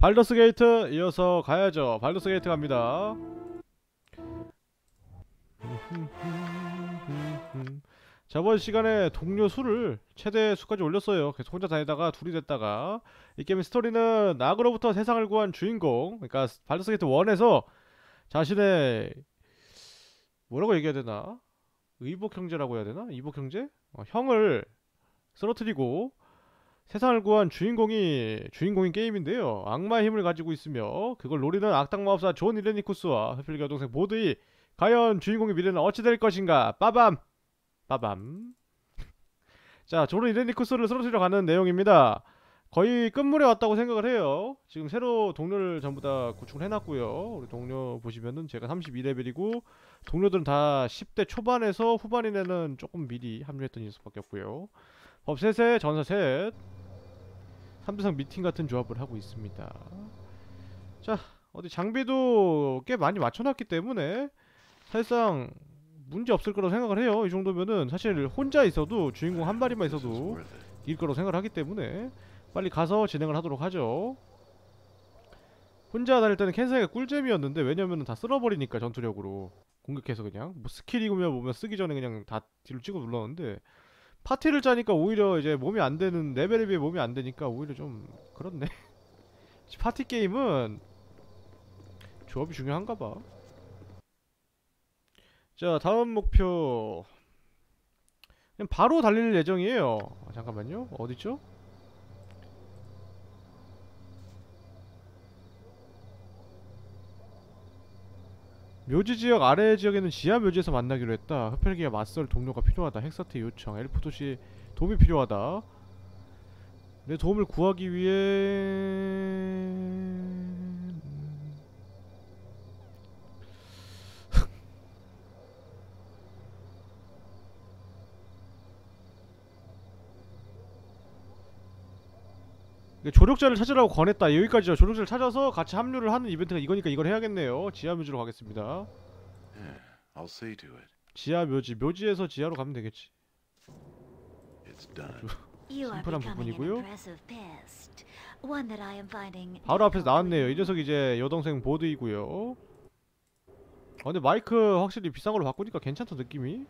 발더스 게이트 이어서 가야죠. 발더스 게이트 갑니다. 저번 시간에 동료 수를 최대 수까지 올렸어요. 계속 혼자 다니다가 둘이 됐다가 이 게임의 스토리는 악으로부터 세상을 구한 주인공, 그러니까 발더스 게이트 1에서 자신의 뭐라고 얘기해야 되나? 의복 형제라고 해야 되나? 이복 형제? 어, 형을 쓰러뜨리고 세상을 구한 주인공이 주인공인 게임인데요. 악마의 힘을 가지고 있으며 그걸 노리는 악당 마법사 존 이레니쿠스와 회필 여동생 모두이 과연 주인공의 미래는 어찌 될 것인가? 빠밤. 빠밤. 자, 존 이레니쿠스를 쓰러뜨리러 가는 내용입니다. 거의 끝물에 왔다고 생각을 해요. 지금 새로 동료를 전부 다 구축을 해놨고요. 우리 동료 보시면은 제가 32레벨이고 동료들은 다 10대 초반에서 후반인에는 조금 미리 합류했던 녀석밖에 없고요. 법사 셋에 전사 셋 3대3 미팅 같은 조합을 하고 있습니다. 자, 어디 장비도 꽤 많이 맞춰놨기 때문에 사실상 문제 없을 거라고 생각을 해요. 이 정도면은 사실 혼자 있어도 주인공 한 마리만 있어도 이길 거라고 생각을 하기 때문에 빨리 가서 진행을 하도록 하죠. 혼자 다닐 때는 Kensai가 꿀잼이었는데 왜냐면은 다 쓸어버리니까 전투력으로 공격해서 그냥 뭐 skill이면 뭐면 쓰기 전에 그냥 다 뒤로 찍어 눌렀는데 파티를 짜니까 오히려 이제 몸이 안 되는 레벨에 비해 몸이 안 되니까 오히려 좀 그렇네. 파티 게임은 조합이 중요한가 봐. 자, 다음 목표. 그냥 바로 달릴 예정이에요. 아, 잠깐만요. 어디죠? 묘지 지역 아래 지역에는 지하 묘지에서 만나기로 했다. 흡혈기가 맞설 동료가 필요하다. 헥사트 요청. 엘프 도시 도움이 필요하다. 내 도움을 구하기 위해 조력자를 찾으라고 권했다. 여기까지요. 조력자를 찾아서 같이 합류를 하는 이벤트가 이거니까 이걸 해야겠네요. 지하 묘지로 가겠습니다. Yeah, I'll see to it. 지하 묘지. 묘지에서 지하로 가면 되겠지. It's done. You are 심플한 부분이고요. impressive pest. One that I am finding 바로 앞에서 나왔네요. 이 녀석 이제 여동생 보드이고요. 아 근데 마이크 확실히 비싼 걸로 바꾸니까 괜찮다 느낌이.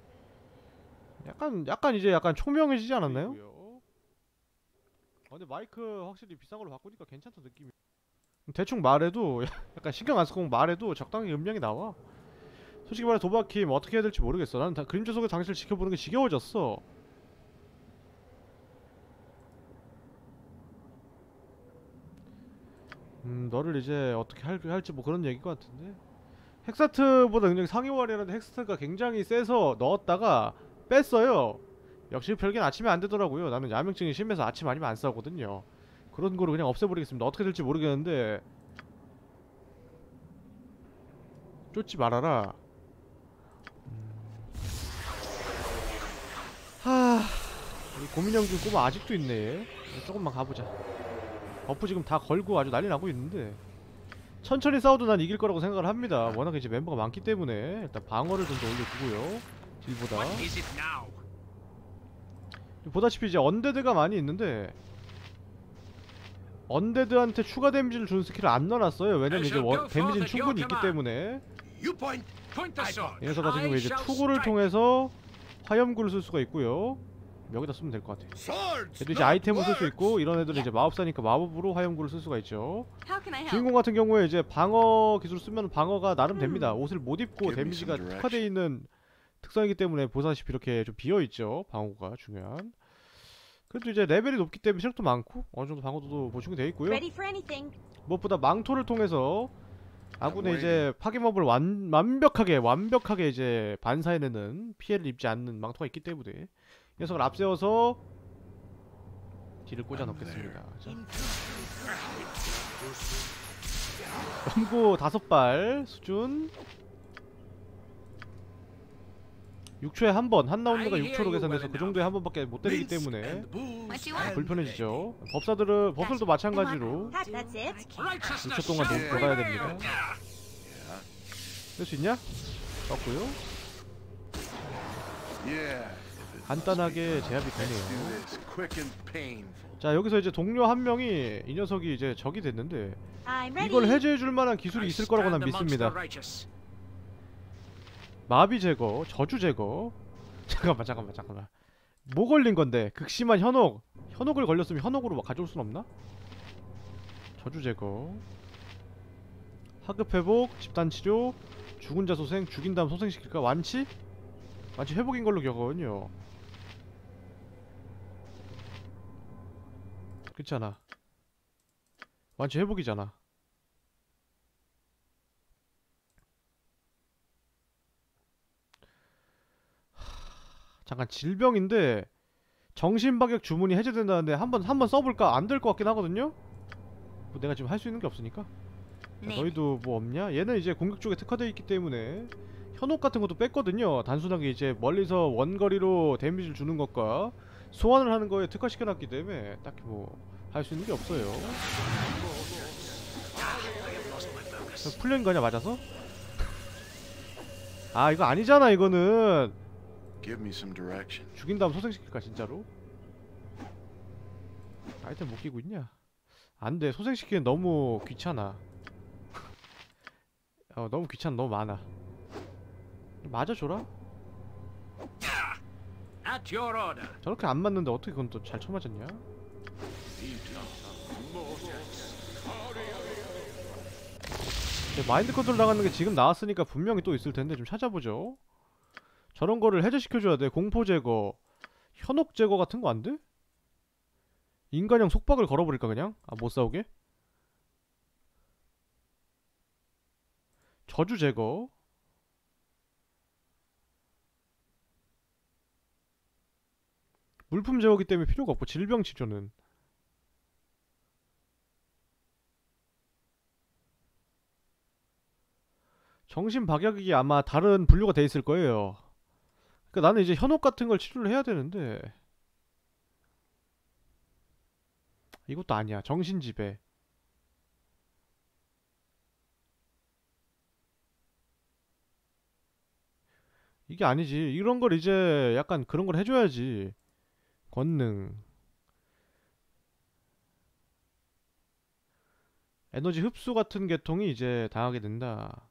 약간 약간 이제 약간 총명해지지 않았나요? 아 근데 마이크 확실히 비싼 걸로 바꾸니까 괜찮다 느낌이. 대충 말해도 약간 신경 안 쓰고 말해도 적당히 음량이 나와. 솔직히 말해 도박킴 어떻게 해야 될지 모르겠어. 나는 다, 그림자 속에 당신을 지켜보는 게 지겨워졌어. 음 너를 이제 어떻게 할, 할지 뭐 그런 얘기인 것 같은데 헥사트보다 굉장히 상위월이라는데 헥사트가 굉장히 세서 넣었다가 뺐어요 역시 별개는 아침에 안 되더라고요. 나는 야명증이 심해서 아침 아니면 안 싸거든요. 그런 거를 그냥 없애버리겠습니다. 어떻게 될지 모르겠는데 쫓지 말아라. 음. 하... 이 고민형준 꼬마 아직도 있네. 조금만 가보자. buff 지금 다 걸고 아주 난리 나고 있는데. 천천히 싸워도 난 이길 거라고 생각을 합니다. 워낙 이제 멤버가 많기 때문에 일단 방어를 좀 더 올려주고요. 딜보다 What is it now? 보다시피 이제 undead가 많이 있는데 undead한테 추가 데미지를 주는 skill을 안 넣어놨어요 왜냐면 이제 원, 데미지는 충분히 있기 때문에. 이 녀석 같은 경우에 이제 투구를. 통해서 화염구를 쓸 수가 있고요 여기다 쓰면 될 것 같아요. 얘도 이제 아이템을 쓸 수. 있고 이런 애들은 이제 마법사니까 마법으로 화염구를 쓸 수가 있죠? 주인공 같은 경우에 이제 방어 기술을 쓰면 방어가 나름 됩니다. 옷을 못 입고 데미지가 특화되어 있는 특성이기 때문에 보다시피 이렇게 좀 비어 있죠. 방어가 중요한. 그래도 이제 레벨이 높기 때문에 체력도 많고 어느 정도 방어도 보충이 되어 있고요. 무엇보다 망토를 통해서 아군의 이제 파괴몹을 완, 완벽하게 완벽하게 이제 반사해내는 피해를 입지 않는 망토가 있기 때문에 이 녀석을 앞세워서 딜을 꽂아 넣겠습니다. 자. 연고 다섯 발 수준 6초에 한 번, 한 라운드가 6초로 계산돼서 그 정도에 한 번밖에 못 때리기 때문에 불편해지죠. 법사들은 법술도 마찬가지로 That, that's it. Righteousness 6초 동안 prevail. 됩니다. 쓸수 있냐? 떴고요. Be 간단하게. 제압이 되네요. 자 여기서 이제 동료 한 명이 이 녀석이 이제 적이 됐는데. 이걸 해제해줄 만한 기술이 있을 거라고 난 믿습니다. 마비 제거, 저주 제거. 잠깐만, 잠깐만, 잠깐만. 뭐 걸린 건데? 극심한 현혹. 현혹을 걸렸으면 현혹으로 막 가져올 순 없나? 저주 제거. 하급 회복, 집단 치료, 죽은 자 소생, 죽인 다음 소생시킬까? 완치? 완치 회복인 걸로 기억하거든요. 그렇잖아. 완치 회복이잖아. 잠깐 질병인데 정신박약 주문이 해제된다는데 한번 한번 써볼까 안 될 것 같긴 하거든요. 뭐 내가 지금 할 수 있는 게 없으니까. 자, 네. 너희도 뭐 없냐? 얘는 이제 공격 쪽에 특화되어 있기 때문에 현혹 같은 것도 뺐거든요. 단순하게 이제 멀리서 원거리로 데미지를 주는 것과 소환을 하는 거에 특화시켜놨기 때문에 딱히 뭐 할 수 있는 게 없어요. 풀린 거냐 맞아서? 아 이거 아니잖아 이거는 Give me some direction. 죽인 다음 소생시킬까 진짜로? 아이템 못 끼고 있냐? 안돼 소생시키는 너무 귀찮아 어 너무 귀찮아 너무 많아 맞아줘라? At your order. 저렇게 안 맞는데 어떻게 그건 또 잘 쳐맞았냐? 네, 마인드 컨트롤 나가는 게 지금 나왔으니까 분명히 또 있을 텐데 좀 찾아보죠. 저런 거를 해제시켜줘야 돼. 공포 제거, 현혹 제거 같은 거 안 돼? 인간형 속박을 걸어버릴까 그냥? 아 못 싸우게? 저주 제거. 물품 제거기 때문에 필요가 없고 질병 치료는 정신 박약이 아마 다른 분류가 돼 있을 거예요. 그러니까 나는 이제 현혹 같은 걸 치료를 해야 되는데 이것도 아니야. 정신 지배. 이게 아니지. 이런 걸 이제 약간 그런 걸 해줘야지. 권능. 에너지 흡수 같은 계통이 이제 당하게 된다.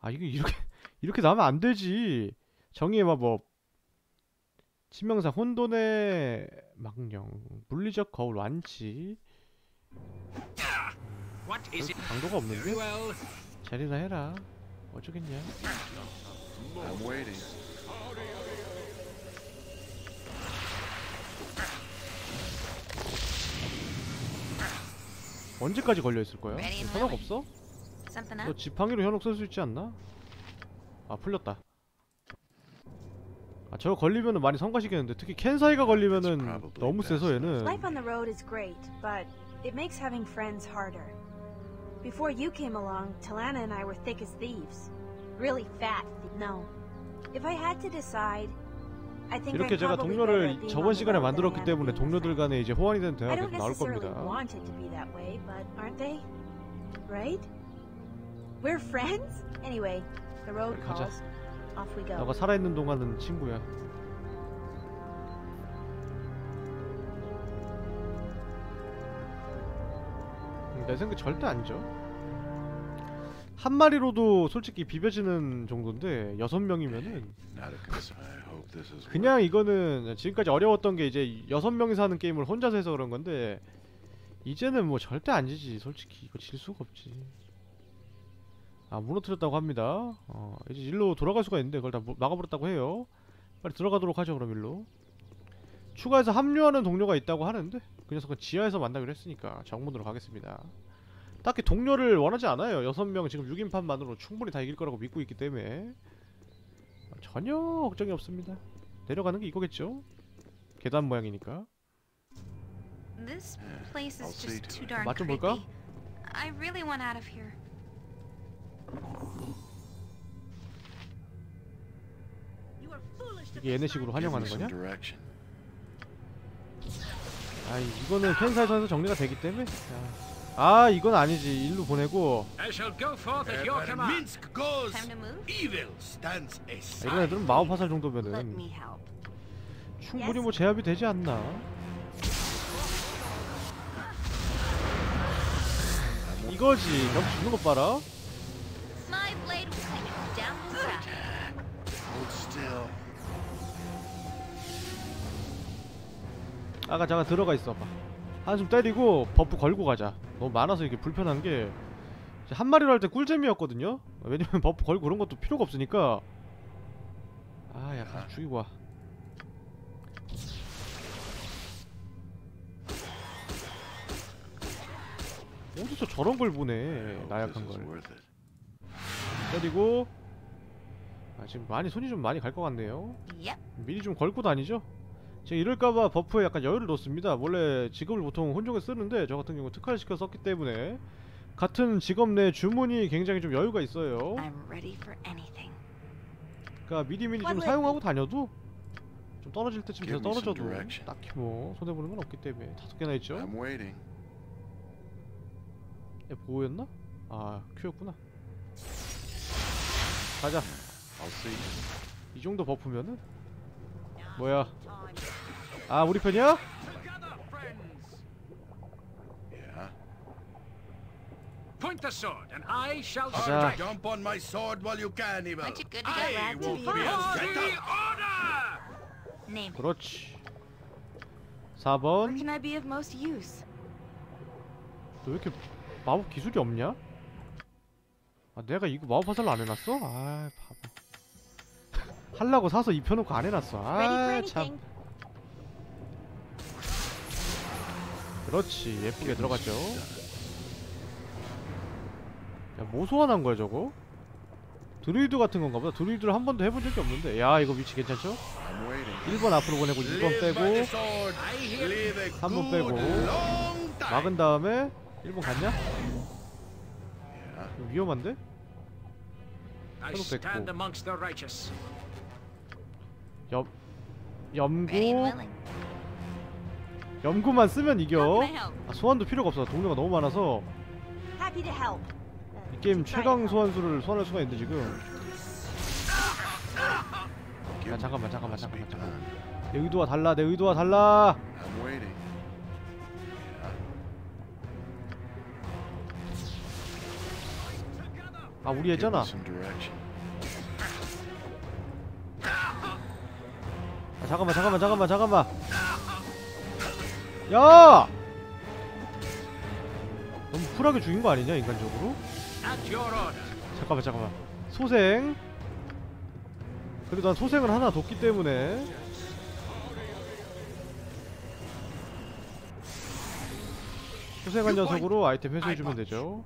아 이거 이렇게 이렇게 나오면 안 되지. 정의의 마법. 치명상 혼돈의 망령. 물리적 거울 완치. 강도가 없는데? 자리나 해라. 어쩌겠냐. 언제까지 걸려 있을 거야? 현혹. 없어? 너? 지팡이로 현혹 쓸 수 있지 않나? 아 풀렸다. 아 저거 걸리면은 많이 성가시겠는데 특히 켄사이가 걸리면은 너무 세서 얘는 Life on the road is great, but it makes having friends harder. Before you came along, Talana and I were thick as thieves. Really fat. No. If I had to decide, I think 이렇게 제가 동료를 저번 시간에 만들었기 때문에 동료들 간에 이제 호환이 되는 I 대화가 계속 나올 겁니다. want it to be that way, but aren't they? Right? We're friends? Anyway, the road calls. Off we go. 너가 살아있는 동안은 친구야. 음, 내 생각 절대 아니죠. 한 마리로도 솔직히 비벼지는 정도인데 여섯 명이면은. 그냥 이거는 지금까지 어려웠던 게 이제 여섯 명이서 하는 게임을 혼자서 해서 그런 건데 이제는 뭐 절대 안 지지 솔직히 이거 질 수가 없지 아 무너뜨렸다고 합니다. 어 이제 일로 돌아갈 수가 있는데 그걸 다 무- 막아버렸다고 해요. 빨리 들어가도록 하죠 그럼 일로. 추가해서 합류하는 동료가 있다고 하는데 그 녀석은 지하에서 만나기로 했으니까 정문으로 가겠습니다. 딱히 동료를 원하지 않아요. 여섯 명 지금 6인판만으로 충분히 다 이길 거라고 믿고 있기 때문에. 전혀 걱정이 없습니다. 내려가는 게 이거겠죠? 계단 모양이니까. 맛좀 creepy. 볼까? I really want out of here. 이게 얘네식으로 환영하는 거냐? 아 이거는 캔사에서 정리가 되기 때문에. 아, 아 이건 아니지. 일로 보내고. 아, 이런 애들은 마법 화살 정도면은 충분히 뭐 제압이 되지 않나? 이거지. 경 죽는 거 봐라. Blade will take you down the south. Hold still. 아까 잠깐 들어가 있어 봐 한숨 때리고 buff 걸고 가자. 너무 많아서 이게 불편한 게 한 마리로 할 때 꿀잼이었거든요? 왜냐면 buff 걸고 그런 것도 필요가 없으니까. 아야 가서 죽이고 와. 어디서 저런 걸 hope 나약한 걸. 때리고. 아 지금 많이 손이 좀 많이 갈 것 같네요. Yep. 미리 좀 걸고 다니죠? 제가 이럴까봐 버프에 약간 여유를 뒀습니다. 원래 직업을 보통 혼종에 쓰는데 저 같은 경우 특화를 시켜 썼기 때문에 같은 직업 내 주문이 굉장히 좀 여유가 있어요. 그러니까 미리미리 좀 사용하고 다녀도 좀 떨어질 때쯤 돼서 Give me some 떨어져도. 딱히 뭐 손해보는 건 없기 때문에 다섯 개나 있죠? 보호였나? 아 큐였구나 가자 see. 이 정도 버프면은 뭐야 아 우리 편이야? Together, friends. Yeah. Point the sword, and I shall 가자. strike. Jump on my sword while you can, Evil. Aren't you good to go, I lad? won't To be be a For the setter. order! Name it. 그렇지 Where 4번 can I be of most use? 너 왜 이렇게 마법 기술이 없냐? 아 내가 이거 마법 화살로 안 해놨어? 아 바보 할라고 사서 입혀놓고 안 해놨어 아참. 그렇지 예쁘게 들어갔죠. 야뭐 소환한 거야 저거? 드루이드 같은 건가 보다 드루이드를 한 번도 해본 적이 없는데 야 이거 위치 괜찮죠? I'm waiting. 1번 앞으로 보내고 2번 Live by the 빼고 sword. I hear Live a 한번 good 빼고. long time. 막은 다음에 1번 갔냐? 위험한데? I Hello, stand Beckbo. amongst the righteous. 염구 Ready and willing. 염구만 쓰면 이겨? 아, 소환도 필요가 없어 동료가 너무 많아서. Uh, 이 게임 최강. 소환수를 소환할 수가 있는데 지금 야 잠깐만 잠깐만 잠깐만 잠깐만. 내 의도와 달라 내 의도와 달라. 아 우리 애잖아 아, 잠깐만 잠깐만 잠깐만 잠깐만. 야! 너무 쿨하게 죽인 거 아니냐 인간적으로? 잠깐만 잠깐만. 소생. 그래도 난 소생을 하나 뒀기 때문에. 소생한 녀석으로 아이템 회수해주면 되죠.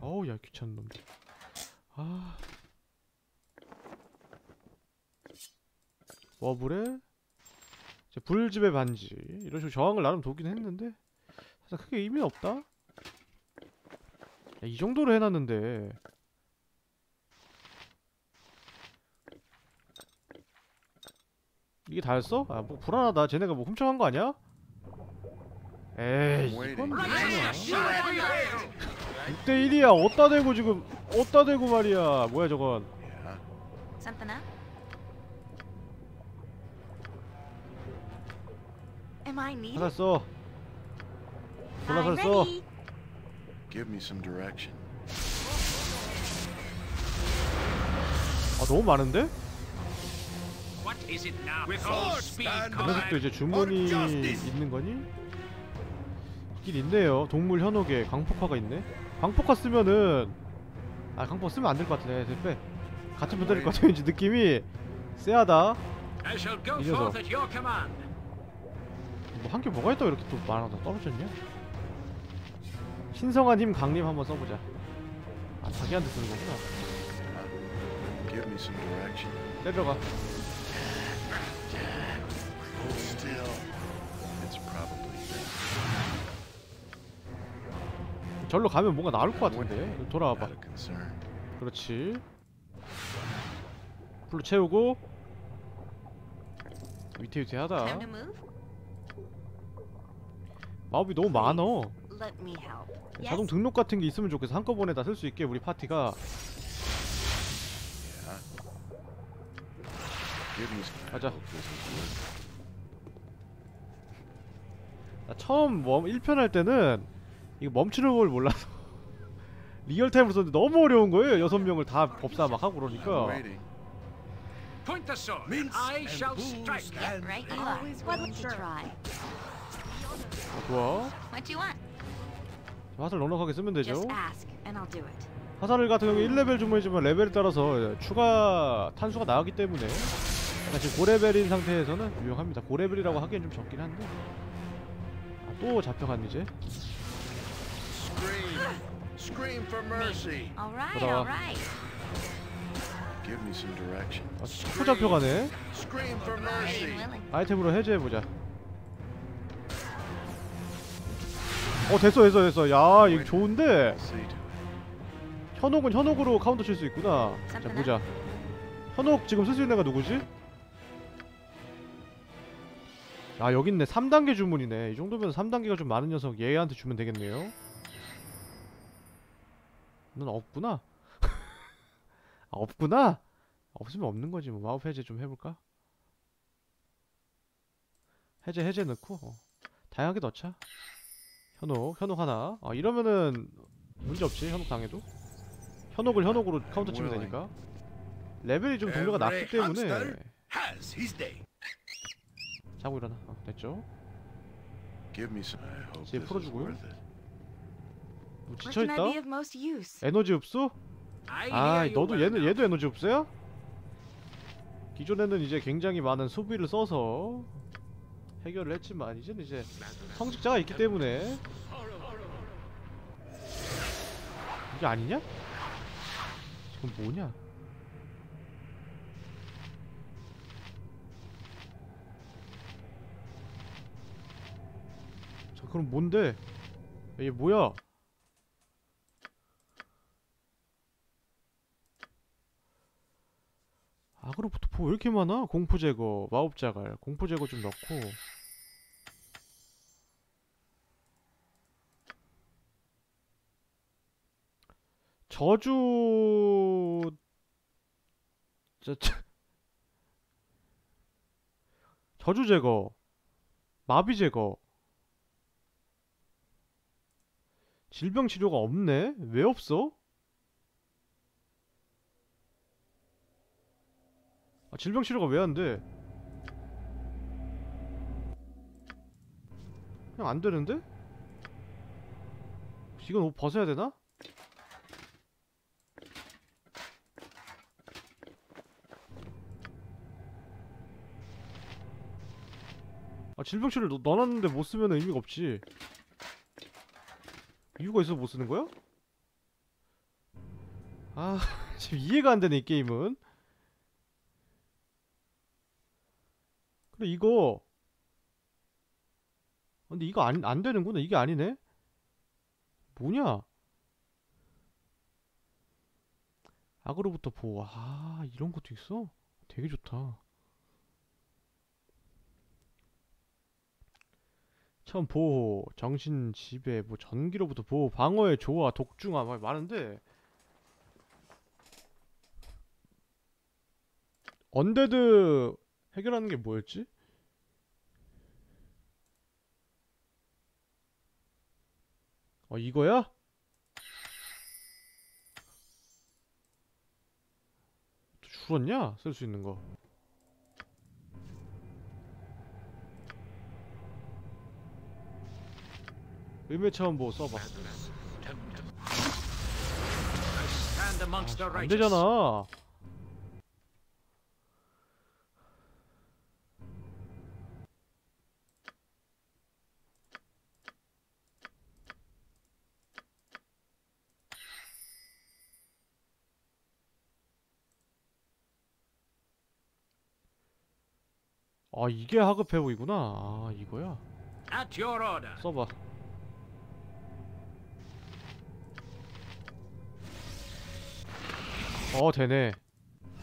어우 야 귀찮은 놈들. 아 워블에 불집의 반지 이런 식으로 저항을 나름 두긴 했는데 사실 크게 의미는 없다. 야, 이 정도로 해놨는데. 이게 다였어? 아 뭐 불안하다. 쟤네가 뭐 훔쳐간 거 아니야? 에이 이건 뭐야? Shall 6대1이야. 어따 대고 지금 어따 대고 말이야. 뭐야 저건 Am I needed? 써 ready. Give me some direction. 아 너무 많은데? What is it now? With all speed, 그 녀석도. 이제 주문이. 있는 거니? 있긴 있네요 동물 현혹에 강폭화가 있네 강폭화 쓰면은 아 강폭화 쓰면 안 될것 네, 빼 같은 편들일 것 같아 왠지 느낌이 쎄하다 이 녀석. forth at your command. 뭐 한게 뭐가 있다고 이렇게 또 많아서 떨어졌냐? 신성한 힘 강림 한번 써보자 아 자기한테 쓰는 거구나. 때려가. 절로 가면 뭔가 나올 것 같은데 돌아와봐. 그렇지 풀로 채우고 위태위태하다? 마법이 너무 많어. 자동 등록 같은 게 있으면 좋겠어 한꺼번에 다 쓸 수 있게 우리 파티가 가자. 나 처음 뭐 1편 할 때는 이거 멈추는 걸 몰라서 리얼타임으로 썼는데 너무 어려운 거예요 여섯 명을 다 법사 막 하고 그러니까. Point the sword. Minsc I shall strike. Right. Always you try. 어, 좋아 What do you want? 화살 넉넉하게 쓰면 되죠. 화살을 같은 경우에 1레벨 주문이지만 레벨에 따라서 추가 탄수가 나가기 때문에 지금 고레벨인 상태에서는 유용합니다 고레벨이라고 하기엔 좀 적긴 한데 아, 또 잡혀간 이제 direction. 아, 또 잡혀가네. 아이템으로 해제해보자 어 됐어 됐어 됐어 야 이거 좋은데. 현혹은 현혹으로 카운터 칠 수 있구나 자? 보자 현혹 지금 쓸 수 있는 애가 누구지? 아 여기 있네 3단계 주문이네 이 정도면 3단계가 좀 많은 녀석 얘한테 주면 되겠네요 넌 없구나 아 없구나 없으면 없는 거지 뭐 마법 해제 좀 해볼까? 해제 해제 넣고 어. 다양하게 넣자 현혹 현혹 하나 아 이러면은 문제없지 현혹 당해도 현혹을 현혹으로 카운터 치면. 되니까 레벨이 좀 동료가 낮기 때문에. 자고 일어나 어, 됐죠 이제 풀어주고요. 뭐 지쳐있다? 에너지 흡수? 아 너도 얘는. 얘도 에너지 흡수야? 기존에는 이제 굉장히 많은 소비를 써서 해결을 했지만 이제는 이제 성직자가 있기 때문에 이게 아니냐? 지금 뭐냐? 자 그럼 뭔데? 야, 얘 뭐야? 악으로부터 뭐 왜 이렇게 많아? 공포 제거, 마법 자갈, 공포 제거 좀 넣고 저주 저, 저... 저 주 제거, 마비 제거, 질병 치료가 없네? 왜 없어? 아, 질병 치료가 왜 안 돼? 그냥 안 되는데? 이건 옷 벗어야 되나? 아 질병 치료를 넣- 넣어놨는데 못 쓰면 의미가 없지. 이유가 있어서 못 쓰는 거야? 아 지금 이해가 안 되네 이 게임은. 그래 이거 근데 이거 안, 안 되는구나. 이게 아니네? 뭐냐? 악으로부터 보호. 아 이런 것도 있어? 되게 좋다 처음 보호 정신 지배 뭐 전기로부터 보호 방어의 조화 독중화 막 많은데 언데드 해결하는 게 뭐였지? 어 이거야? 또 줄었냐? 쓸 수 있는 거. 의미 차원 뭐 써봐. 안. 되잖아. 아 이게 하급 회복이구나. 아 이거야. 써봐. 어 되네.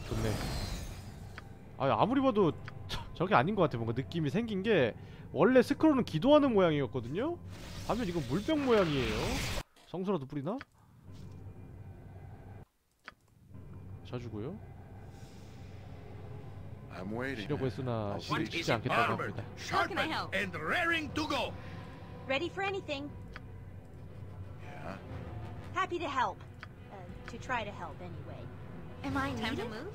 좋네. 아 아무리 봐도 저, 저게 아닌 것 같아. 뭔가 느낌이 생긴 게 원래 스크롤은 기도하는 모양이었거든요. 하면 이건 물병 모양이에요. 성수라도 뿌리나? waiting. 쉬려고 했으나 쉬, 쉬지? 않겠다고 합니다. How can I sharpened, help? and raring to go. Ready for anything. Yeah. Happy to help. Uh, to try to help, anyway. Am I time to move?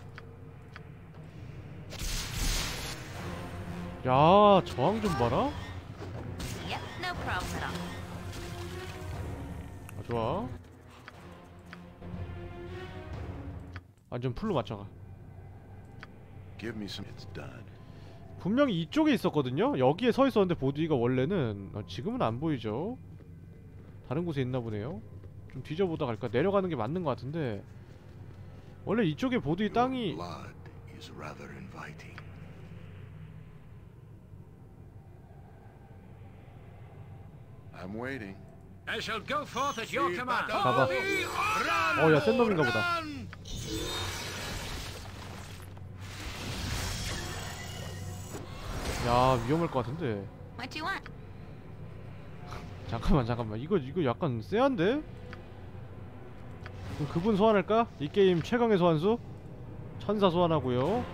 야 저항 좀 봐라. Yep, no problem at all. 아, 좋아. 완전 풀로 맞춰가. Give me some. It's done. 분명히 이쪽에 있었거든요. 여기에 서 있었는데 보드이가 원래는 어, 지금은 안 보이죠. 다른 곳에 있나 보네요. 좀 뒤져보다 갈까? 내려가는 게 맞는 것 같은데 원래 이쪽에 보드이 땅이 Blood is rather inviting. I'm waiting. I shall go forth at your command. 봐봐 어야 센 놈인가 보다 야 위험할 것 같은데 What you want? 잠깐만 잠깐만 이거 이거 약간 쎄한데? 그럼 그분 소환할까? 이 게임 최강의 소환수? 천사 소환하고요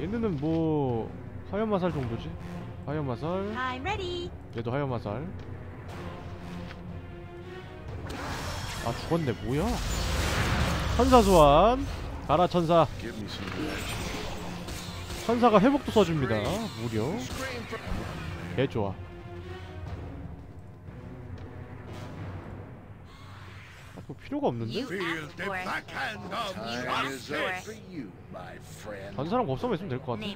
얘네는 뭐 화염마살 정도지? 화염마살. 얘도 화염마살 아 죽었네 뭐야 천사 소환 가라 천사. 천사가 회복도 써줍니다 무려 개 좋아 볼 필요가 없는데? 다른 사람 없으면 있으면 될 것 같아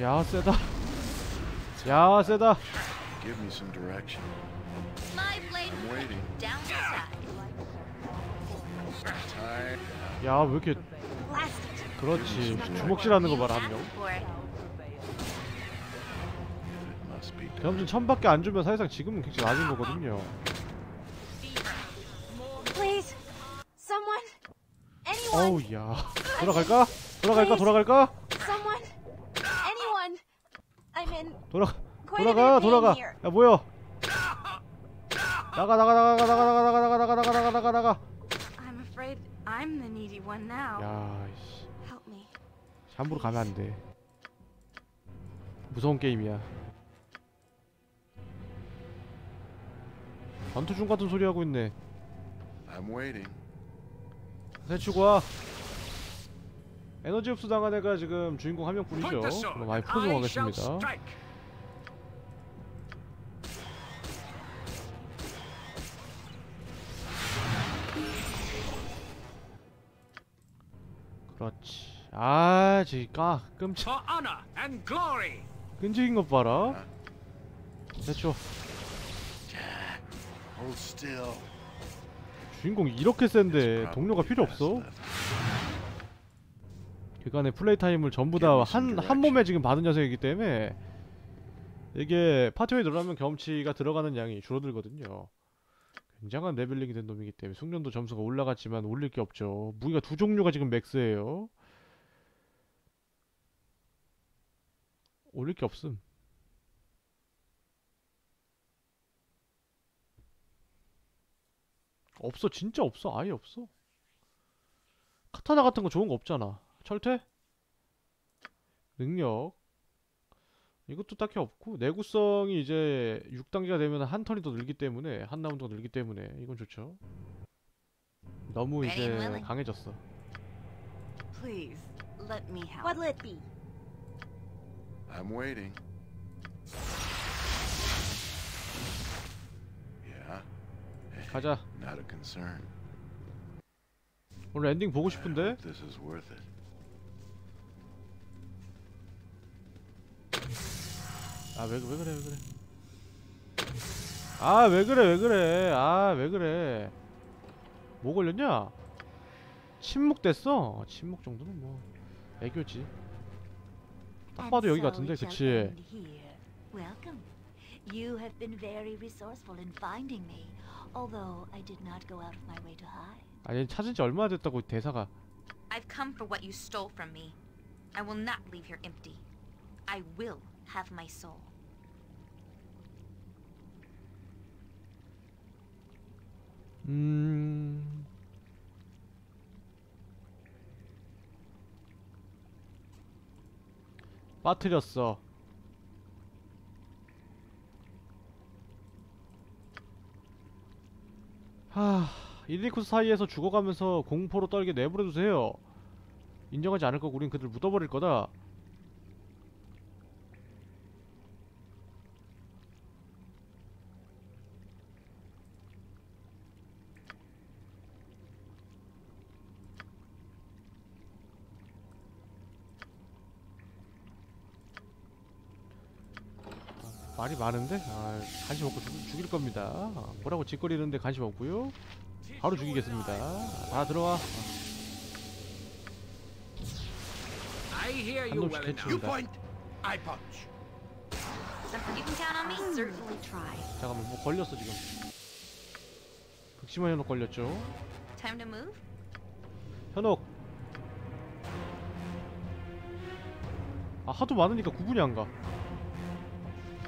야 세다 야 세다 Give me some direction. My blade I'm waiting. Down the side. 야왜 이렇게 그렇지 주먹질하는 거 봐라 한명 경진 천밖에 안 주면 사실상 지금은 굉장히 낮은 거거든요 Please. Someone. Anyone. 어우 야 돌아갈까? 돌아갈까? 돌아갈까? 돌아 돌아가 돌아가. 야 뭐야 나가 나가 나가 나가 나가 나가 나가 나가 나가 나가 나가. 야씨. 함부로 가면 안돼 무서운 게임이야 전투 중 같은 소리 하고 있네 I'm waiting. 대치고 와 에너지 흡수 당한 애가 지금 주인공 한 명뿐이죠. 그럼 많이 포용하겠습니다 strike. 그렇지 아 지까 끔찍. 끈질긴 것 봐라 대초. 주인공이 이렇게 센데 동료가 필요 없어. 그간의 play time을 전부 다 한 한. 몸에 지금 받은 녀석이기 때문에 이게 party원이 늘어나면 경험치가 들어가는 양이 줄어들거든요. 굉장한 leveling이 된 놈이기 때문에 숙련도 점수가 올라갔지만 올릴 게 없죠. 무기가 두 종류가 지금 max예요. 올릴 게 없음. 없어 진짜 없어 아예 없어. 카타나 같은 거 좋은 거 없잖아. 철퇴? 능력 이것도 딱히 없고 내구성이 이제 6단계가 되면 한 턴이 더 늘기 때문에 한 라운드가 늘기 때문에 이건 좋죠 너무 이제. 강해졌어 Please, let me help. What'll it be? I'm waiting. 가자. Not a concern. 오늘 엔딩 보고 싶은데? Hope This is worth it. 아왜 왜 그래 왜 그래? 아 왜 그래 왜 그래? 아 왜 그래? 뭐 걸렸냐? 침묵됐어. 침묵 정도는 뭐. 애교지. 딱 봐도 여기 같은데 그치? Welcome. You have been very resourceful in finding me, although I did not go out of my way to hide. 아니 찾은 지 얼마나 됐다고 대사가 I've come for what you stole from me. I will not leave here empty. I will have my soul. 음 빠뜨렸어 하... 일리쿠스 사이에서 죽어가면서 공포로 떨게 내버려두세요. 인정하지 않을 거고 우린 그들 묻어버릴 거다 말이 많은데? 아, 관심 없고 죽, 죽일 겁니다. 아, 뭐라고 짓거리는데 관심 없고요. 바로 죽이겠습니다. 다 들어와. I hear 한 you 놈씩 well enough. You 해치운다. point, I punch. Something you can count on me? Certainly try. 잠깐만, 뭐 걸렸어 지금. 극심한 현혹 걸렸죠. Time to move? 현혹. 아 하도 많으니까 구분이 안 가.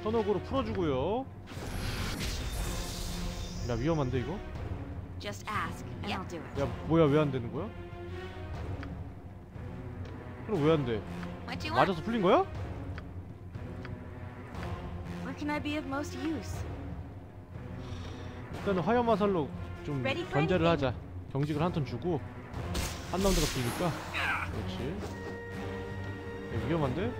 현혹으로 풀어주고요. 야 위험한데 이거? Just ask. And Yep. I'll do it. 야 뭐야 왜 안 되는 거야? 그럼 왜 안 돼? What you want? 맞아서 풀린 거야? Where can I be of most use? 일단은 화염 화살로 좀 Ready for 견제를? 하자. 경직을 한 턴 주고 한 라운드가 비니까. 그렇지. 야, 위험한데?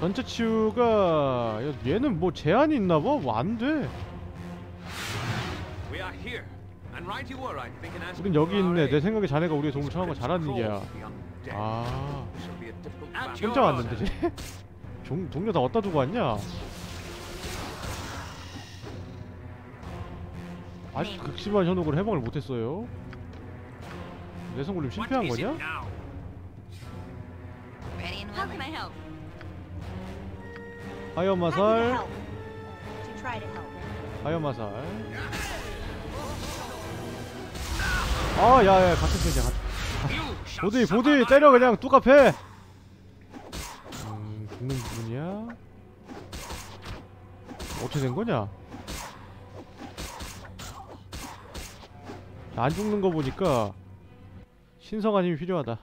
전체 치유가 야, 얘는 뭐 제한이 있나 봐. 뭐 안 돼. We are here. And right you were, I think, in answer 우린 여기 있네. 내 생각에 자네가 우리의 도움을 청한 for the undead. 아. 혼자 왔는데 쟤? 종, 동료 다 어디다 두고 왔냐? 아직 극심한 현혹을 해방을 못했어요. 내성굴림 실패한 거냐? How can I help? To try to help. 화염화살. 아, 야야 같은 편이야. 같은- 보디 보디 때려 그냥 뚜까패. 음, 죽는 부분이야. 어떻게 된 거냐? 안 죽는 거 보니까 신성한 힘이 필요하다.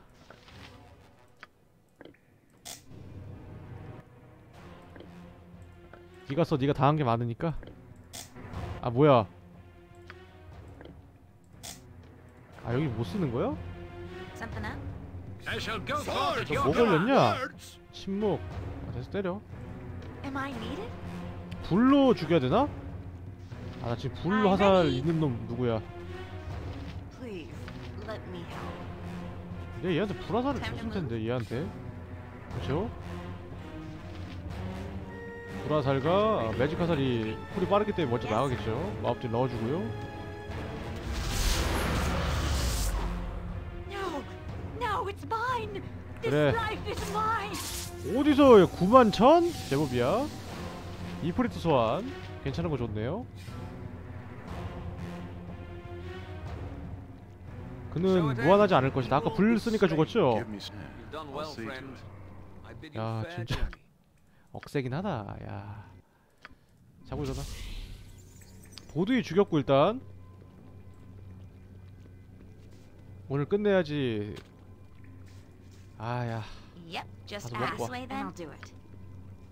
네가 써 네가 다 한 게 많으니까. 아 뭐야? 아 여기 못 쓰는 거야? 뭐 command. 걸렸냐? 침묵. 아, 됐어 때려. 불로 죽여야 되나? 아 나 지금 불 화살. 있는 놈 누구야? 얘 얘한테 불 화살을 Time to 줬을 텐데 얘한테. 그렇죠? 불 화살과 매직 화살이 쿨이 빠르기 때문에 먼저 나가겠죠. 마법질 넣어주고요. 그래. 어디서 9만 천? 제법이야. 이프리트 소환 괜찮은 거 좋네요. 그는 무한하지 않을 것이다. 아까 불 쓰니까 죽었죠? 야, 진짜. 억세긴 하다. 야. 자고 일어나. 보드이 죽였고 일단. 오늘 끝내야지. 아야, 가서. 먹고 와.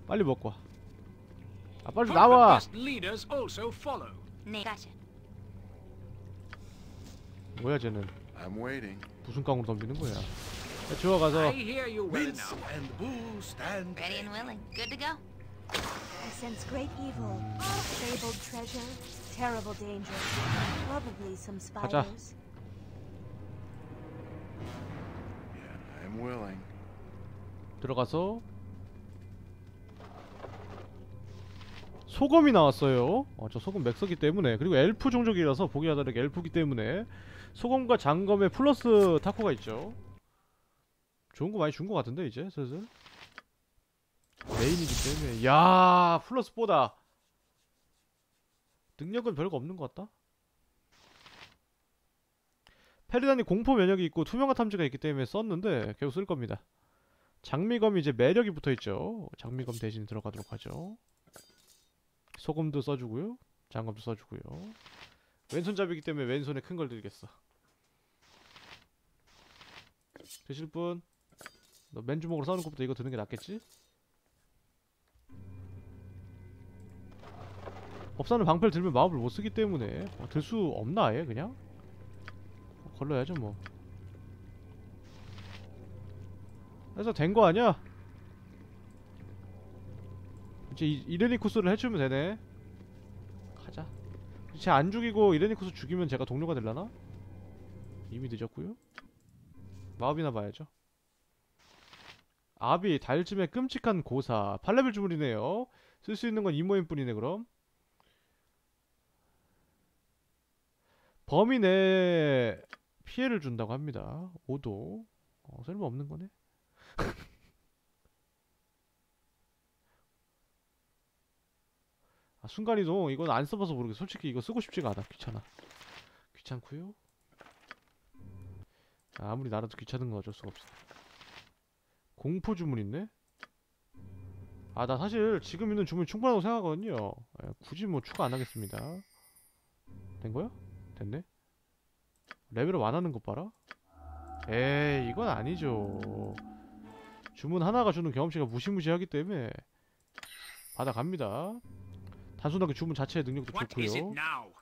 빨리 먹고 와. 아 빨리 나와. 뭐야 쟤는. 무슨 깡으로 덤비는 거야? You well Mince and boo stand. Ready and willing. Good to go. I sense great evil. Fabled treasure. Terrible danger. Probably some 가자. spiders. Yeah, I'm willing. 들어가서 소금이 나왔어요. 어, 저 소금 맥서기 때문에 그리고 엘프 종족이라서 보기와 다르게 엘프기 때문에 소금과 장검에 플러스 타코가 있죠. 좋은 거 많이 준 거 같은데 이제 슬슬 메인이기 때문에 야 플러스 4다. 능력은 별거 없는 것 같다. 페르단이 공포 면역이 있고 투명한 탐지가 있기 때문에 썼는데 계속 쓸 겁니다. 장미검이 이제 매력이 붙어있죠. 장미검 대신 들어가도록 하죠. 소금도 써주고요. 장검도 써주고요. 왼손잡이기 때문에 왼손에 큰 걸 들겠어. 드실 분? 너 맨주먹으로 싸우는 것보다 이거 드는 게 낫겠지? 법사는 방패를 들면 마법을 못 쓰기 때문에 어, 들수 없나 아예 그냥? 어, 걸러야죠 뭐 해서 된 거 아니야? 이제 이, 이레니쿠스를 해주면 되네 가자 쟤 안 죽이고 이레니쿠스 죽이면 제가 동료가 될라나? 이미 늦었고요 마법이나 봐야죠 아비 달쯤에 끔찍한 고사. 8레벨 주물이네요. 쓸 수 있는 건 이모임 뿐이네 그럼. 범인에 피해를 준다고 합니다. 5도. 어, 쓸모없는 거네. 아, 순간이동. 이건 안 써봐서 모르겠어. 솔직히 이거 쓰고 싶지가 않아. 귀찮아. 귀찮고요. 아, 아무리 나라도 귀찮은 건 어쩔 수가 없어 공포 주문 있네? 아 나 사실 지금 있는 주문이 충분하다고 생각하거든요. 예, 굳이 뭐 추가 안 하겠습니다. 된 거야? 됐네? 레벨업 안 하는 것 봐라. 에이 이건 아니죠. 주문 하나가 주는 경험치가 무시무시하기 때문에 받아갑니다. 단순하게 주문 자체의 능력도 좋고요. now?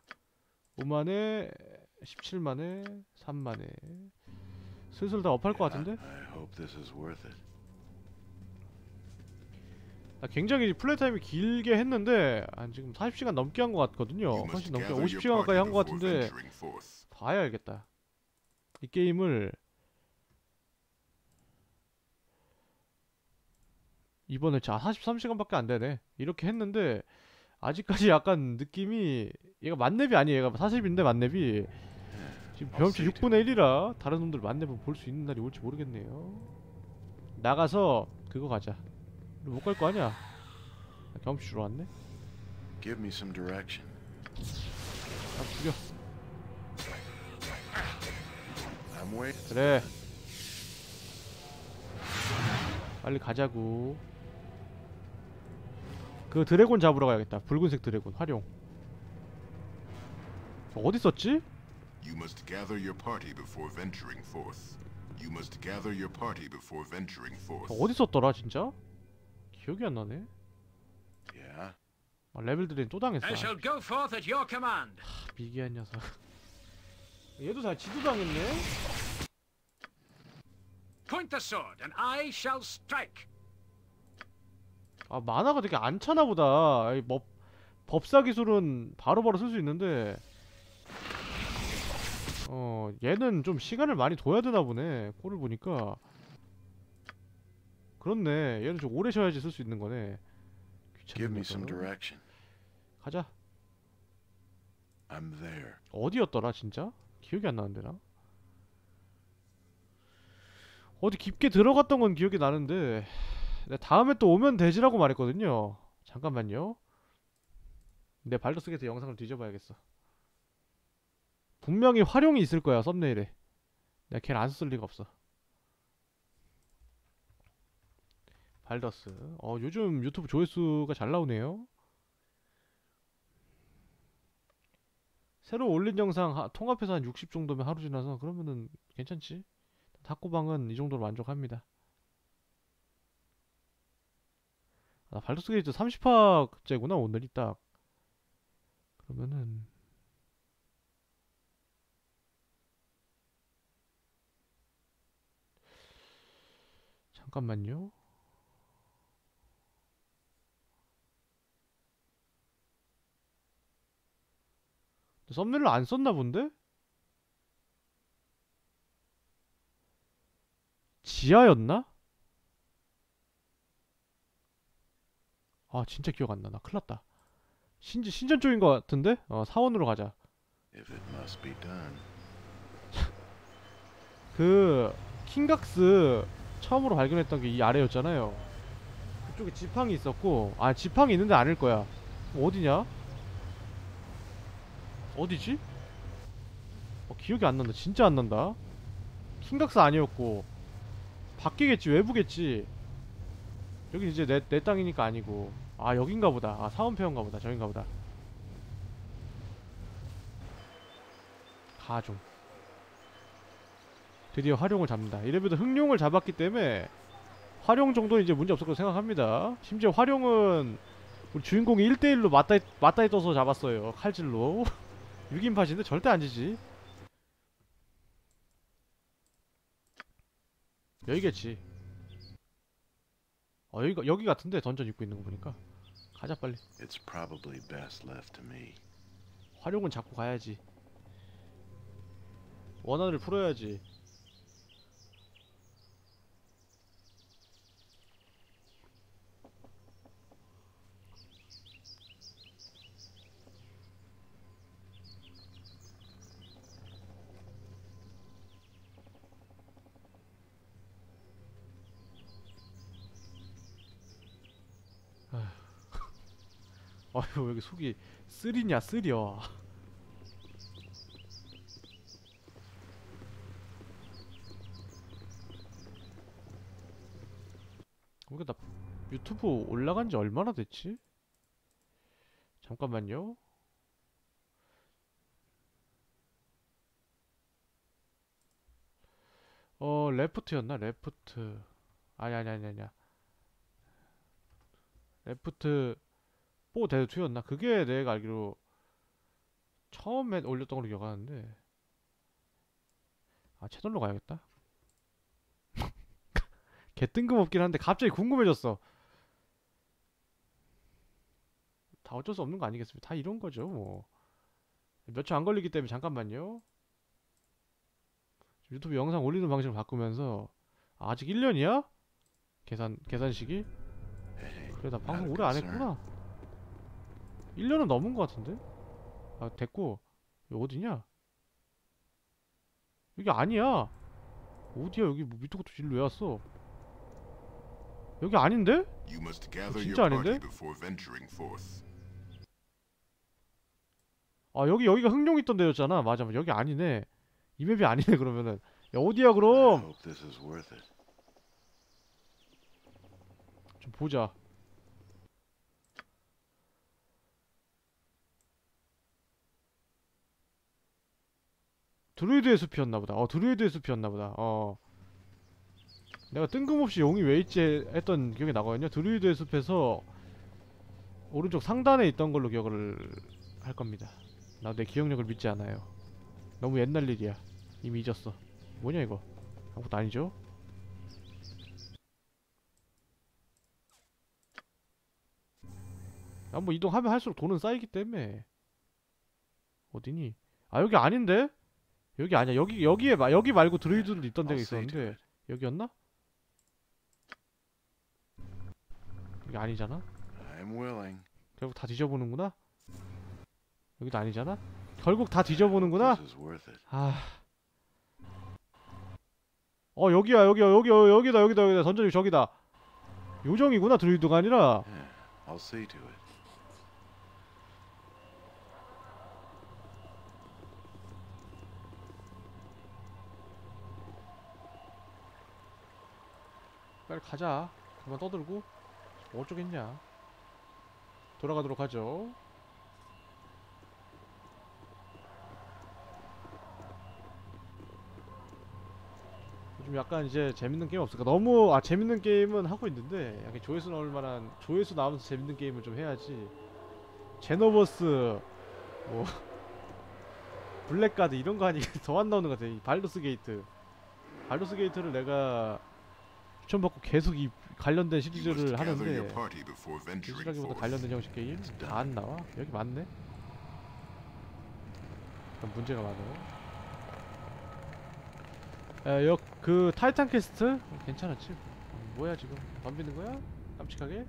5만에 17만에 3만에 슬슬 다 업할 것 같은데? 나 굉장히 플레이 타임이 길게 했는데 한 지금 40시간 넘게 한 것 같거든요. 훨씬 넘게 gather your 50시간 가까이 한 것 같은데. 봐야 알겠다. 이 게임을 이번에 자 43시간밖에 안 되네. 이렇게 했는데 아직까지 약간 느낌이 얘가 만렙이 아니에요. 얘가 40인데 만렙이 지금 경험치 6분의 1이라 다른 놈들 만렙을 볼수 있는 날이 올지 모르겠네요. 나가서 그거 가자. 못 갈 거 아니야? 아, 경험치 주러 왔네. Give me some direction. 아 죽여. I'm waiting. 그래. 빨리 가자고. 그 드래곤 잡으러 가야겠다. 붉은색 드래곤 활용. 저 어디 있었지? You must gather your party before venturing forth. You must gather your party before venturing 저 forth. 어디 있었더라 진짜? 기억이 안 나네 Yeah. 아, 레벨들이 또 당했어 I shall go forth at your command. 아, 미개한 녀석 얘도 다 지도 당했네? Point the sword, and I shall strike. 아 만화가 되게 안 차나 보다 이 법, 법사 기술은 바로바로 쓸 수 있는데 어 얘는 좀 시간을 많이 둬야 되나 보네 꼴을 보니까. 그렇네. 얘는 좀 오래 쉬어야지 쓸 수 있는 거네. 귀찮은 me some 녀석 direction. 가자. I'm there. 어디였더라 진짜? 기억이 안 나는데 나? 어디 깊게 들어갔던 건 기억이 나는데. 내가 다음에 또 오면 되지라고 말했거든요. 잠깐만요. 내 Baldur's Gate 영상을 뒤져봐야겠어 분명히 활용이 있을 거야 thumbnail에. 내가 걔를 안 쓸 리가 없어. Baldur's. 어 요즘 유튜브 조회수가 잘 나오네요. 새로 올린 영상 하- 통합해서 한 60 정도면 하루 지나서 그러면은 괜찮지? 탁구방은 이 정도로 만족합니다. 아 발더스 게이트 30화째구나 오늘이 딱. 그러면은 잠깐만요 썸네일을 안 썼나 본데? 지하였나? 아 진짜 기억 안 나. 나 큰일 났다. 신지 신전 쪽인 것 같은데? 어 사원으로 가자. 그 킹각스 처음으로 발견했던 게 이 아래였잖아요. 그쪽에 지팡이 있었고 아 지팡이 있는데 아닐 거야. 어디냐? 어디지? 어, 기억이 안 난다. 진짜 안 난다. 킹각스 아니었고 바뀌겠지 외부겠지. 여기 이제 내, 내 땅이니까 아니고 아 여긴가 보다. 아 사원폐원가 보다. 저긴가 보다. 가 좀. 드디어 화룡을 잡는다. 이래봬도 흑룡을 잡았기 때문에 화룡 정도는 이제 문제 없을 거라고 생각합니다. 심지어 화룡은 우리 주인공이 1대1로 맞다이, 맞다이 떠서 잡았어요. 칼질로. 6인 팟인데 절대 안 지지. 여기겠지. 어 여기가 여기 같은데 던전 입고 있는 거 보니까 가자 빨리. 화룡은 잡고 가야지. 원한을 풀어야지. 왜 여기 속이 쓰리냐 쓰려. 나 유튜브 올라간 지 얼마나 됐지? 잠깐만요. 어, 레프트였나? 레프트. 아니, 아니, 아니, 아니야. Left 4 Dead 2였나? 그게 내가 알기로 처음에 올렸던 걸로 기억하는데. 아, 채널로 가야겠다. 개 뜬금없긴 한데 갑자기 궁금해졌어. 다 어쩔 수 없는 거 아니겠습니까? 다 이런 거죠, 뭐. 몇 초 안 걸리기 때문에 잠깐만요. 유튜브 영상 올리는 방식을 바꾸면서 아, 아직 1년이야? 계산 계산식이? 그래 나 방송 오래 안. 했구나. 1년은 넘은 것 같은데? 아 됐고 여기 어디냐? 여기 아니야. 어디야 여기 뭐 밑에 것도 진로 왜 왔어? 여기 아닌데? 진짜 아닌데? 아 여기 여기가 흑룡 있던 데였잖아. 맞아 맞아 여기 아니네. 이 맵이 아니네 그러면은. 야 어디야 그럼? 좀 보자. 드루이드의 숲이었나 보다. 어, 드루이드의 숲이었나 보다. 어. 내가 뜬금없이 용이 왜 있지 했던 기억이 나거든요. 드루이드의 숲에서 오른쪽 상단에 있던 걸로 기억을 할 겁니다. 나 내 기억력을 믿지 않아요. 너무 옛날 일이야. 이미 잊었어. 뭐냐 이거? 아무것도 아니죠? 한번 이동하면 할수록 돈은 쌓이기 때문에 어디니? 아 여기 아닌데? 여기 아니야. 여기 여기에 마, 여기 말고 드루이드도 있던 데가 see to 있었는데. 여기였나? 여기 아니잖아. I'm willing. 결국 다 뒤져보는구나. 여기도 아니잖아. 결국 다 뒤져보는구나. 아. 어 여기야 여기야 여기 여기다 여기다 여기다 던전이 저기다. 요정이구나 드루이드가 아니라. Yeah, I'll see to it. 빨리 가자. 그만 떠들고 뭐 어쩌겠냐. 돌아가도록 하죠. 좀 약간 이제 재밌는 게임 없을까? 너무 아 재밌는 게임은 하고 있는데 약간 조회수 나올 만한 조회수 나오면서 재밌는 게임을 좀 해야지. Xenoverse 뭐 Blackguards 이런 거 하니까 더 안 나오는 것 같아. 이 Baldur's Gate. 발로스 게이트를 내가 추천받고 계속 이 관련된 시리즈를 하는데 시라기보다. 관련된 형식 게임 다 안 나와 여기 맞네 그럼 문제가 많아요 에여그 타이탄 퀘스트 괜찮았지 음, 뭐야 지금 덤비는 거야 깜찍하게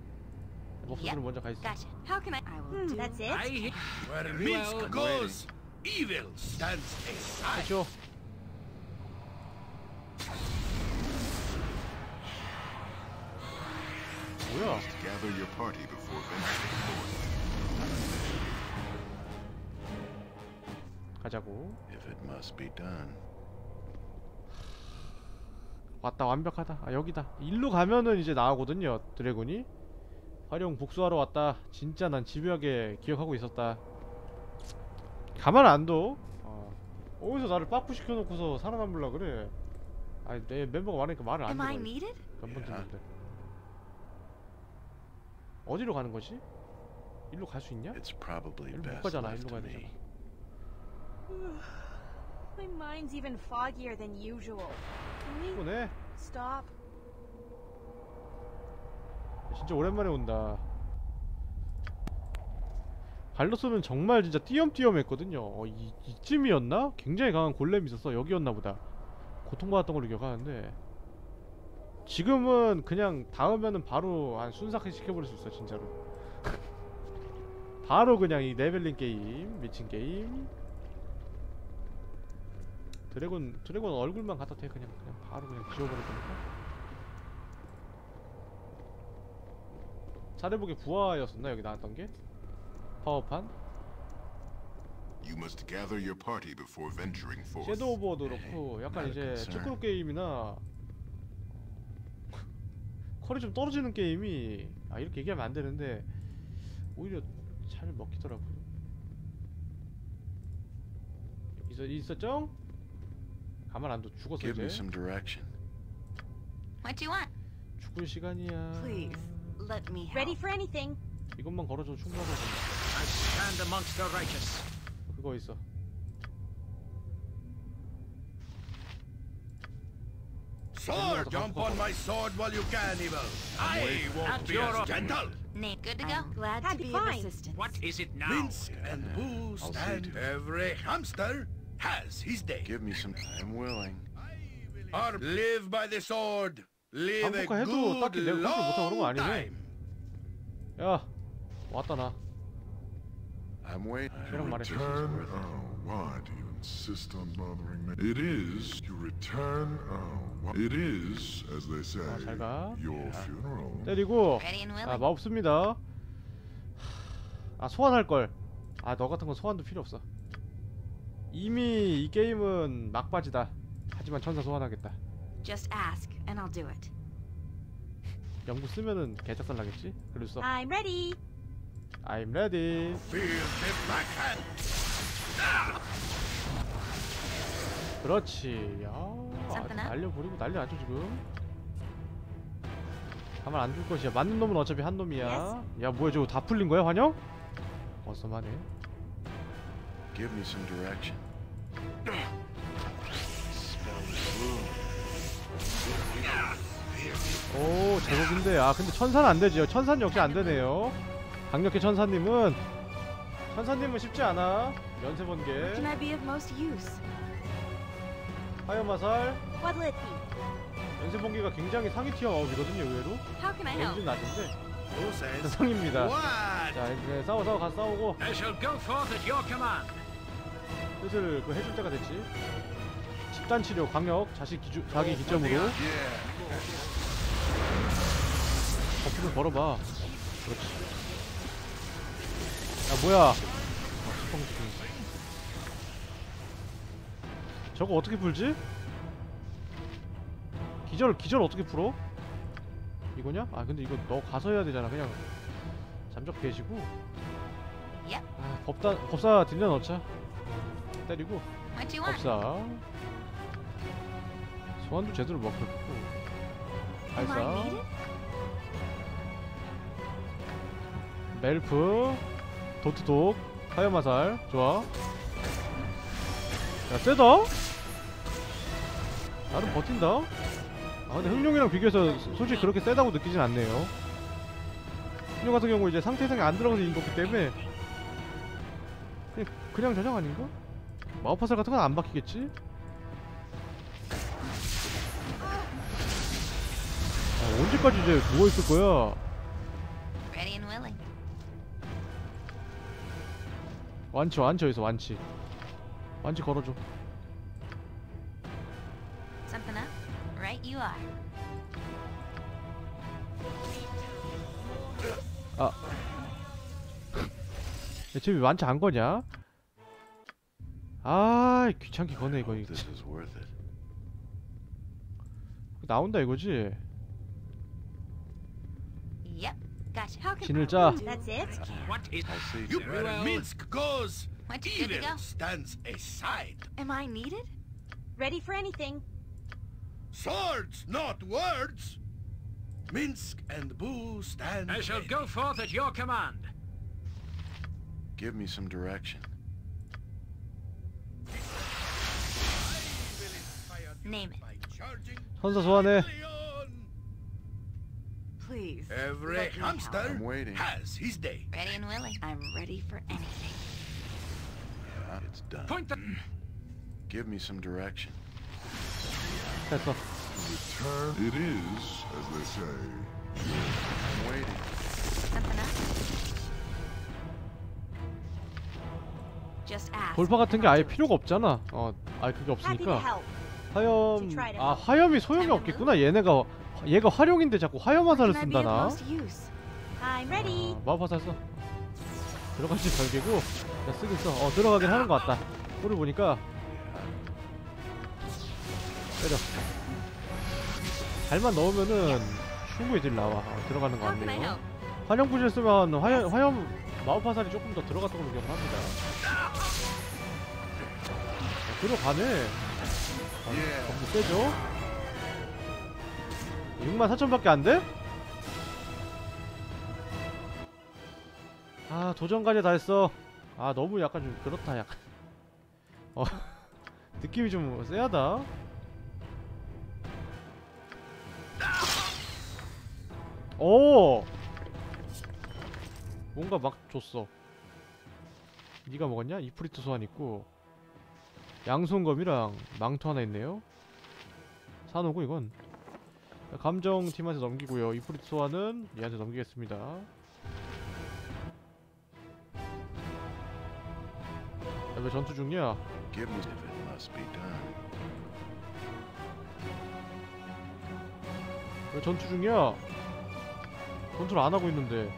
몹소들은 먼저 가 있어 Gotcha. How can I? I will Hmm, do. that's it? I hear Where Well, Minsk goes, evil stands aside. 그렇죠 You 뭐야 must gather your party before venturing forth. 가자고 If it must be done. 왔다 완벽하다 아 여기다 일로 가면은 이제 나오거든요 드래곤이 활용 복수하러 왔다 진짜 난 집요하게 기억하고 있었다 가만 안 둬 어. 어디서 나를 빠꾸 시켜놓고서 살아남으려 그래 아니 내 멤버가 많으니까 말을 안 Am I 들어. 야. 듣는데. 어디로 가는 거지? 일로 갈 수 있냐? 일로 못 가잖아. 일로 가야 되잖아. My mind's even foggier than usual. Can we 피곤해. stop? 진짜 오랜만에 온다. 발더스는 정말 진짜 띄엄띄엄 했거든요. 어, 이, 이쯤이었나? 굉장히 강한 골렘이 있어서 여기였나 보다. 고통받았던 걸로 기억하는데 지금은 그냥 닿으면은 바로 한 순삭해 시켜버릴 수 있어 진짜로. 바로 그냥 이 leveling 게임, 미친 게임. 드래곤 드래곤 얼굴만 갖다 대 그냥 그냥 바로 그냥 지워버릴 거니까. 잘해보게 부하였었나 여기 나왔던 게? 파워판? You must gather your party before venturing forth. 섀도우 오버도 그렇고 약간 not a 이제. 축구로 게임이나 컬이 좀 떨어지는 게임이 아 이렇게 얘기하면 안 되는데 오히려 잘 먹히더라고요 있어, 있었죠? 가만 안둬 죽었어 Give me 이제 some direction. What do you want? 죽을 시간이야 Please, let me help. Ready for anything. 이것만 걸어줘 충분하거든 I stand amongst the righteous. 그거 있어 Sword, jump on my sword while you can, Evil. I won't At be your as order. gentle. Nate, good to go? I'm glad to That'd be be of fine. assistance. What is it now? Minsk and boost I'll see and to it. every hamster has his day. Give me some. I'm willing. Or live by the sword. Live a 한국화 해도 good 딱히 내가 그렇게 못하고 그런 거 long 아니네. time. 야 왔다 나 I'm waiting. 걔랑 말해 Return? Oh, why do you insist on bothering me? It is. You return? Oh, why? It is, as they say, 아, 잘 가. your funeral. 때리고 아 씁니다 아 소환할 걸. 아 너 같은 건 소환도 필요 없어. 이미 이 게임은 막바지다. 하지만 천사 소환하겠다. Just ask, and I'll do it. 연구 쓰면은 개작살 나겠지? 그래서 I'm ready. I'm ready. 그렇지. 야, 아주 쌈싸나? 날려버리고 난리 나죠 지금. 가만 안둘 것이야. 맞는 놈은 어차피 한 놈이야. 야 뭐야 저거 다 풀린 거야 환영? 어썸하네. Give me some direction. 오 제법인데 아 근데 천사는 안 되지요 천사는 역시 안 되네요 강력해 천사님은 천사님은 쉽지 않아 Where 번개 can I be of most use? 화염화살. It be? 연세 번개가 굉장히 상위 티어 마법이거든요 의외로. How can I help? 엔진 낮은데. 상입니다? 자 이제 싸워 싸워 가서 싸우고. I shall go forth at your command. 슬슬 그 해줄 때가 됐지. 집단 치료 강력 자식 기주, 자기 기점으로. Yeah. buff 좀 걸어봐. 그렇지. 야 뭐야 저거 어떻게 풀지? 기절 기절 어떻게 풀어? 이거냐? 아 근데 이거 너 가서 해야 되잖아 그냥 잠적 계시고. 아 법사 법사 딜려 넣자 때리고? 법사 소환도 제대로 먹혔고 발사? 멜프 도트독 화염화살 좋아 야 세다 나름 버틴다 아 근데 흥룡이랑 비교해서 소- 솔직히 그렇게 세다고 느끼진 않네요 흥룡 같은 경우 이제 상태 이상이 안 들어가서 이긴 거기 때문에 그냥, 그냥 저장 아닌가? 마법화살 같은 건 안 박히겠지? 아, 언제까지 이제 누워있을 거야. 완치 완치 어디서 완치 완치 걸어줘 Something up? Right you are. 아 애초에 완치 안 거냐? 아 귀찮게 거네 이거 이거 This is worth it. 나온다 이거지? Yep. Gotcha. How can 진을 짜. That's it? what is You Went to Evil good to go. stands aside. Am I needed? Ready for anything. Swords, not words! Minsk and Boo stand... I shall ready. go forth at your command. Give me some direction. Name it. Hold us one. Eh? Please. Every hamster I'm waiting. has his day. Ready and willing. I'm ready for anything. It's done. Point the... Give me some direction. 됐어. Return. It is, as they say. I'm waiting. Something else? Just ask. 돌파 같은 게 아예 필요가 없잖아. 어, 아예 그게 없으니까. 화염. 아. 화염이 소용이 없겠구나. 얘네가 얘가 활용인데 자꾸 화염 화살을 쓴다나. I'm ready. 아, 마법 화살 써. 들어갈지 별개고. 나 쓰긴 써. 어, 들어가긴 하는 것 같다. 꼴을 보니까 때려. 잘만 넣으면은 충분히 딜 나와. 어, 들어가는 거 같네요. 환영 부실 쓰면 화염, 화염 마법 화살이 조금 더 들어갔던 걸로 기억을 합니다. 어, 들어가네. 아, 예. 너무 세죠? 6만 4천밖에 안 돼? 아 도전까지 다 했어. 아 너무 약간 좀 그렇다 약간. 어 느낌이 좀 쎄하다. 오 뭔가 막 줬어. 네가 먹었냐? 이프리트 소환 있고 양손검이랑 망토 하나 있네요. 사놓고 이건 감정 팀한테 넘기고요. 이프리트 소환은 얘한테 넘기겠습니다. 왜 전투 중이야? 왜 전투 중이야? 전투를 안 하고 있는데.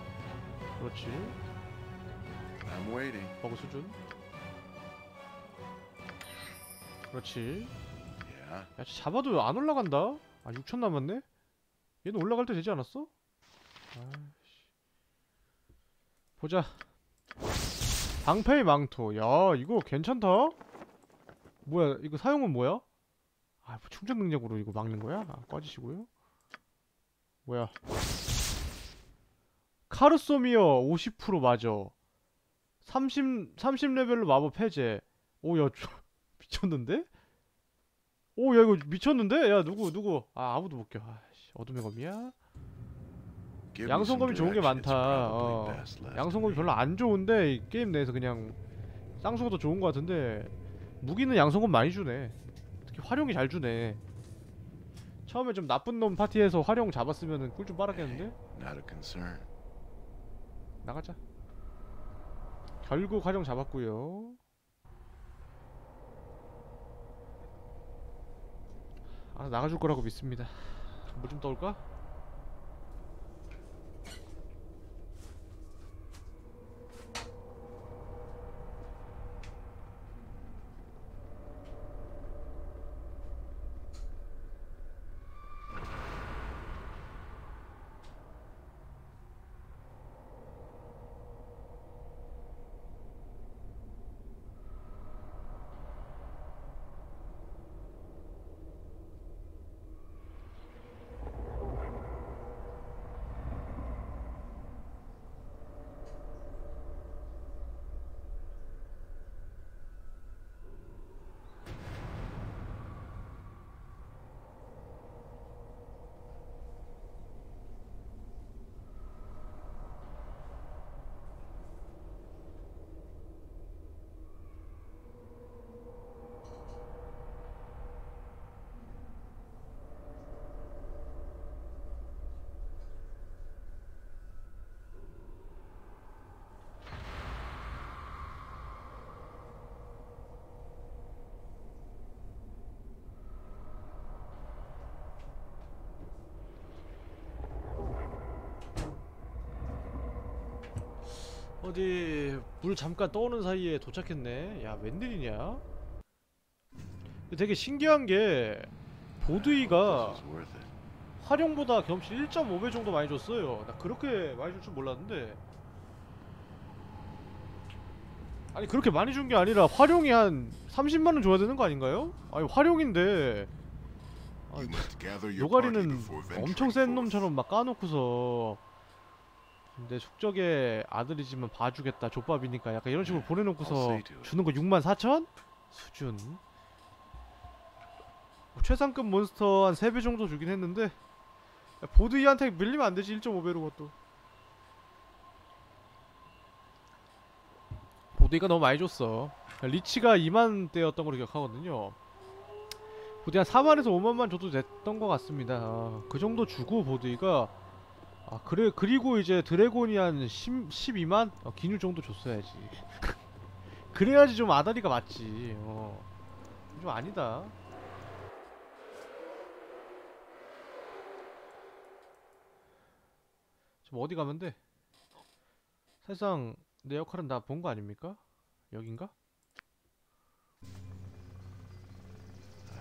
그렇지. 버그 수준. 그렇지. 야, 쟤 잡아도 안 올라간다. 아, 6천 남았네. 얘는 올라갈 때 되지 않았어? 아이씨. 보자. 방패의 망토. 야, 이거 괜찮다. 뭐야, 이거 사용은 뭐야? 아, 뭐 충전 능력으로 이거 막는 거야? 아, 꺼지시고요. 뭐야? 카르소미어 50% 맞아. 30 30레벨로 마법 해제. 오, 야, 저, 미쳤는데? 오, 야, 이거 미쳤는데? 야, 누구, 누구? 아, 아무도 못 껴. 아씨, 어둠의 검이야? 양손검이 좋은 게 많다. 어. 양손검이 별로 안 좋은데 이 게임 내에서 그냥 쌍수가 더 좋은 것 같은데 무기는 양손검 많이 주네. 특히 활용이 잘 주네. 처음에 좀 나쁜 놈 파티에서 활용 잡았으면은 꿀좀 빨았겠는데? 나가자. 결국 활용 잡았고요. 아 나가줄 거라고 믿습니다. 물 좀 떠올까? 어디 물 잠깐 떠오는 사이에 도착했네. 야 웬일이냐? 되게 신기한 게 보드이가. 활용보다 경험치 1.5배 정도 많이 줬어요. 나 그렇게 많이 줄 줄 몰랐는데. 아니 그렇게 많이 준 게 아니라 활용이 한 30만 원 줘야 되는 거 아닌가요? 아니 활용인데 아, venturing 엄청 센. 놈처럼 막 까놓고서 근데 숙적의 아들이지만 봐주겠다 족밥이니까 약간 이런 식으로 보내놓고서 to it. 주는 거 6만 4천? 수준 뭐 최상급 몬스터 한 3배 정도 주긴 했는데 야, 보드이한테 밀리면 안 되지 1.5배로 그것도 보드이가 너무 많이 줬어 리치가 2만 대였던 걸로 기억하거든요 보드 한 4만에서 5만만 줘도 됐던 것 같습니다. 아, 그 정도 주고 보드이가 아 그래 그리고 이제 드래곤이 한 10, 12만 어, 기뉴 정도 줬어야지. 그래야지 좀 아다리가 맞지. 어. 좀 아니다. 지금 어디 가면 돼? 사실상 내 역할은 다 본 거 아닙니까? 여긴가?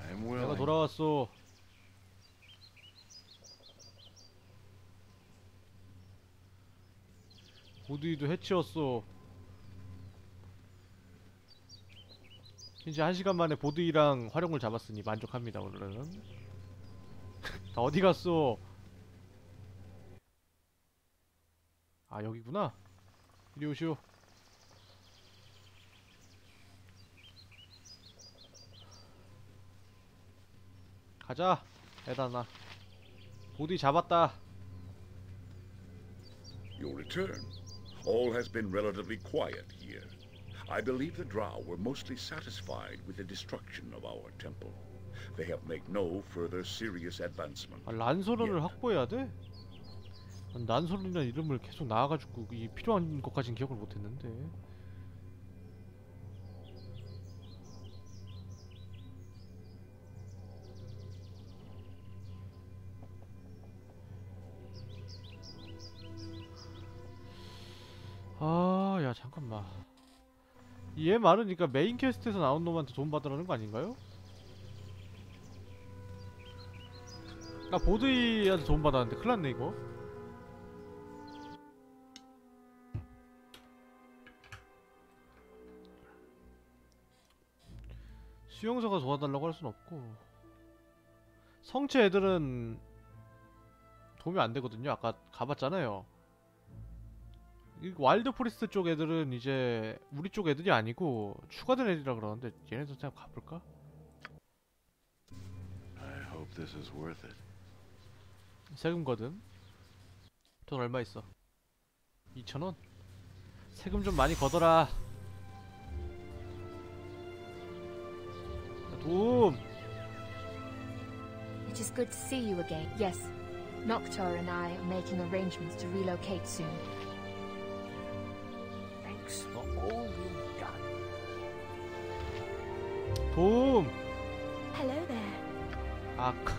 I'm 내가. 돌아왔어. 보드이도 해치웠어. 이제 한 시간 만에 보드이랑 활용을 잡았으니 만족합니다 오늘은. 다 어디 갔어? 아 여기구나. 이리 오시오. 가자. 에다나. 보드이 잡았다. Your return. All has been relatively quiet here. I believe the Drow were mostly satisfied with the destruction of our temple. They have made no further serious advancement. 아, 란소론을 예. 확보해야 돼? 난 란소론이라는 이름을 계속 나와가지고 이 필요한 것까진 기억을 못했는데 아, 야 잠깐만. 얘 말으니까 main quest에서 나온 놈한테 돈 받으라는 거 아닌가요? 아 보디한테 돈 받았는데 큰일 났네 이거. 수용소가 도와달라고 할 순 없고. 성채 애들은 도움이 안 되거든요. 아까 가봤잖아요. 이 와일드 포리스트 쪽 애들은 이제 우리 쪽 애들이 아니고 추가된 애들이라 그러는데 얘네들 그냥 가볼까? I hope this is worth it. 세금 거든 돈 얼마 있어? 2천원? 세금 좀 많이 걷어라 야, 도움! It is good to see you again. Yes, Noctur and I are making arrangements to relocate soon. 도움! Hello there. 아 크.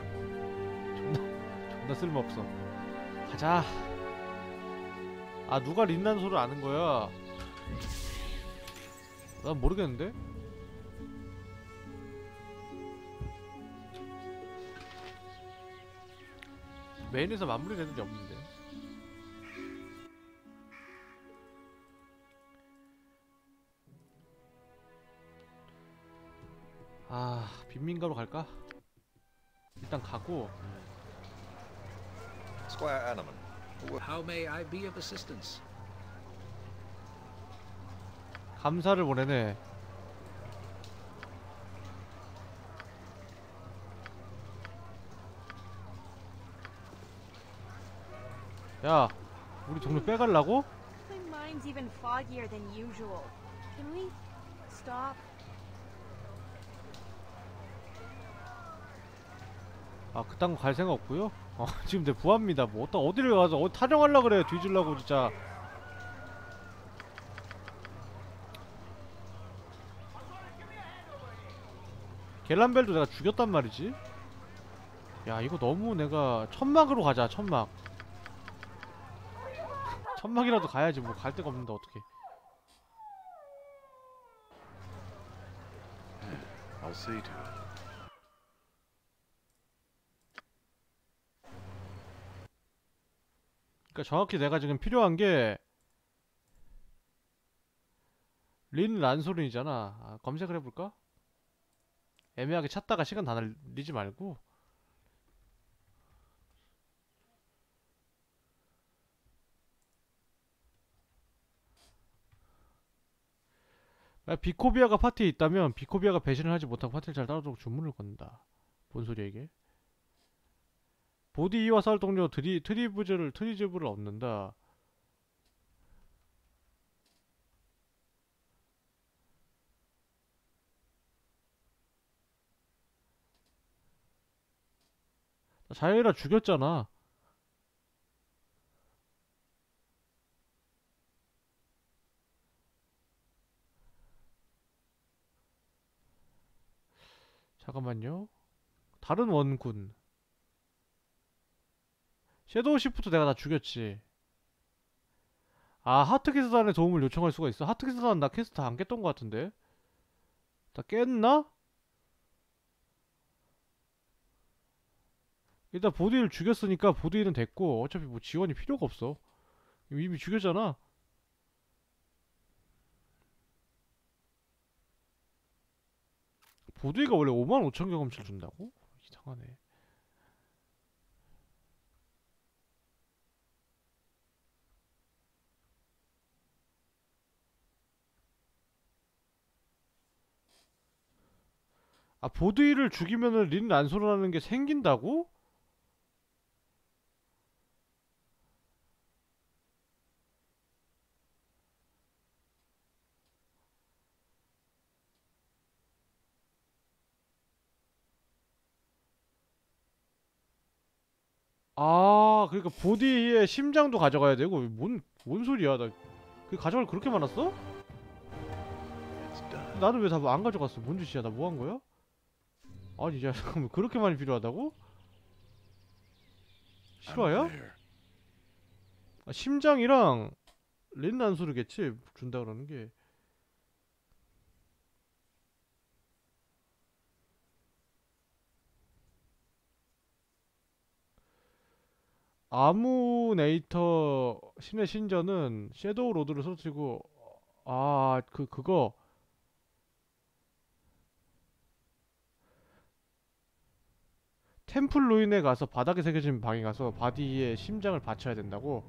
존나 존나 쓸모없어 가자 아 누가 린난소를 아는 거야 난 모르겠는데? 메인에서 마무리되는 애들이 없는데 아 빈민가로 갈까? 일단 가고 Squire Animan. How may I be of assistance? 감사를 보내네. 야, 우리 동료 빼갈라고? My mind's even foggier than usual. Can we stop? 아, 그딴 거 갈 생각 없고요. 어, 지금 내 부합니다. 뭐 어디다 어디를 가서 어디 타령하려 그래? 뒤질라고 진짜. 겔란벨도 내가 죽였단 말이지. 야, 이거 너무 내가 천막으로 가자. 천막. 천막이라도 가야지. 뭐 갈 데가 없는데 어떻게? I'll. 그러니까 정확히 내가 지금 필요한 게 린 란소린이잖아 아, 검색을 해볼까? 애매하게 찾다가 시간 다 날리지 말고 아, 비코니아가 파티에 있다면 비코니아가 배신을 하지 못하고 파티를 잘 따라주고 주문을 건다. 본소리에게. 보디와 싸울 동료 트리, 트리브즈를 트리즈브를 얻는다. 자이라 죽였잖아. 잠깐만요. 다른 원군. 섀도우 시프트 내가 다 죽였지. 아, 하트 기사단의 도움을 요청할 수가 있어. 하트 기사단 나 퀘스트 안 깼던 것 같은데. 다 깼나? 일단 보디를 죽였으니까 보디는 됐고 어차피 뭐 지원이 필요가 없어. 이미 죽였잖아. 보드이가 원래 5만 5천 경험치를 준다고? 이상하네. 아 보드이를 죽이면은 린 란소라는 게 생긴다고? 아, 그러니까 보디의 심장도 가져가야 되고 뭔, 뭔 소리야? 나 그 가져갈 그렇게 많았어? It's done. 나는 왜 다 안 가져갔어? 뭔 짓이야? 나 뭐 한 거야? 아니, 야, 잠깐만 그렇게 많이 필요하다고? 실화야? 아, 심장이랑 린난소르겠지? 준다 그러는 게. 아무네이터 신의 신전은 섀도우 로드를 쏟치고 아 그 그거 템플 루인에 가서 바닥에 새겨진 방에 가서 바디의 심장을 바쳐야 된다고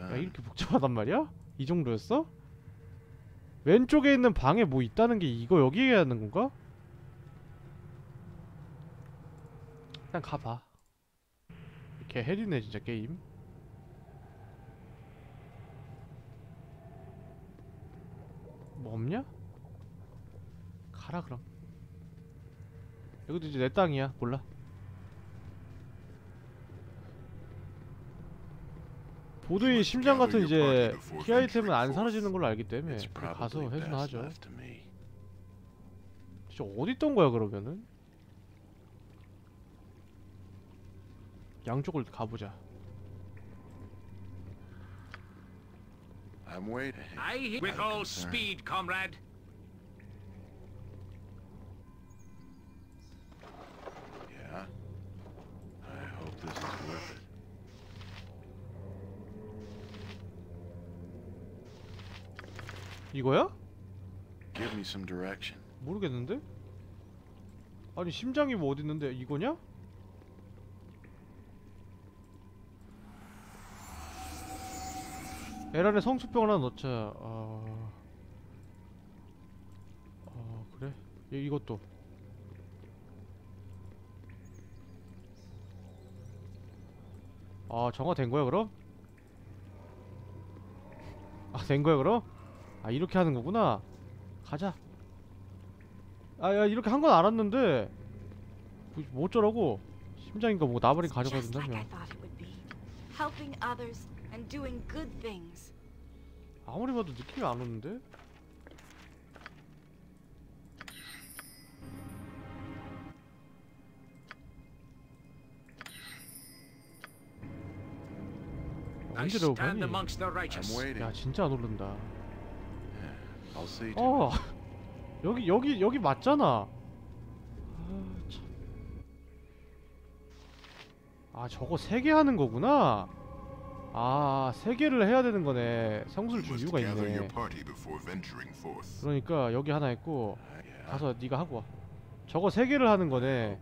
야. 이렇게 복잡하단 말이야? 이 정도였어? 왼쪽에 있는 방에 뭐 있다는 게 이거 여기 해야 하는 건가? 일단 가봐 이렇게 해리네 진짜 게임 뭐 없냐? 가라 그럼 여기도 이제 내 땅이야 몰라 보드의 심장 같은 이제 키 아이템은 안 사라지는 걸로 알기 때문에 가서 probably 해주나 best 하죠 left to me. 진짜 어디 있던 거야 그러면은? 양쪽을 가보자 I'm waiting. With all speed, comrade. This is worth it. 이거야? Give me some direction. 모르겠는데? 아니 심장이 뭐 어디 있는데 이거냐? 에란에 성수병 하나 넣자 아... 아 그래? 이, 이것도 아 정화 된 거야 그럼? 아 된 거야 그럼? 아 이렇게 하는 거구나 가자 아 야 이렇게 한 건 알았는데 뭐, 뭐 어쩌라고 심장인가 뭐 나발이 가져가야 된다며. 아무리 봐도 느낌이 안 오는데? I'm waiting. 야 진짜 안 오른다 I'll see to 어. 여기 여기 여기 맞잖아 아, 참. 아 저거 세 개 하는 거구나 아 세 개를 해야 되는 거네 성수를 줄 이유가 있네. 그러니까 여기 하나 있고. 가서 네가 하고 와 저거 세 개를 하는 거네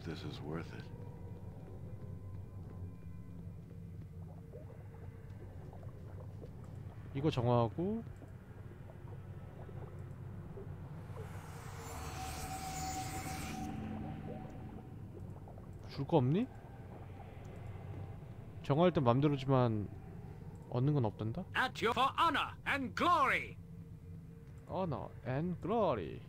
이거 정하고 줄 거 없니? 정할 땐 맘대로지만 얻는 건 없단다? At your for honor and glory. Honor and glory.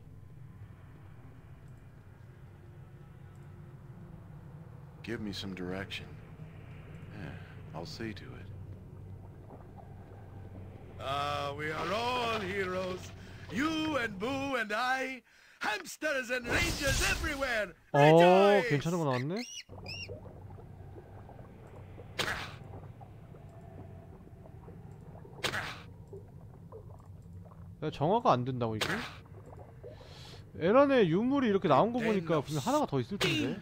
Give me some direction. I'll see to it. Ah, we are all heroes. You and Boo and I. Hamsters and rangers everywhere. 어! 괜찮은 거 나왔네? 야, 정화가 안 된다고 이게? 에란에 유물이 이렇게 나온 거 보니까 분명 하나가 더 있을 텐데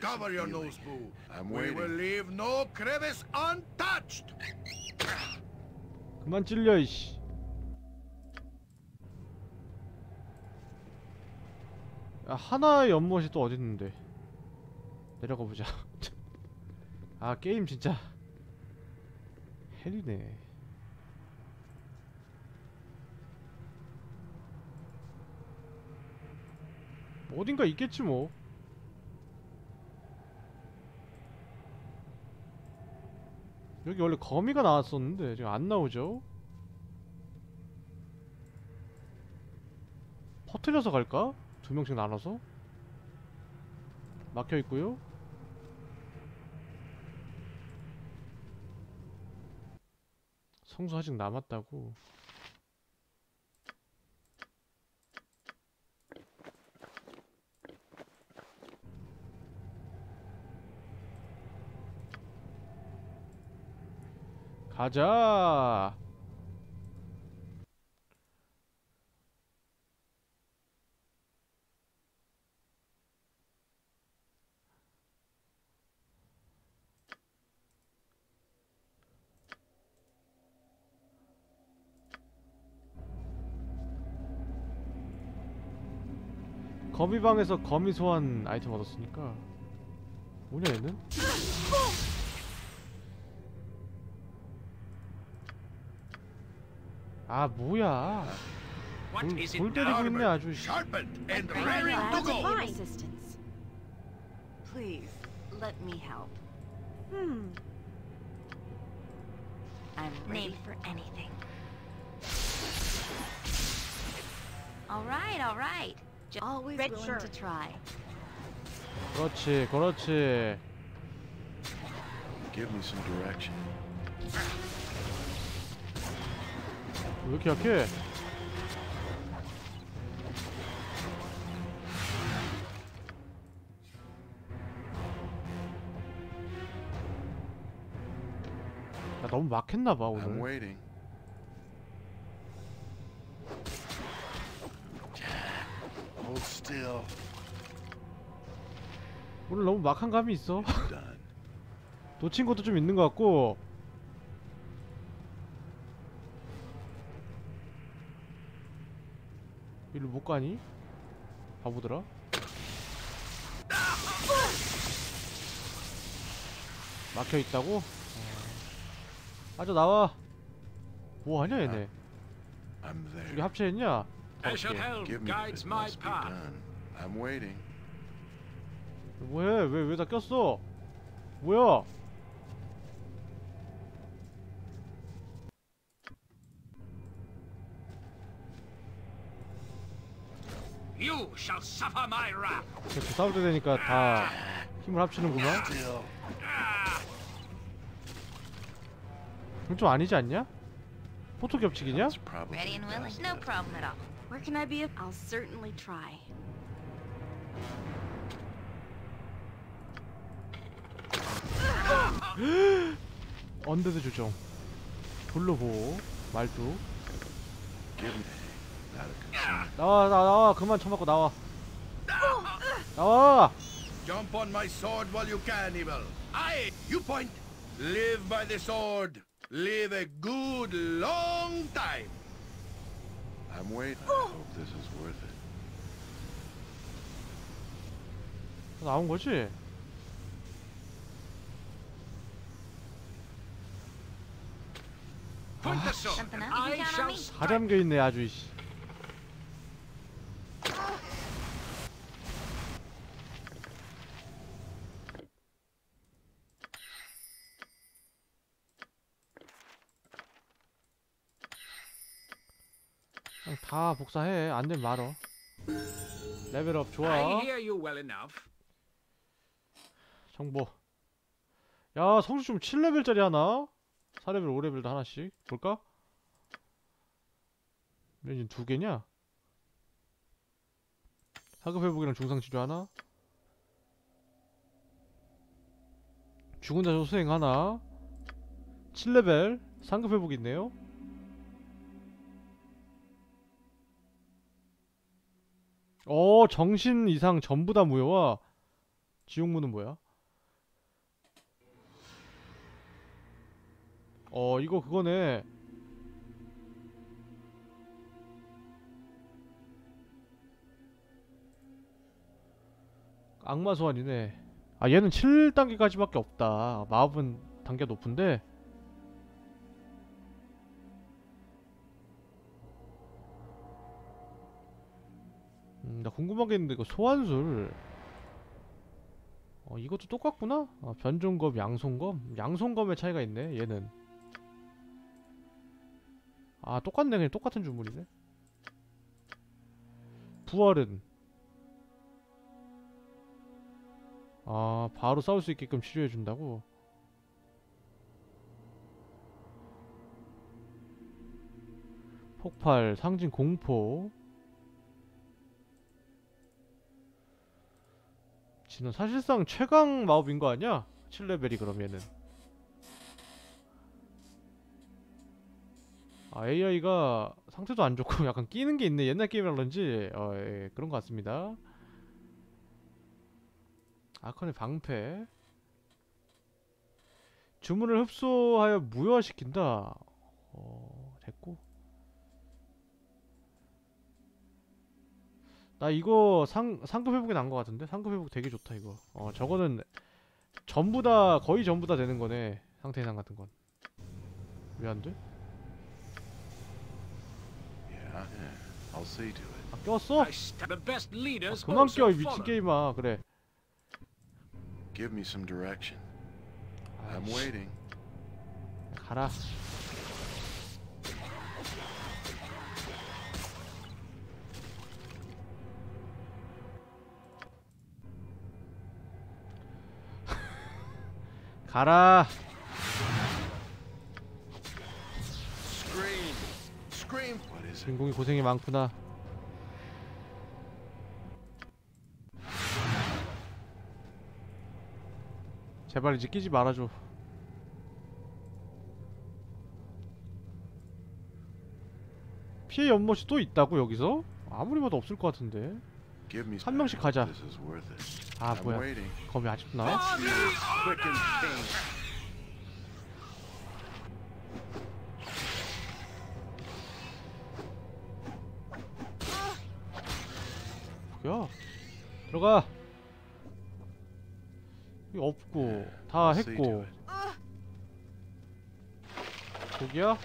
Cover your nose, Boo. We will leave no crevice untouched. 그만 찔려 이씨. 야, 하나의 연못이 또 어딨는데? 내려가 보자. 아 게임 진짜 헬이네. 뭐 어딘가 있겠지 뭐 여기 원래 거미가 나왔었는데 지금 안 나오죠? 퍼트려서 갈까? 두 명씩 나눠서? 막혀 있고요. 성수 아직 남았다고. 가자. 거미방에서 거미 소환 아이템 얻었으니까 뭐냐 얘는? 아 뭐야 What 돌, is it 돌 now? 때리고 있네 아주 씨. Sharpened and I'm ready glad to to go. find assistance. Please, let me help. Hmm. I'm ready for anything. All right, all right. J- Always Red willing to shirt. try. 그렇지 그렇지 Give me some direction. 왜 이렇게 약해? 나 너무 막했나봐 오늘. 오늘 너무 막한 감이 있어. 놓친 것도 좀 있는 것 같고 이리로 못 가니? 바보들아 막혀 있다고? 아저 나와 뭐 하냐 얘네 there. 합체했냐? 뭐해? 왜 왜 다 꼈어? 뭐야? You shall suffer my wrath. 이렇게 싸울 때 되니까 다 힘을 합치는구만. 그건 좀 아니지 않냐? 포토 겹치기냐? That's probably Ready and willing. does No it. problem at all. Where can I be? of- I'll certainly try. 언데드 조정. 불로 보호. 말뚝. 나와 나 나와 그만 쳐맞고 나와. 나와. Jump on my sword while you can, evil. Aye, you point. Live by the sword. Live a good long time. I'm waiting. I hope this is worth it. 나온 거지? Strike. 잠겨 있네 아주 이씨. 다 복사해 안 되면 말어 레벨업 좋아 정보 야 성수 좀 7레벨짜리 하나? 4레벨 5레벨도 하나씩 볼까? 왠지 두 개냐? 사급 회복이랑 중상 치료 하나? 죽은 자 소수행 하나? 7레벨 상급 회복 있네요. 어 정신 이상 전부 다 무효와 지옥문은 뭐야? 어 이거 그거네 악마 소환이네. 아 얘는 7단계까지밖에 없다. 마법은 단계 높은데? 음, 나 궁금한 게 있는데 이거 소환술. 어 이것도 똑같구나? 어, 변종검 양손검? 양손검의 차이가 있네 얘는. 아 똑같네. 그냥 똑같은 주문이네. 부활은 아 바로 싸울 수 있게끔 치료해준다고? 폭발 상징 공포. 지는 사실상 최강 마법인 거 아니야? 7레벨이 그러면은. 아 AI가 상태도 안 좋고 약간 끼는 게 있네. 옛날 게임이라 그런지. 어, 예, 그런 것 같습니다 아컨의 방패 주문을 흡수하여 무효화시킨다 어 됐고 나 이거 상, 상급 회복이 난 것 같은데? 상급 회복 되게 좋다 이거 어 저거는 전부 다 거의 전부 다 되는 거네 상태 이상 같은 건 왜 안 돼? 아 꼈어? 아, 그만 껴이 미친. 게임아 그래 Give me some direction. I'm 아이씨, waiting. 가라 가라 Scream! Scream! What is it? 주인공이 고생이 많구나 제발 이제 끼지 말아줘 피해 연못이 또 있다고 여기서? 아무리 봐도 없을 것 같은데 한 명씩 가자. 아 뭐야. 검이 아직도 나와? 뭐야 들어가 없고 다 see to 했고. 독이야?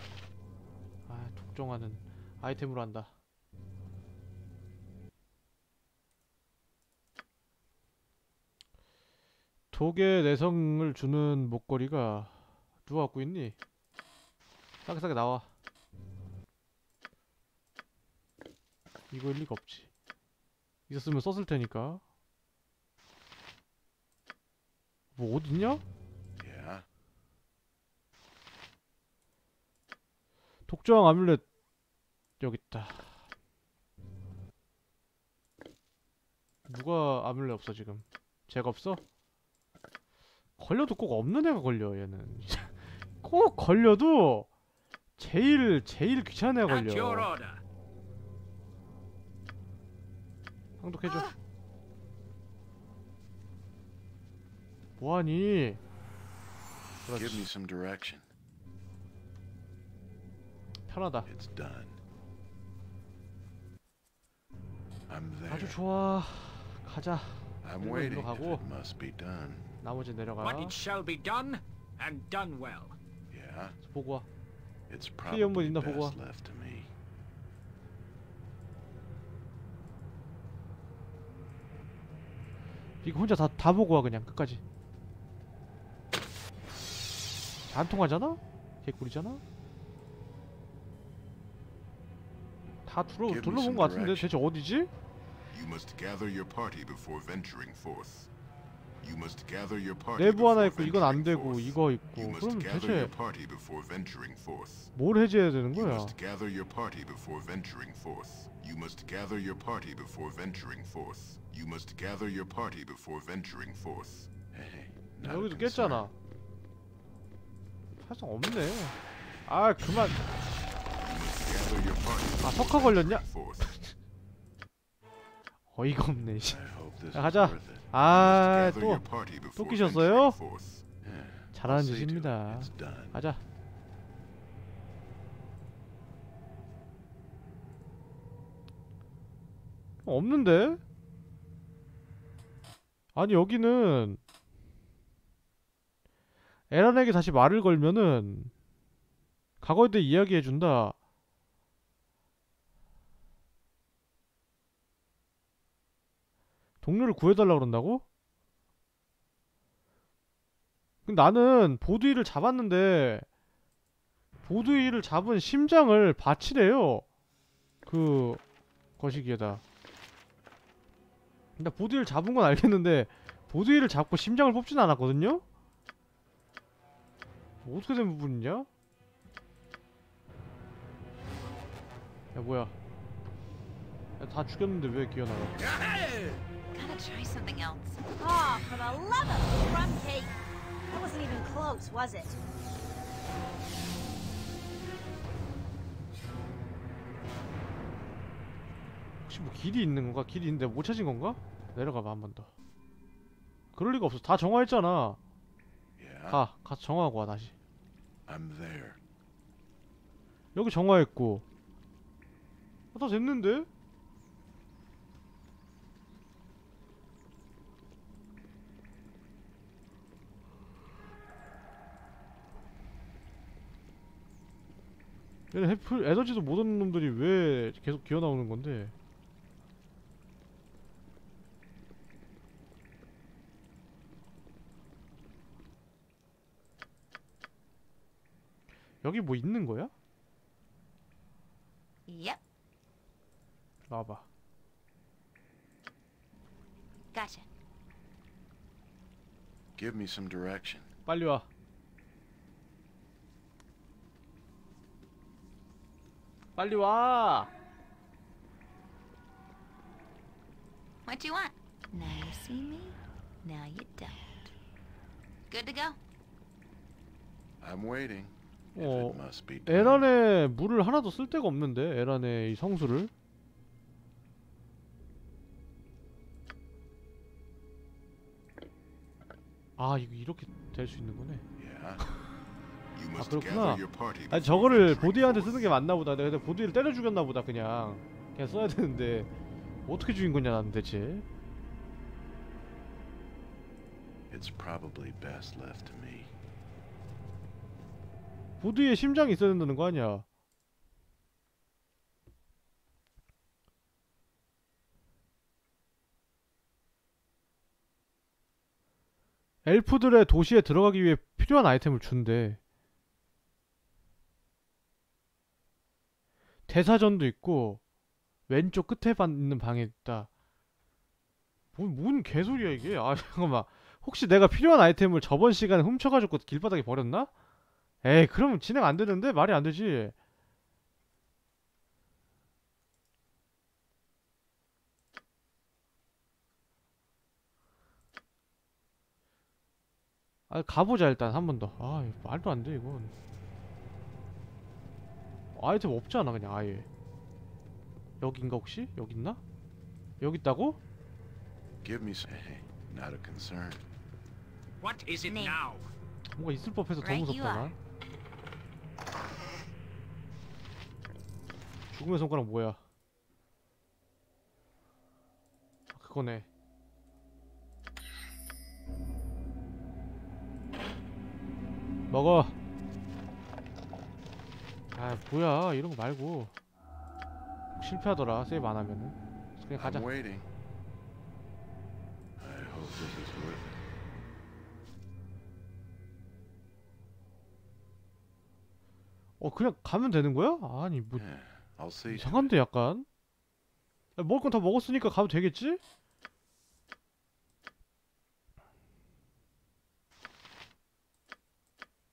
아 독종하는 아이템으로 한다 독의 내성을 주는 목걸이가 누가 갖고 있니? 싸게 싸게 나와 이거일 리가 없지 있었으면 썼을 테니까 뭐 어딨냐? Yeah. 독저항 아뮬렛 여기 있다. 누가 아뮬렛 없어 지금? 제가 없어? 걸려도 꼭 없는 애가 걸려 얘는. 꼭 걸려도 제일 제일 귀찮은 애가 걸려. 항독해줘. 뭐하니? Give me 그렇지. some direction. 편하다. It's done. I'm there. 아주 좋아. 가자. I'm waiting. 가고. It must be done. 나머지 내려가. What it shall be done, and done well. Yeah. 보고 와. It's probably best left to me. 이거 혼자 다, 다 보고 와 그냥 끝까지 안 통하잖아? 개꿀이잖아? 다 둘러, 둘러본 것 같은데. 대체 어디지? You must gather your party before venturing forth. You must gather your party 내부 하나 있고 이건 안 되고. 이거 있고 그럼 대체 your party before venturing forth. 뭘 해제해야 되는 거야? must gather your party before venturing forth. You must gather your party before venturing forth. You must gather your party before venturing forth. Hey, not a 여기도. 깼잖아. 사실 없네. 아 그만. 아 석화 걸렸냐? 어이가 없네. 야, 가자. worth it. 아 Gather 또 your party 또 before 끼셨어요? 잘하는. 짓입니다. 가자. 없는데? 아니 여기는 에란에게 다시 말을 걸면은 과거에 대해 이야기해준다. 동료를 구해달라 그런다고? 나는 보드위를 잡았는데 보드위를 잡은 심장을 바치래요. 그 거시기에다. 근데 보드위를 잡은 건 알겠는데 보드위를 잡고 심장을 뽑진 않았거든요? 뭐 어떻게 된 부분이냐? 야 뭐야? 야, 다 죽였는데 왜 기어나가? Gotta try something else. Oh, for the love of crumb cake! That wasn't even close, was it? 혹시 뭐 길이 있는 건가? 길이 있는데 못 찾은 건가? 내려가봐 한 번 더. 그럴 리가 없어. 다 정화했잖아. 가, 가서 정화하고 와 다시. I'm there. 여기 정화했고. 아, 다 됐는데? 얘네 해플 에너지도 못 얻는 놈들이 왜 계속 기어 나오는 건데? 여기 뭐 있는 거야? Yep, 나와봐. gotcha. Give me some direction. 빨리 와. 빨리 와. What do you want? Now you see me, now you don't. Good to go. I'm waiting. 어. 에란에 물을 하나도 쓸 데가 없는데 에란의 이 성수를. 아 이거 이렇게 될 수 있는 거네. 아 그렇구나. 아니 저거를 보디한테. 쓰는 게 맞나 보다. 내가 근데 보디를 때려 죽였나 보다 그냥. 그냥 써야 되는데 어떻게 죽인 거냐 나는 대체. It's probably best left to me. 보드에 심장이 있어야 된다는 거 아니야? 엘프들의 도시에 들어가기 위해 필요한 아이템을 준대. 대사전도 있고 왼쪽 끝에 반- 있는 방에 있다. 뭔, 뭔 개소리야 이게? 아 잠깐만. 혹시 내가 필요한 아이템을 저번 시간에 훔쳐가지고 길바닥에 버렸나? 에이 그러면 진행 안 되는데 말이 안 되지. 아 가보자 일단 한 번 더. 아 말도 안 돼 이건. 아이템 없잖아 그냥 아예. 여긴가 혹시? 여기 있나? 여기 있다고? Give me some. Hey, not a concern. What is it Name. now? 뭔가 있을 법해서 더 무섭다 나. 죽음의 손가락 뭐야? 아, 그거네. 먹어. 아 뭐야 이런 거 말고 실패하더라 세이브 안 하면은 그냥 가자. 어 그냥 가면 되는 거야? 아니 뭐 이상한데 약간? 야, 먹을 건 다 먹었으니까 가도 되겠지?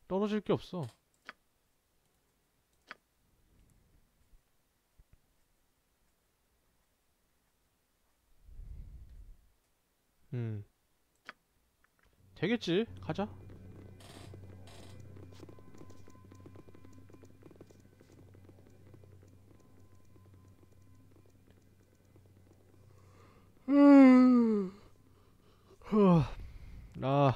떨어질 게 없어. 음. 되겠지? 가자 음. 후. 아.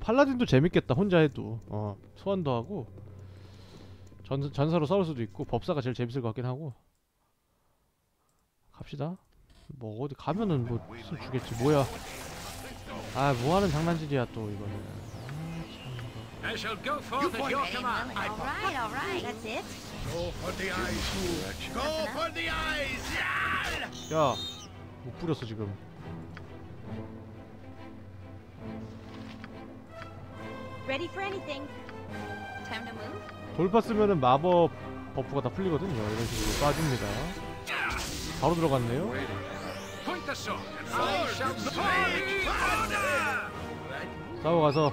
팔라딘도 재밌겠다. 혼자 해도. 어. 소환도 하고. 전 전사로 싸울 수도 있고 법사가 제일 재밌을 것 같긴 하고. 갑시다. 뭐 어디 가면은 뭐 무슨 주겠지. 뭐야? 아, 뭐 하는 장난질이야 또 이거는. I shall go forth at your Ready and command. willing. All right, all right. That's it? Go for the eyes, fool. Go for the eyes. Yeah! 야. 못 뿌렸어 지금. 돌파 쓰면은 마법 버프가 다 풀리거든요. 이런 식으로 빠집니다. 바로 들어갔네요. 싸워가서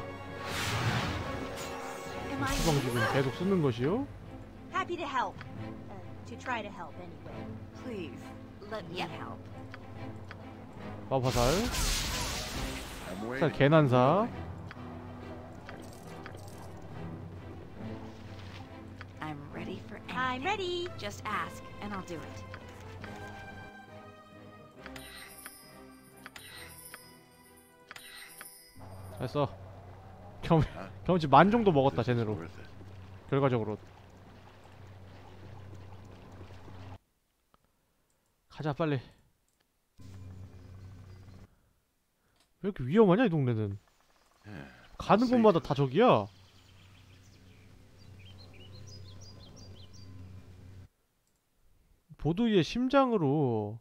추방 지금 계속 쓰는 것이요. Happy to help? Uh, to try to help anyway. Please, let me help. 화살 waiting. 개난사. I'm ready for anything. I'm ready. Just ask, and I'll do it. 됐어. 경험 경험치 만 정도 먹었다 it. 결과적으로. 가자 빨리. 왜 이렇게 위험하냐 이 동네는. Yeah. 가는 곳마다 다 적이야. 보드 위에 심장으로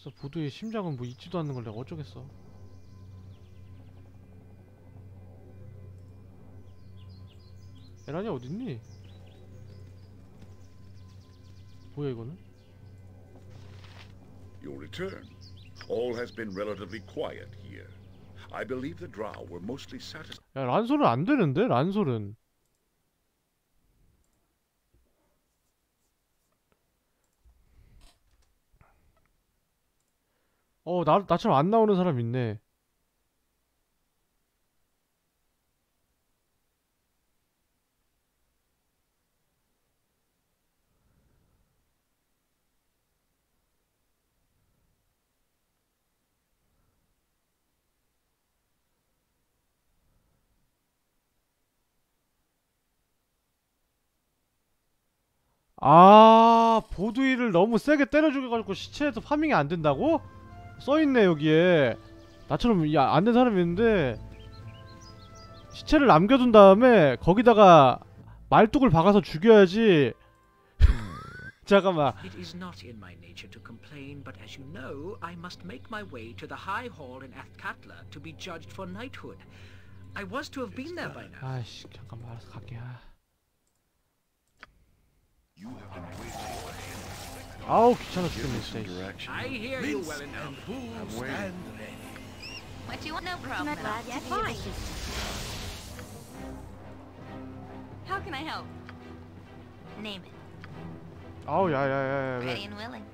됐어 보드 위에 심장은 뭐 있지도 않는 걸 내가 어쩌겠어 에란이 어딨니? 뭐야 이거는? Your return. All has been relatively quiet here. I believe the drow were mostly satisfied. 야 란솔은 안 되는데 란솔은 어 나, 나처럼 안 나오는 사람 있네 아 보드 위를 너무 세게 때려 죽여가지고 시체에서 파밍이 안 된다고? 써있네 여기에 나처럼 안 된 사람이 있는데 시체를 남겨둔 다음에 거기다가 말뚝을 박아서 죽여야지 잠깐만 It is not in my nature to complain, but as you know, I must make my way to the High Hall in Athkatla to be judged for knighthood. I was to have been there by now. 아이씨 잠깐만 알아서 갈게 아. You have been waiting. 아우 귀찮아 Give 죽겠네 me some 진짜 이씨. direction. I hear you Mince well and enough. fools I'm waiting. stand ready. What you want? No problem. Not at all. glad to be of Fine. assistance. How can I help? Name it. 아우 야야야야 Ready 왜 and willing.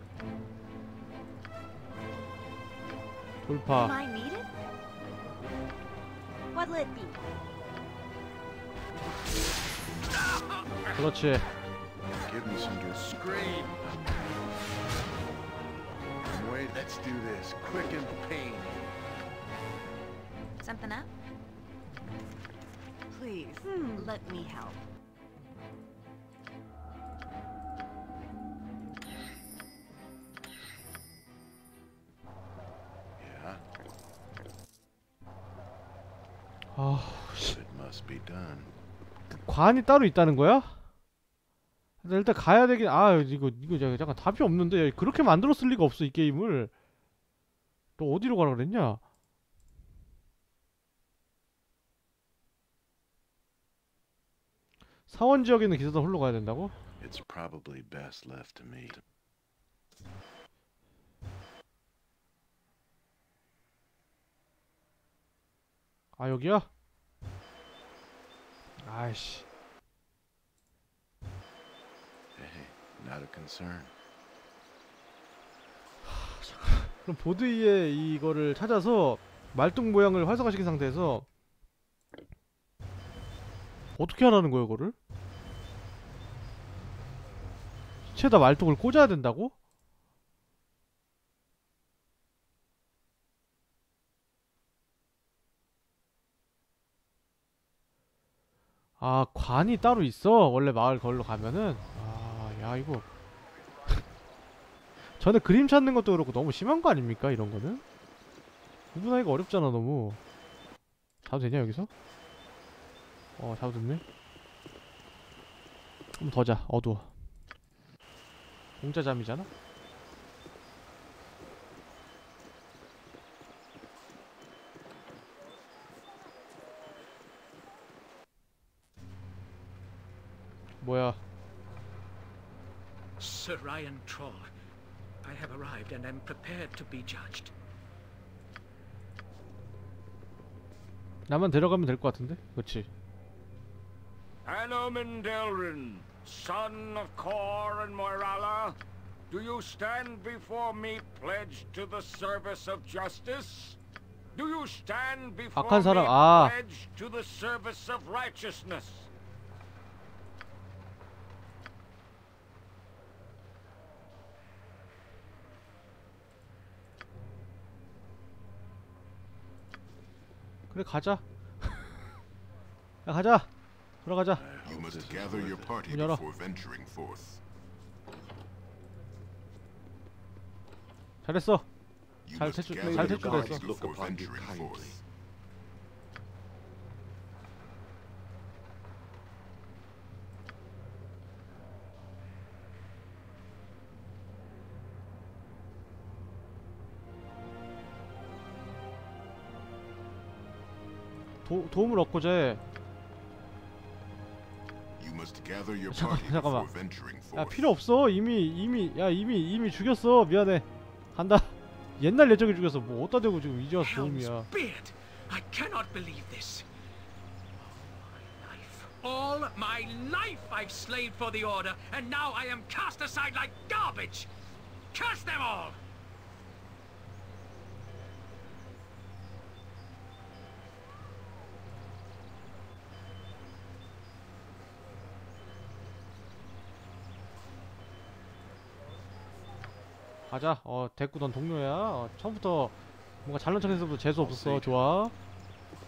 Am 돌파 I needed? What'll it be? 그렇지 Give me some direction. Scream. I'm waiting. Let's do this. Quick and pain. Something up? Please, Hmm. let me help. Yeah, 아 but it must be done. 그 관이 따로 있다는 거야? 일단 가야 되긴 아 이거 이거 야- 약간 답이 없는데 그렇게 만들었을 리가 없어 이 게임을 또 어디로 가라 그랬냐? 사원 지역에 있는 기사단 홀로 가야 된다고? It's probably best left to me. 아 여기야? 아이씨 not a concern. 그럼 보드 위에 이거를 찾아서 말뚝 모양을 활성화시킨 상태에서 어떻게 하라는 거예요, 그거를? 시체에다 말뚝을 꽂아야 된다고? 아, 관이 따로 있어? 원래 마을 걸로 가면은? 아, 야, 이거. 전에 그림 찾는 것도 그렇고 너무 심한 거 아닙니까? 이런 거는? 구분하기가 어렵잖아, 너무. 잡도 되냐, 여기서? 어, 잡도 됐네. 좀 더 자, 어두워. 공짜 잠이잖아? 뭐야? Sir Ryan Troll, I have arrived and am prepared to be judged. 나만 데려가면 될 것 같은데? 그렇지. Hanoman Delrin, son of Kor and Moirala, do you stand before me pledged to the service of justice? Do you stand before 악한 사람, me 아. pledged to the service of righteousness? 그래 가자. 야 가자. party 문 열어. 잘했어. 잘 gather 잘 탈출했어. 도, 도움을 얻고자 해. You must gather your 잠깐만, 잠깐만. 야. 필요 없어. 이미 이미 야 이미 이미 죽였어. 미안해. 간다. 옛날 예정에 죽였어. 뭐 어디다 대고 지금 이제 와서 도움이야. I cannot believe this. All my life, all my life I've slaved for the Order, and now I am cast aside like garbage! Curse them all! 가자. 어 됐고 넌 동료야. 어, 처음부터 뭔가 잘난 척해서부터 재수 없었어. 좋아.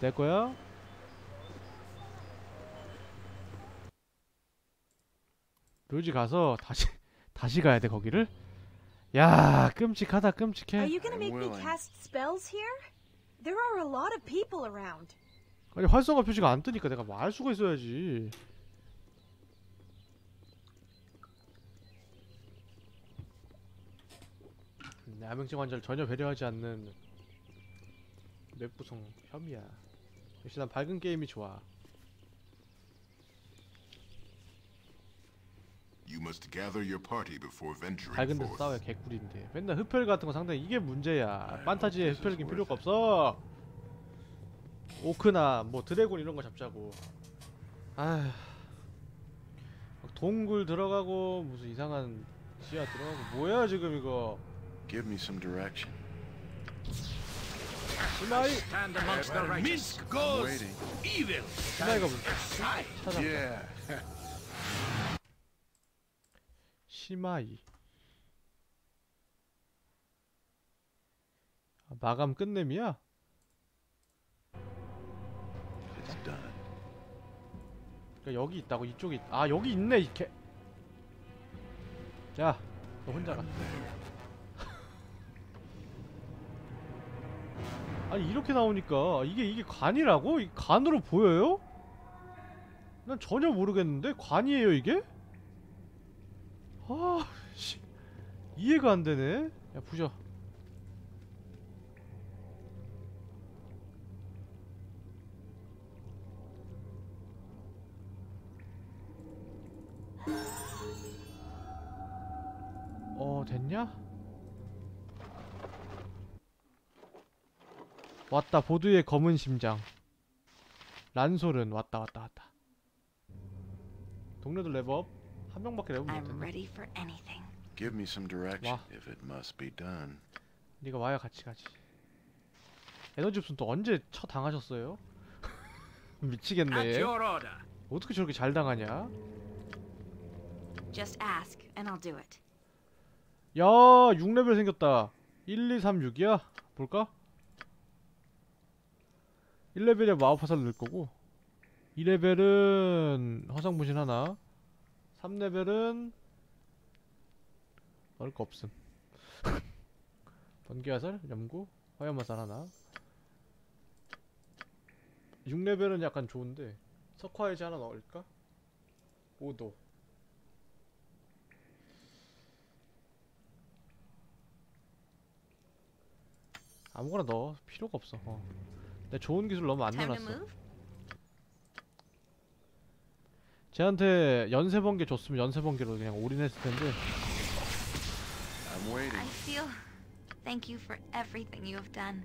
내 거야. 묘지 가서 다시 다시 가야 돼 거기를. 야 끔찍하다 끔찍해. you gonna make me willing. cast spells here? There are a lot of people around. 아니 활성화 표시가 안 뜨니까 내가 뭐 알 수가 있어야지. 남행증 환자를 전혀 배려하지 않는 뇌부성 혐의야. 역시 난 밝은 게임이 좋아. You must gather your party before venturing 밝은 데서. 싸워야 개꿀인데. 맨날 흡혈 같은 거 상당히 이게 문제야. 판타지에 흡혈긴 필요가 없어. 오크나 뭐 드래곤 이런 거 잡자고. 막 동굴 들어가고 무슨 이상한 지하 들어가고 뭐야 지금 이거. Give me some direction. 시마이 Stand amongst the righteous. Minsk goes waiting. evil. 시마이가 문 찾아. Yeah. 시마이. 아, 마감 끝냄이야? It's done. 그러니까 여기 있다고 이쪽에 있... 아 여기 있네 이 개. 야, 너 혼자 가. 아니 이렇게 나오니까 이게 이게 간이라고? 이 간으로 보여요? 난 전혀 모르겠는데 관이에요 이게? 아, 씨. 이해가 안 되네. 야 부셔. 왔다 보드의 검은 심장 란솔은 왔다 왔다 왔다 동료들 랩업 한 명밖에 랩업 못했네 ready for anything. Give me some direction 와. if it must be done. 네가 와야 같이 가지 에너지 흡수는 또 언제 쳐 당하셨어요? At 미치겠네. 어떻게 저렇게 잘 당하냐 Just ask, and I'll do it. 야 6레벨 생겼다 1, 2, 3, 6이야? 볼까? 1레벨에 마법화살 넣을 거고 2레벨은 화상분신 하나 3레벨은 넣을 거 없음. 번개화살, 염구, 화염화살 하나. 6레벨은 약간 좋은데 석화해지 하나 넣을까? 5도. 아무거나 넣어. 필요가 없어. 어. 내 좋은 기술 너무 안 넣어놨어? 쟤한테 연쇄번개 줬으면 연쇄번개로 그냥 올인했을 텐데 I'm waiting. I feel. Thank you for everything you have done.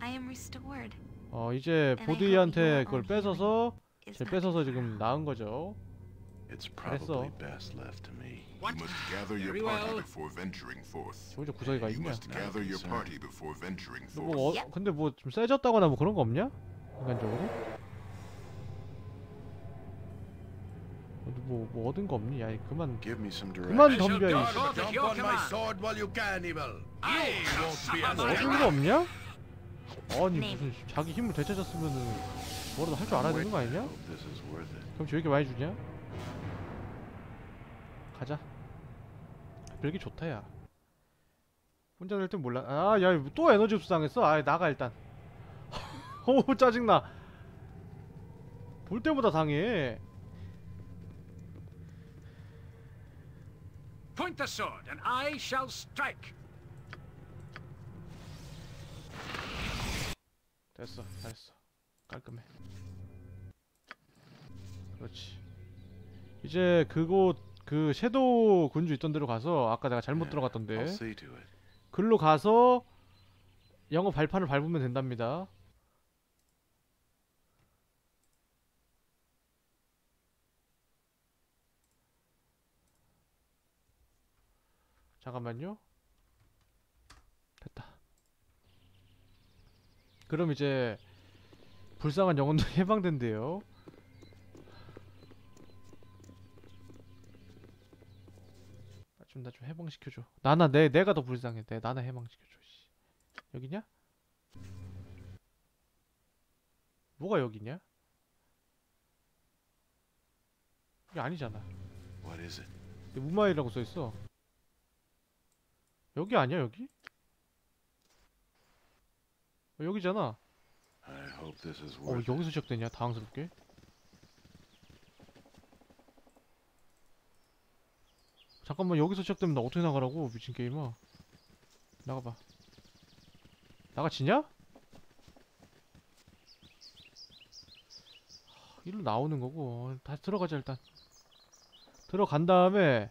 I am restored. 어 이제 your 그걸 뺏어서 쟤 뺏어서 지금 나은 거죠 It's probably best left to me. You must gather your party before venturing forth. 저기 저 구석이가 You 있냐 must gather your party before venturing 너 forth. 뭐 어, 근데 뭐 좀 세졌다거나 뭐 그런 거 없냐? 인간적으로? 어디 뭐, 뭐 얻은 거 없니? 야이 그만. 그만 덤벼 이 you You 뭐 얻은 거 없냐? 아니 네. 무슨 자기 힘을 되찾았으면은 뭐라도 할 줄 알아야 되는 거 아니냐? 그럼 저 이렇게 많이 주냐? 가자 별게 좋다 야. 혼자 될 땐 몰라. 아 야 또 에너지 흡수 당했어? 아 나가 일단. 어우 짜증나. 볼 때마다 당해. Point the sword, and I shall strike. 됐어 잘했어. 깔끔해. 그렇지. 이제 그곳 그 섀도우 군주 있던 데로 가서 아까 내가 잘못 들어갔던데. 글로 가서 영어 발판을 밟으면 된답니다. 잠깐만요. 됐다. 그럼 이제 불쌍한 영혼들이 해방된대요 좀 나 좀 해방시켜줘 나나 내 내가 더 불쌍해 내 나나 해방시켜줘 씨. 여기냐? 뭐가 여기냐? 이게 아니잖아 What is it? 무마이라고 써있어 여기 아니야 여기? 어, 여기잖아 I hope this is 어. 여기서 시작되냐 당황스럽게 잠깐만 여기서 시작되면 나 어떻게 나가라고 미친 게임아. 나가봐. 나가 지냐? 하, 일로 나오는 거고. 어, 다시 들어가자 일단. 들어간 다음에.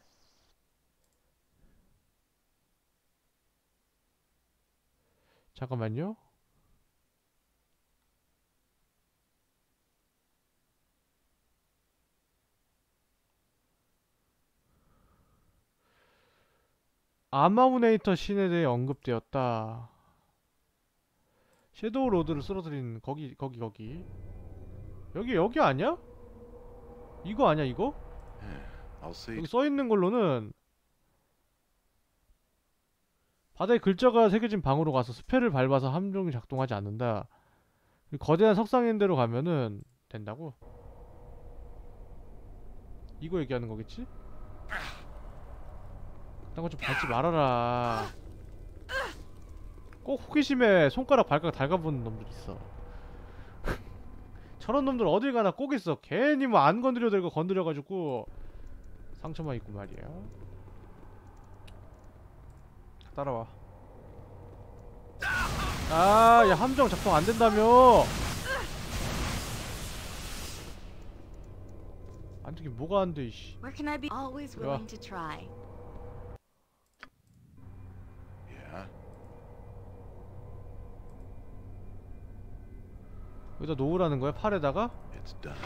잠깐만요 아마우네이터 신에 대해 언급되었다. 섀도우 로드를 쓰러뜨린 거기 거기 거기 여기 여기 아니야? 이거 아니야 이거? See. 여기 써 있는 걸로는 바다에 글자가 새겨진 방으로 가서 스펠을 밟아서 함정이 작동하지 않는다. 그리고 거대한 석상인대로 가면은 된다고? 이거 얘기하는 거겠지? 그딴 거좀 밟지 말아라. 꼭 호기심에 손가락 발가락 달가보는 놈들 있어. 저런 놈들 어딜 가나 꼭 있어 괜히 뭐 안 건드려 들고 건드려가지고 상처만 입고 말이야 따라와 아 야 함정 작동 안 된다며 안 되긴 뭐가 안돼 이씨 Where can I be? Always willing to try. 여기다 놓으라는 거야 팔에다가 It's done.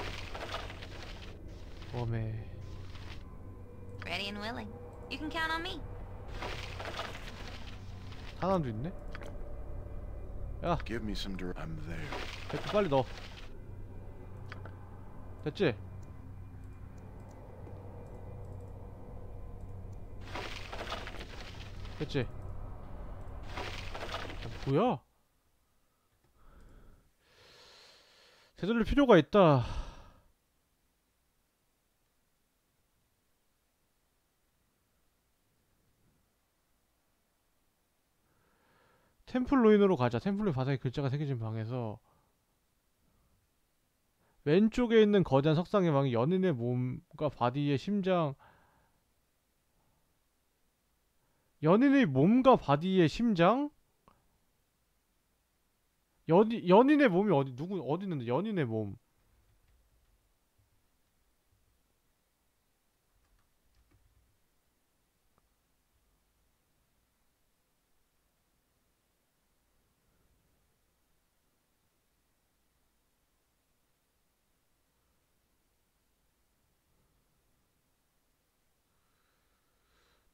웜에 Ready and willing. You can count on me. 하나도 있네 야 Give me some dir- I'm there. 됐고 빨리 넣어 됐지? 됐지? 야, 뭐야? 되돌릴 필요가 있다. 템플 루인으로 가자. 템플 루인 바닥에 글자가 새겨진 방에서. 왼쪽에 있는 거대한 석상의 왕이 연인의 몸과 바디의 심장. 연인의 몸과 바디의 심장? 연이, 연인의 몸이 어디 누구 어디 있는데? 연인의 몸.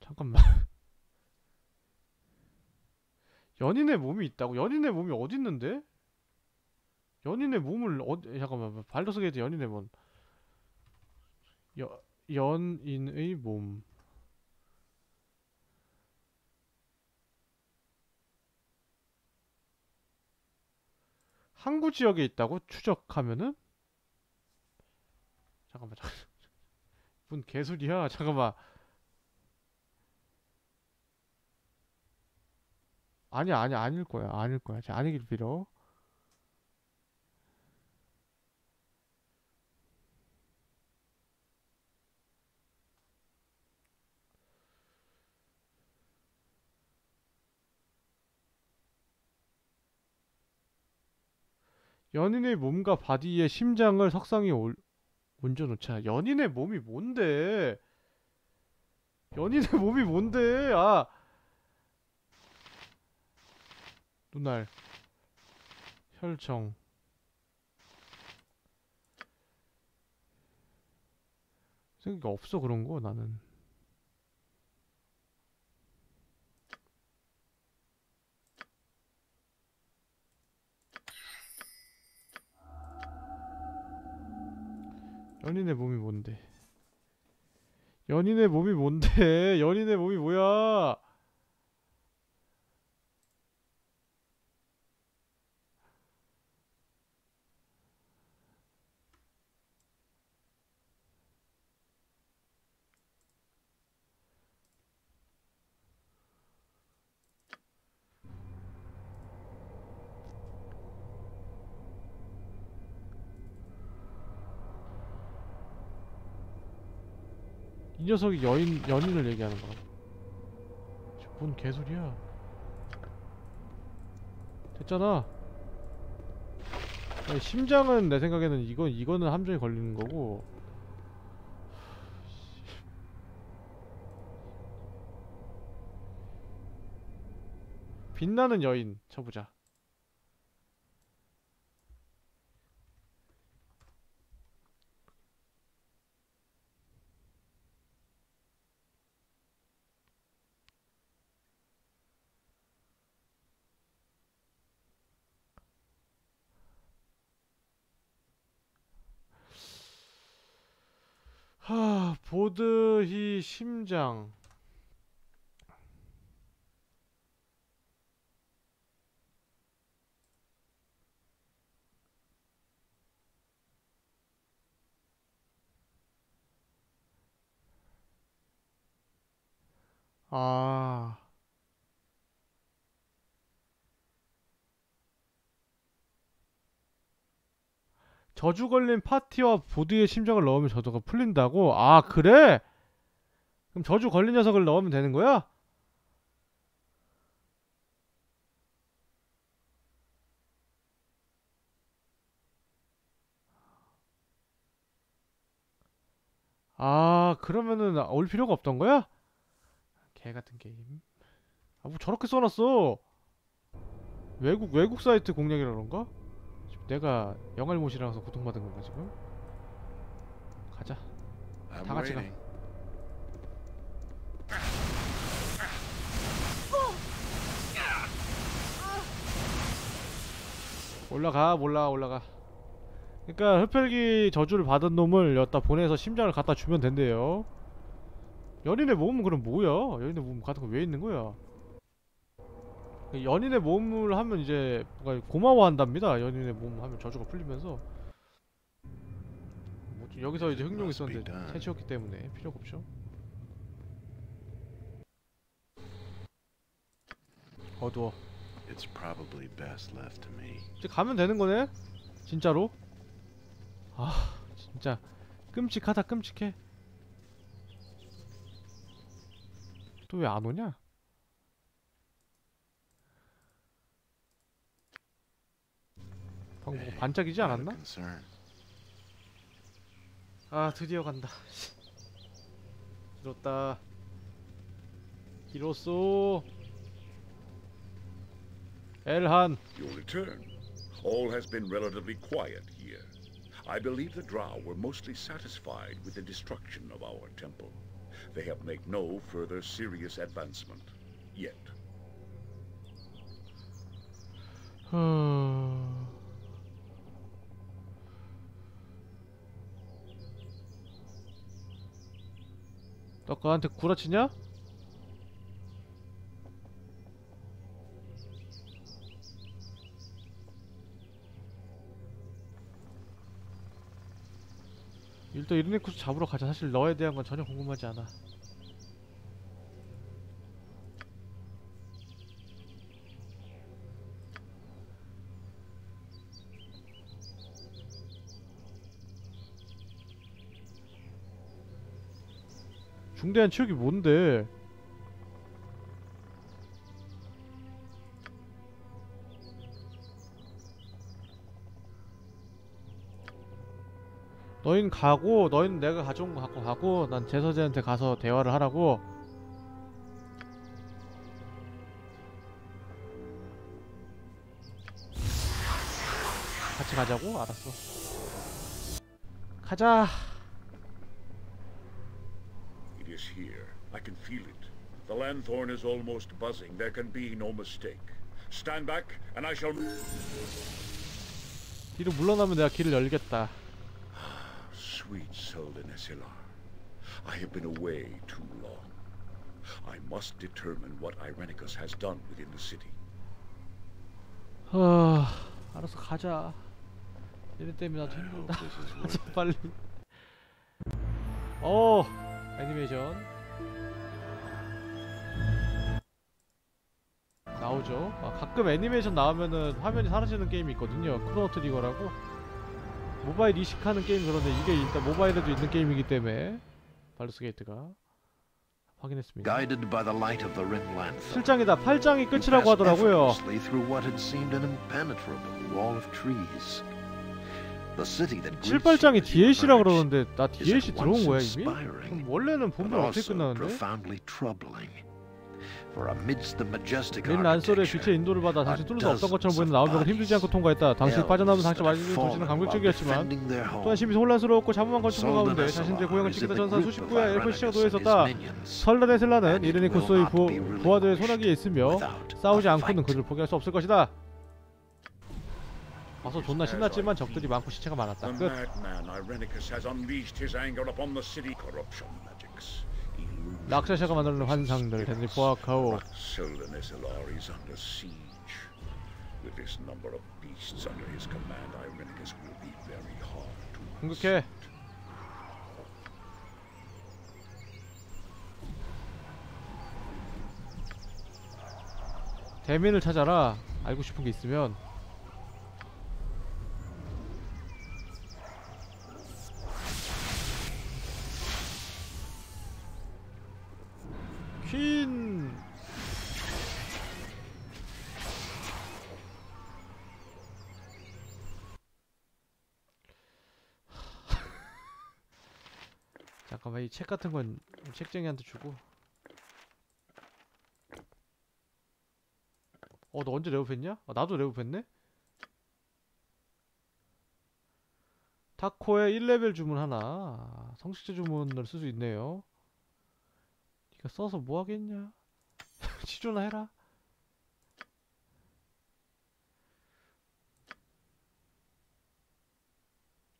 잠깐만 연인의 몸이 있다고? 연인의 몸이 어디 있는데? 연인의 몸을 어디 잠깐만 발더스 게이트 연인의 몸. 여, 연인의 몸. 항구 지역에 있다고 추적하면은? 잠깐만 잠깐만. 뭔 개소리야? 잠깐만 아니야 아니야 아닐 거야 아닐 거야. 자, 아니길 빌어. 연인의 몸과 바디의 심장을 석상에 올, 얹어놓자. 연인의 몸이 뭔데? 연인의 몸이 뭔데? 아 눈알 혈청. 생각이 없어 그런 거 나는. 연인의 몸이 뭔데? 연인의 몸이 뭔데? 연인의 몸이 뭐야 이 녀석이 여인 연인을 얘기하는 거야. 저뭔 개소리야? 됐잖아. 아니, 심장은 내 생각에는 이건 이거는 함정에 걸리는 거고. 빛나는 여인 쳐보자. 하, 보드히 심장. 아. 저주 걸린 파티와 보드의 심장을 넣으면 저주가 풀린다고? 아 그래? 그럼 저주 걸린 녀석을 넣으면 되는 거야? 아 그러면은 올 필요가 없던 거야? 개 같은 게임. 아 뭐 저렇게 써놨어? 외국 외국 사이트 공략이라 그런가? 내가 영알못이라서 고통받은 건가 지금? 가자. 다 같이 가. 올라가 몰라 올라가. 그러니까 흡혈귀 저주를 받은 놈을 여기다 보내서 심장을 갖다 주면 된대요. 연인의 모험은 그럼 뭐야? 연인의 모험 같은 거 왜 있는 거야? 연인의 모험을 하면 이제 뭔가 고마워한답니다. 연인의 모험 하면 저주가 풀리면서 뭐좀 여기서 이제 be 있었는데. 해치웠기 때문에 필요가 없죠. 어두워. It's probably best left to me. 이제 가면 되는 거네? 진짜로? 아 진짜 끔찍하다 끔찍해 또 왜 안 오냐? 방금 뭐 반짝이지 Not a 않았나? 아 드디어 간다 길었다 길었어 엘한 Your return. All has been relatively quiet here. I believe the Drow were mostly satisfied with the destruction of our temple. They have made no further serious advancement. Yet. 어... 너 그한테 구라치냐? 일단 이르네쿠스 잡으러 가자. 사실 너에 대한 건 전혀 궁금하지 않아. 중대한 치욕이 뭔데? 너희는 가고 너희는 내가 가져온 거 갖고 가고 난 제서제한테 가서 대화를 하라고 같이 가자고? 알았어 가자 It is here. I can feel it. The lanthorn is almost buzzing. There can be no mistake. Stand back, and I shall... 뒤로 물러나면 내가 길을 열겠다 Sweet Solden Esilar. I have been away too long. I must determine what Irenicus has done within the city. 아, 알았어 가자. 얘네 때문에 나도 힘들다. 가자. 빨리. 어, 애니메이션 나오죠. 아, 가끔 애니메이션 나오면은 화면이 사라지는 게임이 있거든요. 크로노 트리거라고. 모바일 이식하는 게임 그런데 이게 일단 모바일에도 있는 게임이기 때문에 발더스 게이트가 확인했습니다. 7장이다. 8장이 you 끝이라고 하더라고요. effortlessly through what had seemed an impenetrable wall of trees. The city that 7, greets you 8장이 as you DLC라 그러는데 나 DLC 들어온 거야 이미? 원래는 본편 어떻게 끝나는데? Profoundly troubling. For amidst the majestic 린 란솔의 architecture, 빛의 인도를 받아 당신 뚫을 수 없던 것처럼 보이는 나온벽을 힘들지 않고 통과했다. 당신이 빠져나오면 당신 맞은 도시는 감격적이었지만 또한 심히 혼란스러웠고 자무한 건축물 가운데 자신들의 고향을 지키던 전사 수십 구의 엘프 시체가 놓여 있었다. 설란의 셀라는 이르니 코스의 부, 부하들의 소나기에 있으며 싸우지 않고는 그들을 포기할 수 없을 것이다. 와서 존나 신났지만 적들이 많고 시체가 많았다. 끝. 락샤샤가 만드는 환상들 대단히 포악하오. 공격해. 대민을 찾아라. 알고 싶은 게 있으면 퀸 잠깐만 이 책 같은 건 책쟁이한테 주고 어 너 언제 레오했냐? 아, 나도 레오했네? 타코에 1레벨 주문 하나 성식제 주문을 쓸 수 있네요 써서 뭐 하겠냐? 치조나 해라.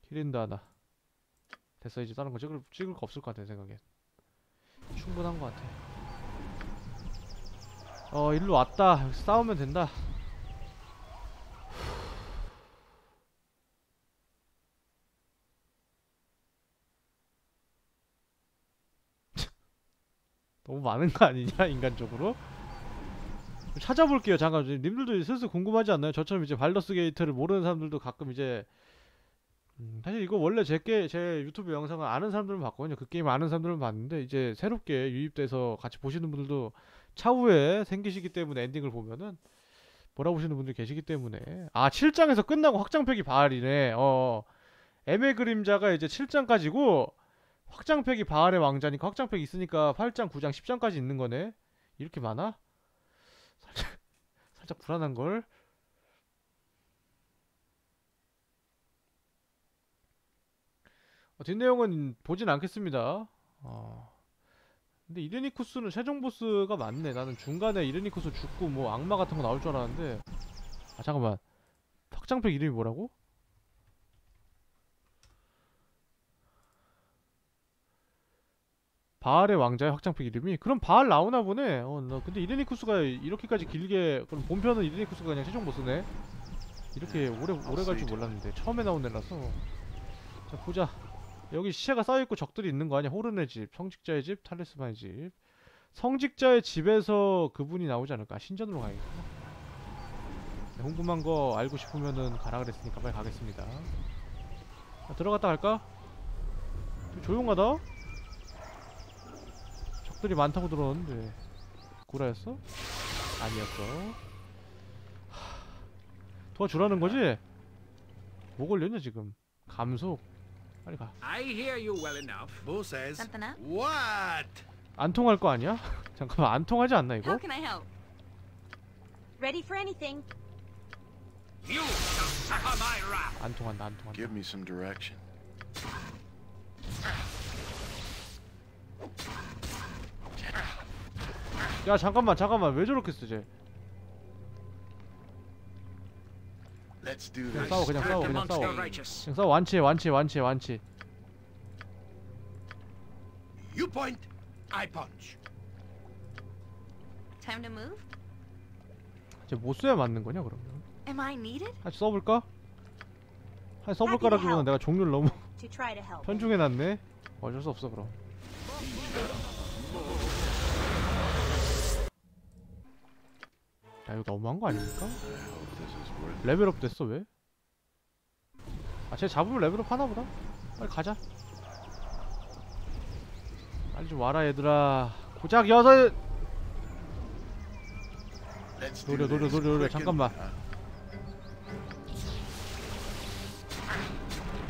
키린다 하나. 됐어 이제 다른 거 찍을, 찍을 거 없을 것 같아 내 생각엔. 충분한 것 같아. 어 일로 왔다. 싸우면 된다 너무 많은 거 아니냐 인간적으로 찾아볼게요 잠깐 님들도 슬슬 궁금하지 않나요? 저처럼 이제 발더스 게이트를 모르는 사람들도 가끔 이제 음, 사실 이거 원래 제게 제 유튜브 영상을 아는 사람들은 봤거든요. 그 게임 아는 사람들은 봤는데 이제 새롭게 유입돼서 같이 보시는 분들도 차후에 생기시기 때문에 엔딩을 보면은 몰아보시는 분들 계시기 때문에 아 7장에서 끝나고 확장팩이 바알이네. 어 애매 그림자가 이제 7장까지고 확장팩이 바알의 왕자니까 확장팩 있으니까 8장, 9장, 10장까지 있는 거네. 이렇게 많아? 살짝 살짝 불안한 걸. 어, 뒷내용은 보진 않겠습니다. 어. 근데 이르니쿠스는 최종 보스가 많네. 나는 중간에 이르니쿠스 죽고 뭐 악마 같은 거 나올 줄 알았는데. 아 잠깐만. 확장팩 이름이 뭐라고? 바알의 왕자의 확장팩 이름이? 그럼 바알 나오나 보네. 어, 나 근데 이르니쿠스가 이렇게까지 길게 그럼 본편은 이르니쿠스가 그냥 최종 보스네. 이렇게 오래 오래 갈 줄 몰랐는데 처음에 나온 애라서. 자 보자. 여기 시체가 쌓여있고 적들이 있는 거 아니야? 호른의 집, 성직자의 집, 탈레스만의 집 성직자의 집에서 그분이 나오지 않을까? 신전으로 가야겠구나 네, 궁금한 거 알고 싶으면은 가라 그랬으니까 빨리 가겠습니다 자, 들어갔다 갈까? 좀 조용하다? 적들이 많다고 들었는데 구라였어? 아니었어 하... 도와주라는 거지? 뭐 걸렸냐 지금 감속 빨리 가. I hear you well enough. Bo says, Something up? What? 안 통할 거 아니야? 잠깐만 안 통하지 않나 이거? How can I help? Ready for anything. You shall suffer my wrath. 안 통한다 안 통한다. Give me some direction. 야 잠깐만 잠깐만 왜 저렇게 쓰지? Let's do 그냥 this. 싸워 그냥 싸워 그냥 싸워. 그냥 싸워 완치해 완치해 완치해 완치 You point, I punch. Time to move? 이제 못 써야 맞는 거냐 그러면? Am I needed? 다시 써볼까? 다시 써볼까라기보다는 내가 종류를 너무. 편중해놨네 어쩔 수 없어 그럼 야 이거 너무한 거 아닙니까? 레벨업 됐어 왜? 아쟤 잡으면 레벨업 하나보다? 빨리 가자. 빨리 좀 와라 얘들아. 고작 여섯 노려 노려 노려 노려. 잠깐만.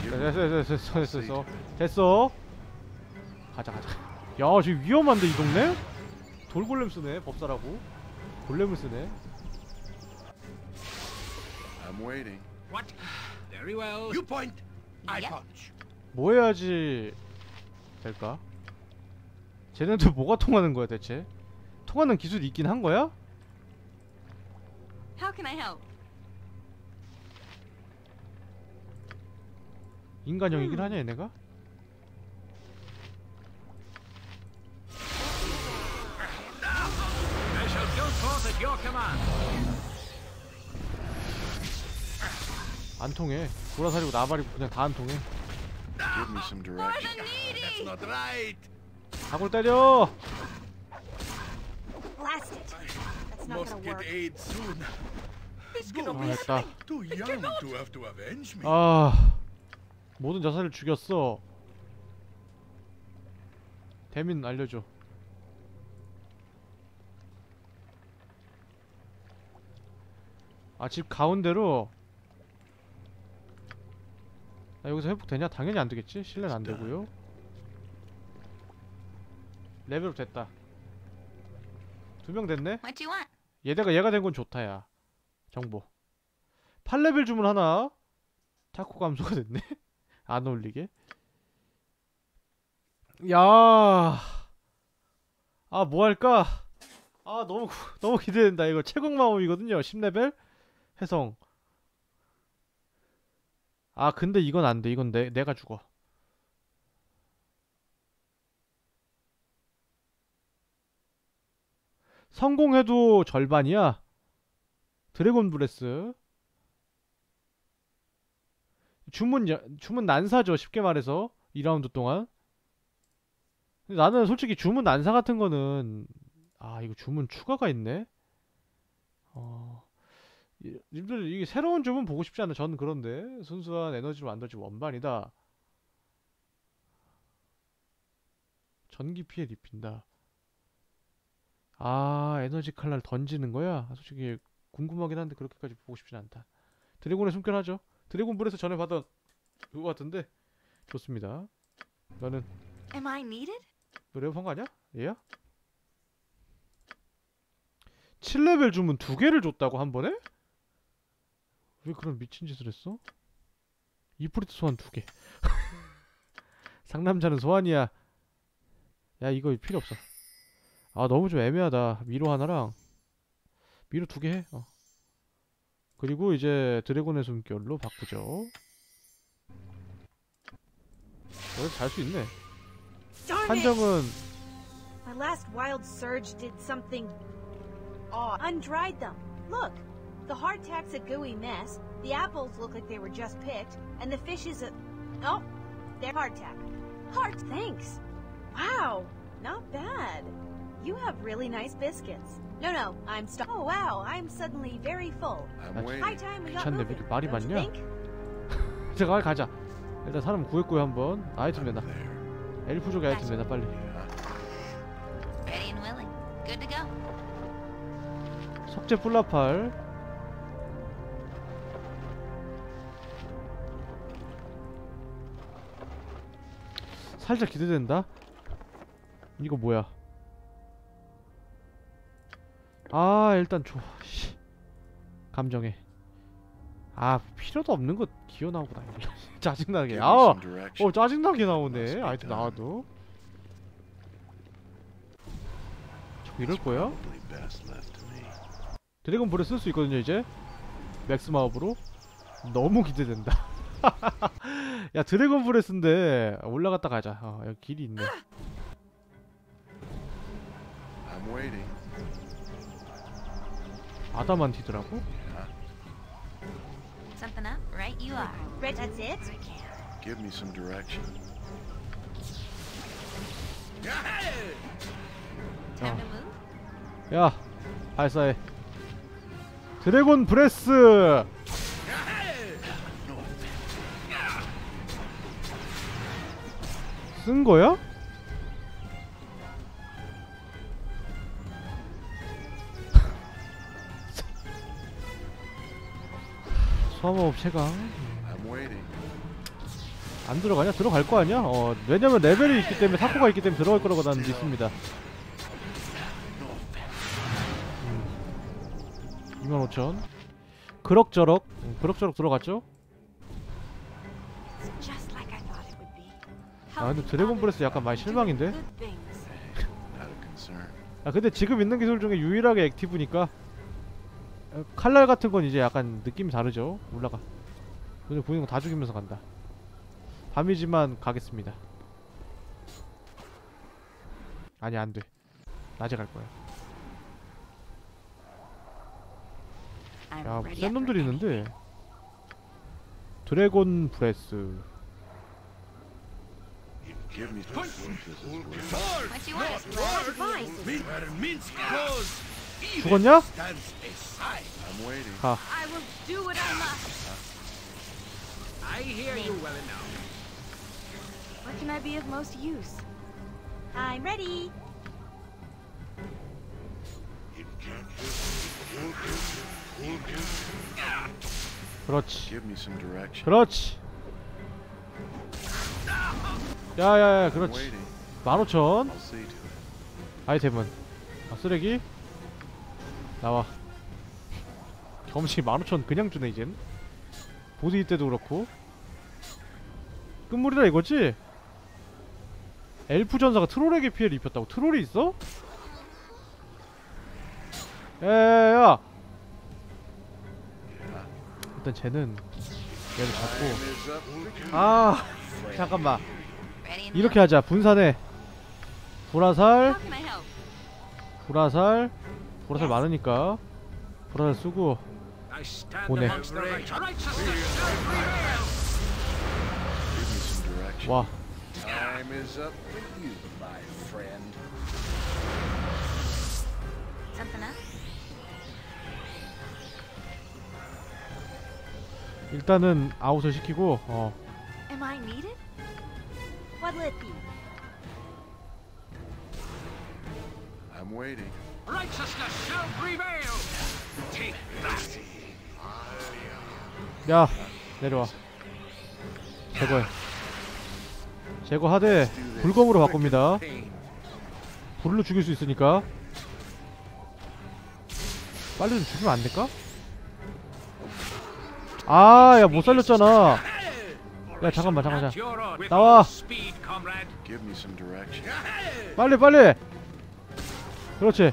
됐어 됐어 됐어 됐어 됐어 됐어. 가자 가자. 야 지금 위험한데 이 동네? 돌골렘 쓰네 법사라고. 골렘을 쓰네 I'm waiting. What? Very well. You point, I punch. 뭐 해야지 될까? 쟤네들 뭐가 통하는 거야 대체? 통하는 기술이 있긴 한 거야? How can I help? 인간형이긴 하냐 얘네가? Your command. 안 통해 돌아사리고 나발이고 그냥 다 안 통해 Give me some direction. That's not right. 사골 때려! Blast it. That's not Must gonna get work. aid soon. This 아 cannot be 됐다 too young to have to avenge me. 아 모든 자살을 죽였어 대민 알려줘 아 집 가운데로 아 여기서 회복되냐? 당연히 안되겠지. 실내는 안되고요. 레벨업 됐다. 두 명 됐네? Want? 얘가 얘가 된 건 좋다 야. 정보. 8레벨 주문 하나? 자꾸 감소가 됐네? 안 어울리게? 야 아 뭐 할까? 아 너무 너무 기대된다. 이거 최강 마법이거든요. 10레벨? 혜성 아 근데 이건 안 돼. 이건 내, 내가 죽어. 성공해도 절반이야? dragon breath. 주문 여- 주문 난사죠 쉽게 말해서. 2라운드 동안. 나는 솔직히 주문 난사 같은 거는 아 이거 주문 추가가 있네? 어. 이- 님들 이게 새로운 주문 보고 싶지 않아 저는 그런데 순수한 에너지로 만들어진 원반이다 전기 피해 입힌다 아 에너지 칼날 던지는 거야? 아, 솔직히 궁금하긴 한데 그렇게까지 보고 싶진 않다 드래곤의 숨결하죠 드래곤 불에서 전에 받은 그거 같은데 좋습니다 너는 Am I needed? 거 아니야? 얘야? 7레벨 주문 두 개를 줬다고 한 번에? 왜 그런 미친 짓을 했어? 이프리트 소환 두 개. 상남자는 소환이야. 야 이거 필요 없어. 아 너무 좀 애매하다. 미로 하나랑 미로 두 개 해. 어. 그리고 이제 드래곤의 숨결로 바꾸죠. 여기서 잘 수 있네. 한정은 My last wild surge did something odd. Undried them. Look, the hardtack's a gooey mess. The apples look like they were just picked, and the fish is a oh, they're hardtack. Hard. Thanks. Wow, not bad. You have really nice biscuits. No, no, I'm st- Oh wow, I'm suddenly very full. I'm waiting. High time we got 귀찮네 왜 moving. 이렇게 말이 don't you 많냐? think? 제가 가자. 일단 사람 구했고요 한번. 아이템 내놔. 엘프족의 아이템 내놔 빨리. Ready and willing. Good to go. 석재 뿔라팔. 살짝 기대된다. 이거 뭐야? 아 일단 줘. 씨. 감정해. 아 필요도 없는 거 기어 나오고 다니네. 짜증나게. Give me 아, some direction. 어 짜증나게 나오네. 아이템. 나와도. 저 이럴 거야? Probably best left to me. 드래곤 볼을 쓸수 있거든요 이제 max 마법으로 너무 기대된다 야 dragon breath인데 올라갔다 가자 어 여기 길이 있네 I'm waiting. 아다만티드라고? Something up? Right you are. Right, that's it. Give me some direction. Time to move? 야 발사해 드래곤 브레스 쓴 거야? 소화마법 최강. 안 들어가냐? 들어갈 거 아니야? 어 왜냐면 레벨이 있기 때문에 사코가 있기 때문에 들어갈 거라고 나는 믿습니다 음. 25,000 그럭저럭 음, 그럭저럭 들어갔죠? 아 근데 dragon breath 약간 많이 실망인데? 아 근데 지금 있는 기술 중에 유일하게 active니까? 어, 칼날 같은 건 이제 약간 느낌이 다르죠 올라가. 오늘 보이는 거 다 죽이면서 간다. 밤이지만 가겠습니다. 아니 안돼. 낮에 갈 거야. 야 센 놈들이. 있는데? 드래곤 브레스 Give me some this is worth. What you want? Advice. Me where Minsk goes, even 죽었냐? stands aside. I'm waiting. 가 I will do what I must. I hear you well enough. Where can I be of most use? I'm ready. 그렇지 Give me some direction. 그렇지 야야야 그렇지. Waiting. 15,000 I'll see to it. 아이템은. 아 쓰레기? 나와. 경험치 15,000 그냥 주네 이젠. 보드 이때도 그렇고. 끝물이라 이거지? 엘프 전사가 트롤에게 피해를 입혔다고. 트롤이 있어? 야야야 일단 쟤는 얘를 잡고. 아 잠깐만 이렇게 하자 분산해 보라살? 보라살 보라살 많으니까 보라살 쓰고 보내. 와? 일단은 아웃을 시키고 어 Be? I'm waiting. Righteousness shall prevail. Take that. 야 내려와 제거해 제거하되 불검으로 바꿉니다 불로 죽일 수 있으니까 빨리 좀 죽이면 안 될까? 아 야 못 살렸잖아 야 잠깐만 잠깐만 나와. 빨리 빨리 그렇지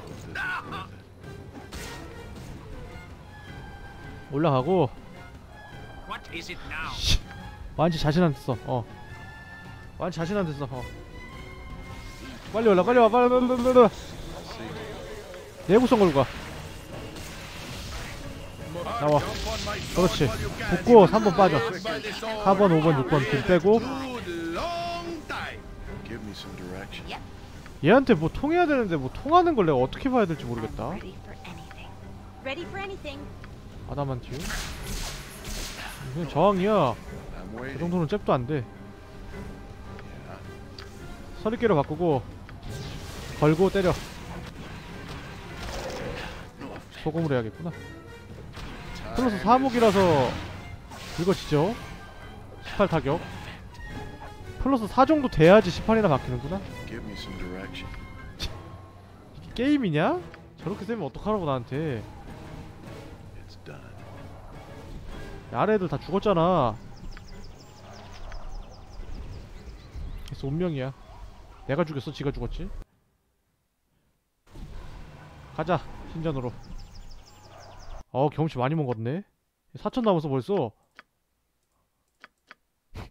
올라가고? 완치 자신한테 써. 어. 완치 자신한테 써. 어. 빨리 올라. 빨리 와. 빨리 빨리 빨리. 빨리. 내구성 걸고 가. 나와. 그렇지. 붙고 3번 빠져. 4번, 5번, 6번 길 빼고. 얘한테 뭐 통해야 되는데 뭐 통하는 걸 내가 어떻게 봐야 될지 모르겠다. 아다만티움. 그냥 저항이야. 그. 정도는 잽도 안 돼. 서리깨로 바꾸고 걸고 때려. 소금으로 해야겠구나. 플러스 4목이라서 긁어지죠? 18 타격. 플러스 4 정도 돼야지 18이나 바뀌는구나. 게임이냐? 저렇게 세면 어떡하라고 나한테. 아래 애들 다 죽었잖아. 그래서 운명이야. 내가 죽였어, 지가 죽었지. 가자, 신전으로. 어, 경험치 많이 먹었네. 4천 남았어 벌써.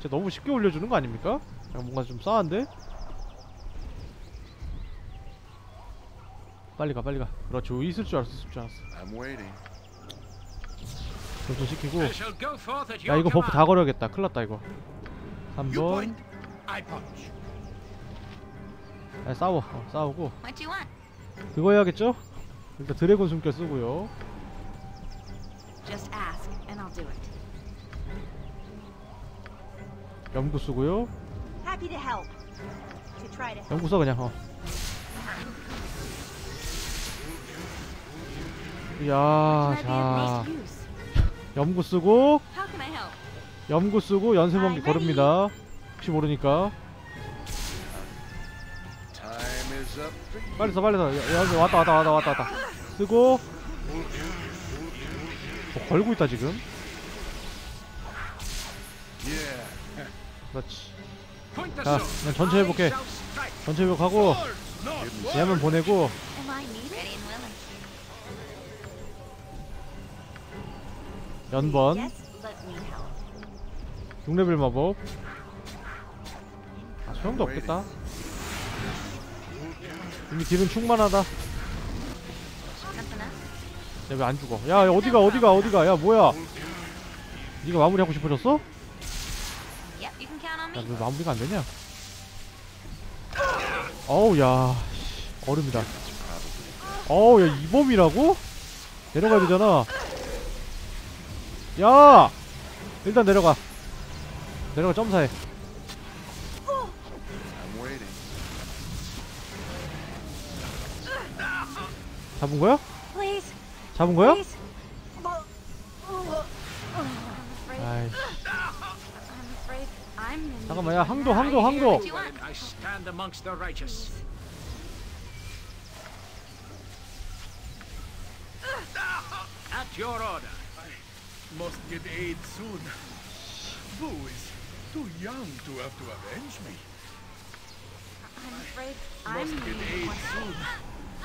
진짜 너무 쉽게 올려주는 거 아닙니까? 그냥 뭔가 좀 싸한데? 빨리 가, 빨리 가. 그렇지, 있을 줄 알았어, 있을 줄 알았어. I'm waiting. 점수 시키고. 야, 이거 버프. 다 걸어야겠다. 큰일 났다, 이거. You 3번. point, I punch. 아, 싸워. 어, 싸우고. What do you want? 그거 해야겠죠? 일단 드래곤 숨결 쓰고요. Just ask, and I'll do it. 염구 쓰고요. Happy to help. To try to 써 그냥. 어. of 자. 염구 쓰고 How can I help? 염구 쓰고 연쇄범기 걸읍니다. 혹시 모르니까. Time is up for you. 빨리 써, 빨리 써. 야, 여기 왔다, 왔다, 왔다, 왔다, 왔다. 쓰고. 뭐 걸고 있다 지금. 그렇지. 자. 난 전체 회복해. 전체 회복하고 얘만 보내고. 연번 Yes, let me help. 6레벨 마법. 아, 소용도 없겠다. 이미 딜은 충만하다. Something up? 야왜안 죽어? 야, 야 어디가 어디가 어디가? 야 뭐야? 네가 마무리하고 싶어졌어? 야 왜 마무리가 안 되냐? 어우 야 씨, 얼음이다. 어우 야 이범이라고? 내려가야 되잖아. 야 일단 내려가. 내려가 점사해. 잡은 거야? Please. 잡은 거야? 잠깐만 야 항도 항도 항도.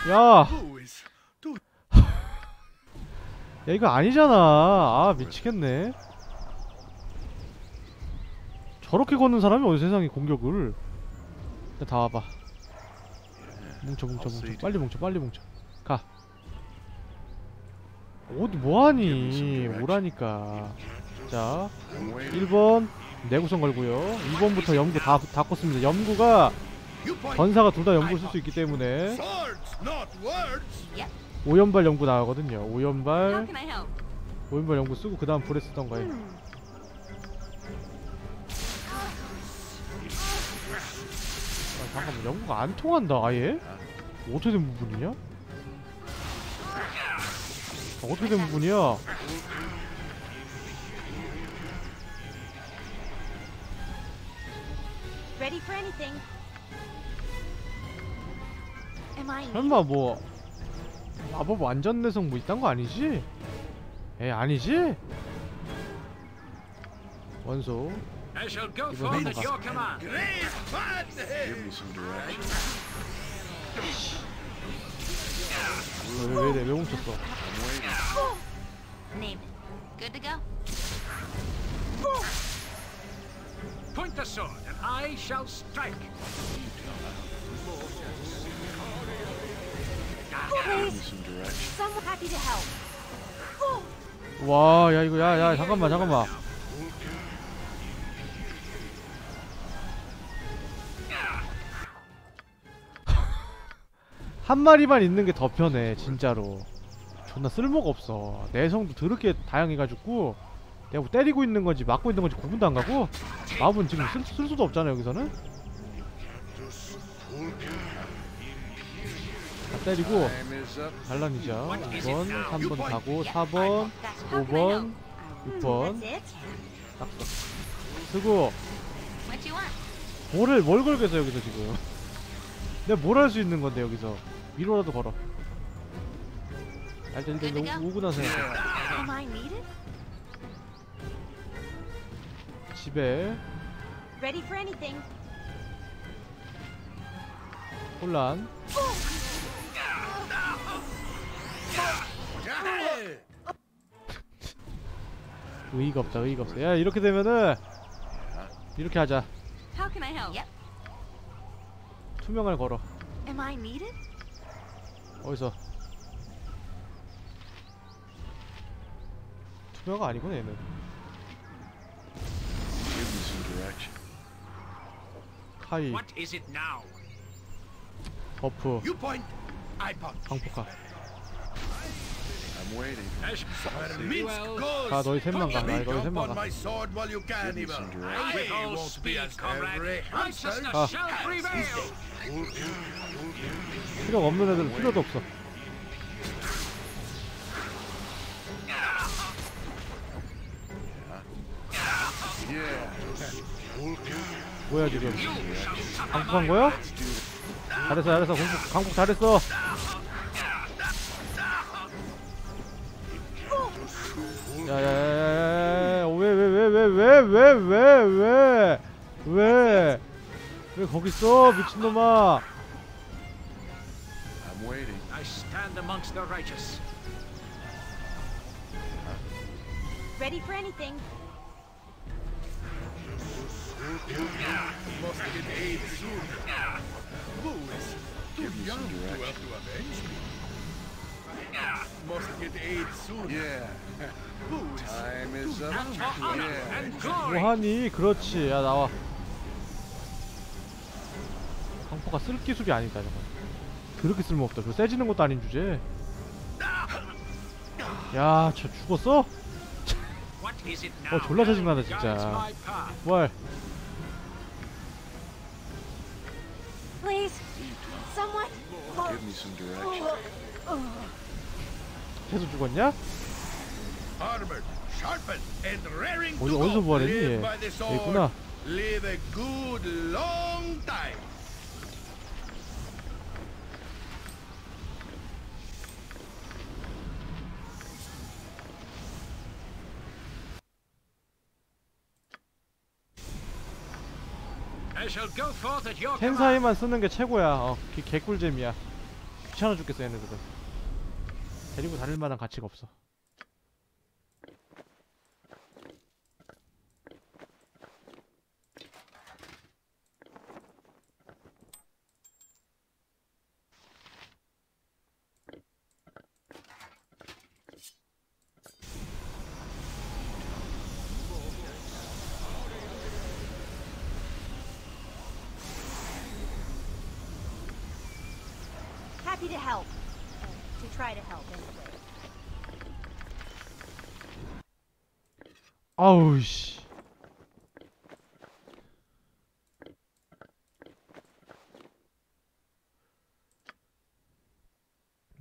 야. 야 이거 아니잖아. 아 미치겠네. 저렇게 걷는 사람이 어디 세상에 공격을? 야, 다 와봐. 뭉쳐 뭉쳐 뭉쳐. 빨리 뭉쳐 빨리 뭉쳐. 가. 어디 뭐하니? 오라니까. 자 1번 내구성 걸고요. 2번부터 염구 다, 다 꽂습니다. 염구가 전사가 둘다 염구를 쓸수 있기 때문에. 오연발 염구 나가거든요 help? 오연발 연구 쓰고 그 다음 불에 쓰던가 해 아, 잠깐만 연구가 안 통한다 아예? 어떻게 된 부분이냐? 아, 어떻게 된 부분이야? 설마 뭐 마법 완전 내성 뭐 이딴 거 아니지? 에 아니지? 원소 I shall go 이번 forth at 넘어가. your command. Great fun! Give me some direction. 왜, 왜, 왜, 왜 훔쳤어? I'm waiting. Name it. Good to go? Point the sword, and I shall strike. Give me some 와, 야 이거 야, 야 잠깐만, 잠깐만. 한 마리만 있는 게 더 편해, 진짜로. 존나 쓸모가 없어. 내성도 더럽게 다양해가지고 내가 뭐 때리고 있는 건지 막고 있는 건지 구분도 안 가고 마법은 지금 쓸, 쓸 수도 없잖아 여기서는. 다 때리고. 반란이죠. 2번, 3번 가고 4번, How can I 5번, help? 6번 That's it. 딱 써. 쓰고? 뭐를 뭘 걸겠어 여기서 지금 내가 뭘 할 수 있는 건데 여기서 위로라도 걸어 일단 일단 일단 오고 나서? 집에. 혼란 의의가 없다 의의가 없어 야 이렇게 되면은 이렇게 하자 How can I help? Yep. 투명을 걸어 Am I needed? 어디서 투명가 아니구나 얘는 Give me some direction. 하이 What is it now? 버프 You point, I punch. 강폭화 I'm 아, 너희 셋만 가. 나 너희 셋만 가. 아. Ah. 필요 없는 애들은 필요도 없어. 뭐야 지금? 강국한 거야? 잘했어 잘했어 강국 잘했어 야야야야야 왜왜왜 왜 왜 왜 왜 왜 왜 왜 거기 있어 미친놈아 I'm waiting. I stand amongst the righteous. Ready for anything. Must get aid soon. Boo is too young to have to avenge me. Must get aid soon. Yeah. 뭐하니 그렇지 야 나와 강포가 쓸 기술이 아니다 저거 그렇게 쓸모없다 저 세지는 것도 아닌 주제 야저 죽었어? 어 졸라 짜증나다 진짜 direction. 계속 죽었냐? 어디 어디서 부활했니? 예, 있구나. 텐사이만 쓰는 게 최고야. 어, 개, 개꿀잼이야. 귀찮아 죽겠어 얘네들은. 데리고 다닐 만한 가치가 없어. 아우 씨.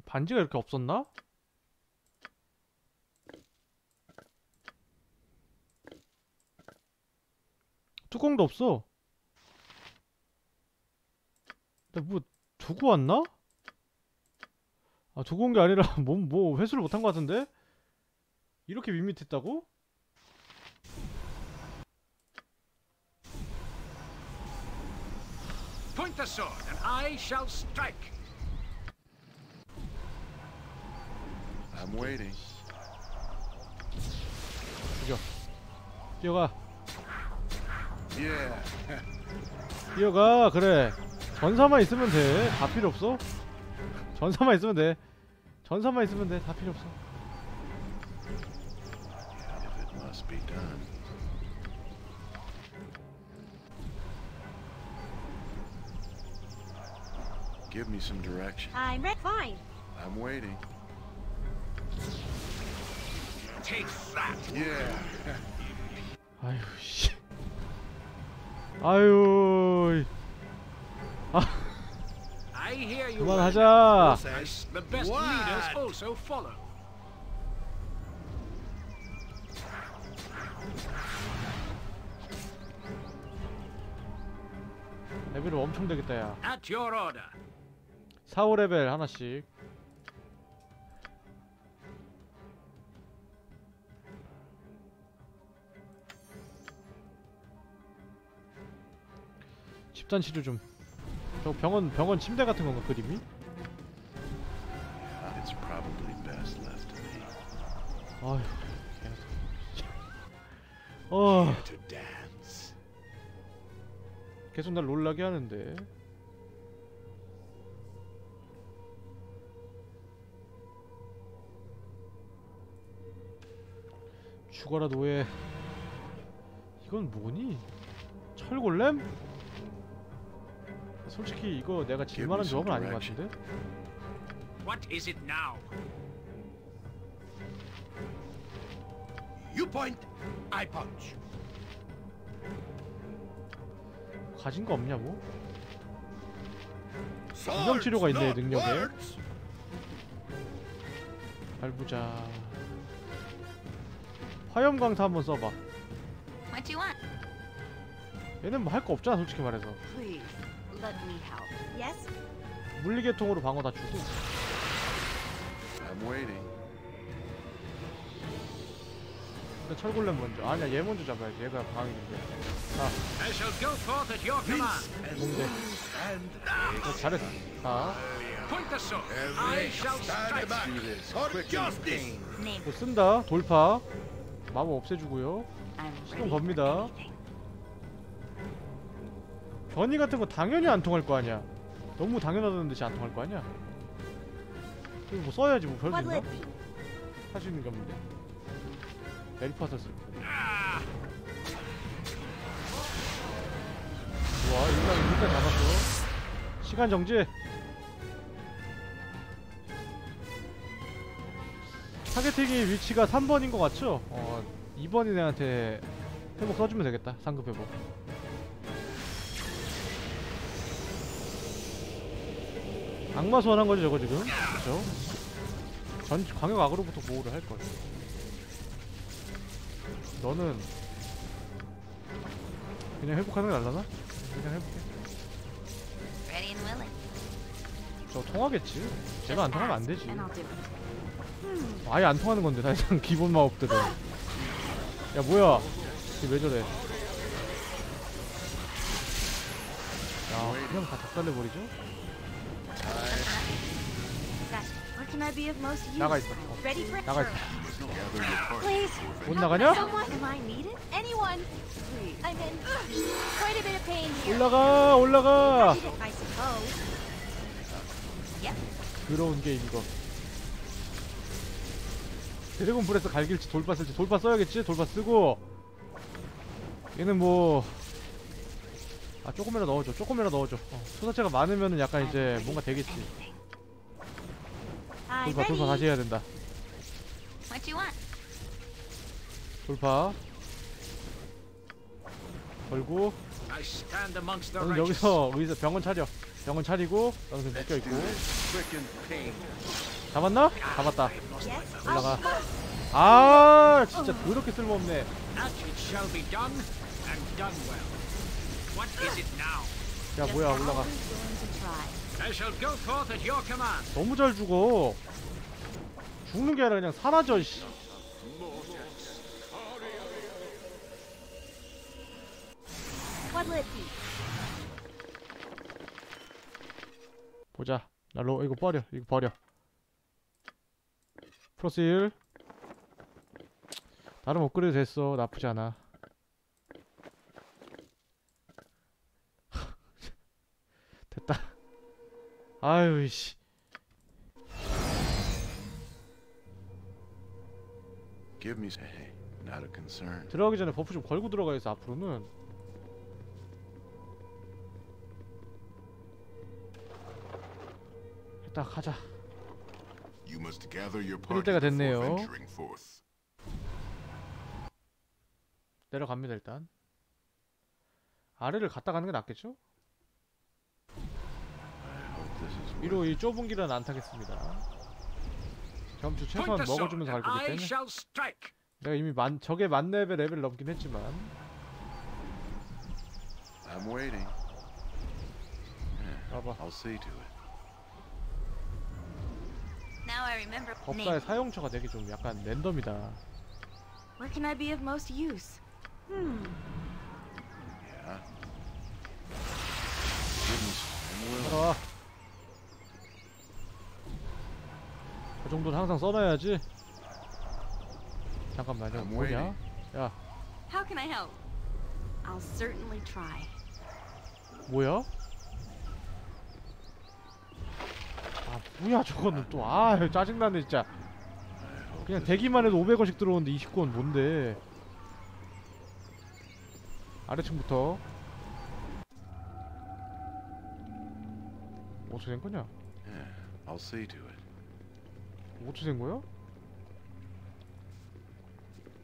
반지가 이렇게 없었나? 뚜껑도 없어. 근데 뭐 두고 왔나? 아 두고 온 게 아니라 뭐, 뭐 회수를 못한 것 같은데? 이렇게 밋밋했다고? Point the sword, and I shall strike. I'm waiting. 죽여. 뛰어가. Yeah. 뛰어가. 그래. 전사만 있으면 돼. 다 필요 없어. 전사만 있으면 돼. 전사만 있으면 돼. 다 필요 없어. Give me some direction. I'm ready. Fine. I'm waiting. Take that. Yeah. 아유 씨. 아유. I hear you. 그만하자. As The best What? leaders also follow. 레벨이 엄청 되겠다 야. At your order. 4, 5레벨 하나씩. 집단 치료 좀. 저 병원 병원 침대 같은 건가 그림이? Me. 아휴. 어. 계속 날 놀라게 하는데. 죽어라 노예. 이건 뭐니? 철골렘? 솔직히 이거 내가 질만한 조합은 아닌 것. 같은데? What is it now? You point, I punch. 가진 거 없냐 뭐? Swords, 감염 치료가 있네 능력에. 밟보자. 화염 강타 한번 써봐. 얘는 뭐 할 거 없잖아 솔직히 말해서. 물리계통으로 방어 다 주고. 일단 철골렘 먼저. 아니야 얘 먼저 잡아야지. 얘가 방어인데. 자. 뭔데? 어, 잘했어. 자. 뭐 쓴다. 돌파. 마법 없애주고요. 시동 겁니다. 변이 같은 거 당연히 안 통할 거 아니야. 너무 당연하다는 듯이 안 통할 거 아니야. 이거 뭐 써야지 뭐 별수 있나? will it be? 할수 있는. 메리파서 쓸 거. 좋아, 일단 일단 잡았어. 시간 정지. 타겟팅이 위치가 3번인 것 같죠? 어, 2번인 애한테 회복 써주면 되겠다. 상급 회복. 악마 소환한 거죠, 저거 지금? 그쵸? 전 광역 악으로부터 보호를 할 걸. 너는 그냥 회복하는 게 날라나? 그냥 willing. 저 통하겠지. 쟤가 안 통하면 안 되지. 아예 안 통하는 건데 사실상 기본 마법들은. 야 뭐야? 이게 왜 저래? 그냥 다 작살내버리죠? 나가 있어. 어. 나가 있어. 못 나가냐? 올라가 올라가. 더러운 게임 이거 dragon breath 갈길지 돌파 쓸지 돌파 써야겠지? 돌파 쓰고 얘는 뭐 아 조금이라도 넣어줘 조금이라도 넣어줘 어, 투사체가 많으면은 약간 이제 뭔가 되겠지 돌파 돌파. 다시 해야 된다? 돌파 걸고 너는. 여기서 의사 병원 차려 병원 차리고 너는 좀 묶여있고. 잡았나? 잡았다. 올라가 아 진짜 더럽게 쓸모없네? 야 뭐야 올라가. 너무 잘 죽어 죽는 게 아니라 그냥 사라져 씨. 보자 나 로 이거 버려 이거 버려 플러스 1 나름 업그레이드 됐어. 나쁘지 않아. 됐다. 아유 씨. Give me some. Hey, not a concern. 들어가기 전에 buff 좀 걸고 들어가야겠어 앞으로는. 일단 가자 You must gather your 그럴 party 때가 됐네요. venturing forth. 내려갑니다 일단 아래를 갔다 가는 게 낫겠죠? I hope this is 위로 이 좁은 길은 안 타겠습니다 점수 최소한 먹어주면서 갈 거기 I 때문에. 내가 이미 만 적의 만렙의 레벨을 넘긴 했지만 I'm waiting. Yeah, 봐봐 I'll see to it. Now I remember. 법사의. 사용처가 되게 좀 약간 랜덤이다 Where can I be of most use? Hmm. Yeah. 따라와 그 정도는 항상 써놔야지 잠깐만요 I'm 뭐냐. 야 How can I help? I'll certainly try. 뭐야 아 뭐야 저거는 또 아 짜증나네 진짜 그냥 대기만 해도 500원씩 들어오는데 29원 뭔데 아래층부터 어떻게 된 거냐? Yeah, I'll see to it. 어떻게 된 거야?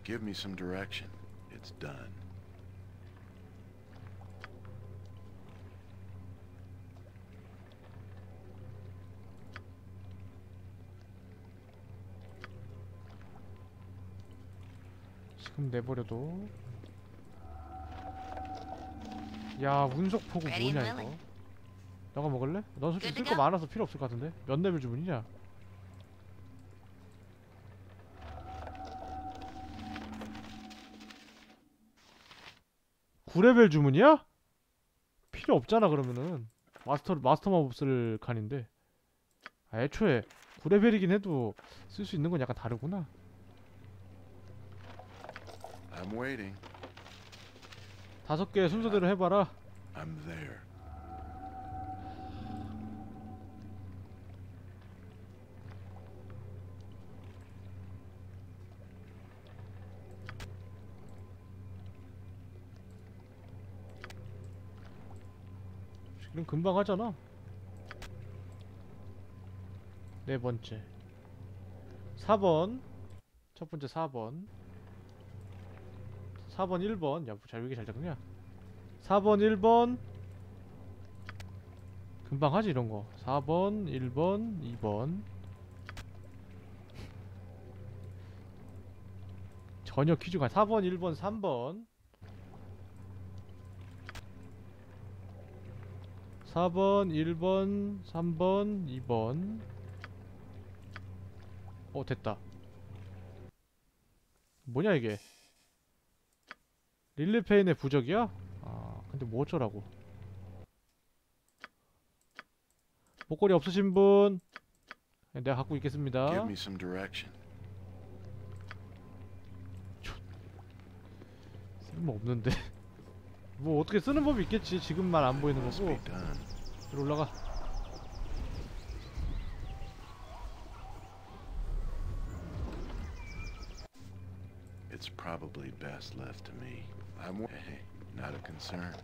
Give me some direction. It's done. 지금 내버려도 야 운석포구 뭐냐 이거. 너가 먹을래? 넌 솔직히 쓸 거. 많아서 필요 없을 것 같은데 몇 레벨 주문이냐? 구레벨 주문이야? 필요 없잖아 그러면은 마스터 마스터 마법 쓸 칸인데 아, 애초에 9레벨이긴 해도 쓸 수 있는 건 약간 다르구나 I'm waiting. 다섯 개 순서대로 해봐라. I'm there. 지금 금방 하잖아. 네 번째. 4번. 첫 번째 4번 4번 1번 야 잘 왜 이렇게 잘 적냐 4번 1번 금방 하지 이런 거 4번 1번 2번 전혀 퀴즈가 4번 1번 3번 4번, 1번, 3번, 2번. 어, 됐다. 뭐냐, 이게? 릴리페인의 부적이야? 아, 근데 뭐 어쩌라고. 목걸이 없으신 분 네, 내가 갖고 있겠습니다. 쓸모 없는데 뭐 어떻게 쓰는 법이 있겠지 지금만 안 보이는 거고. 위로 올라가 It's probably best left to me. I'm hey, not a concern.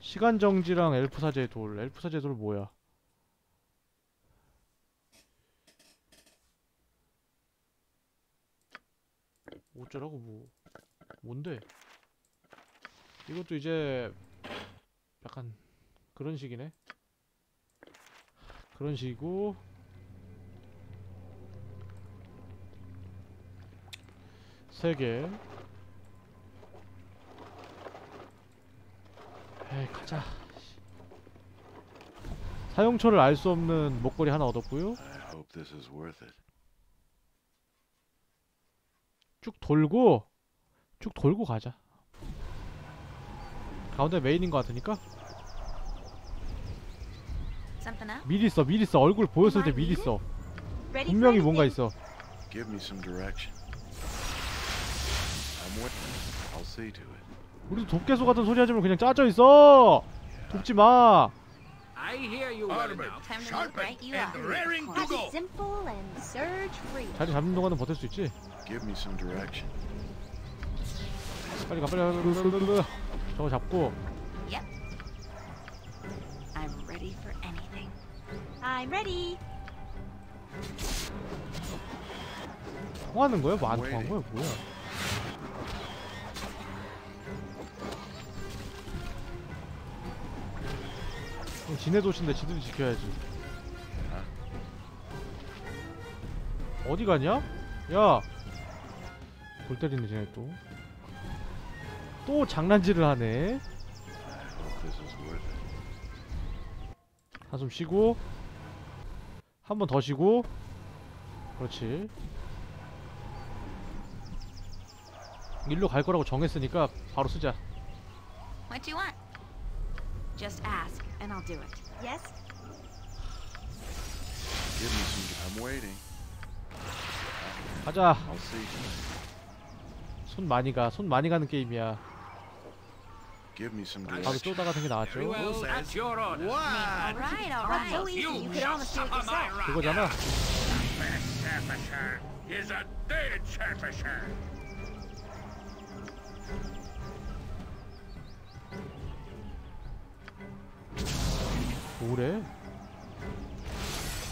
시간 정지랑 엘프 사제의 돌 엘프 사제의 돌 뭐야? 어쩌라고 뭐 뭔데? 이것도 이제 약간 그런 식이네. 그런 식이고 세개. 에이 가자. 사용처를 알 수 없는 목걸이 하나 얻었고요. 쭉 돌고 쭉 돌고 가자. 가운데 메인인 것 같으니까? 미리 써 미리 써. 얼굴 보였을 때 미리 써. 분명히 뭔가? 있어 우리도 돕게소 같은 소리 하지 말고 그냥 짜져 있어 돕지 마. 자리 잡는 동안은 버틸 수 있지 Give me some direction. 빨리 가 빨리 가. 저거 잡고 Yep. I'm ready for anything. I'm ready. 통하는 거야? 뭐안 통한 거야? 뭐야? 그럼 지네 도시인데 지들이 지켜야지. 어디 가냐? 야! 골 때리네 쟤네 또. 또 장난질을 하네. 한숨 쉬고 한 번 더 쉬고 그렇지 일로 갈 거라고 정했으니까 바로 쓰자 What you want? Just ask, and I'll do it. Yes? Give me some. I'm waiting. 가자 I'll see. 손 많이 가 손 많이 가는 게임이야 Give me some 바로 direction. 쪼다 같은 게 Very 나왔죠 well, at your order. What? All right, all right. So easy, you could almost do it yourself. 그거잖아 Best surfacer is a dead surfacer. 뭐래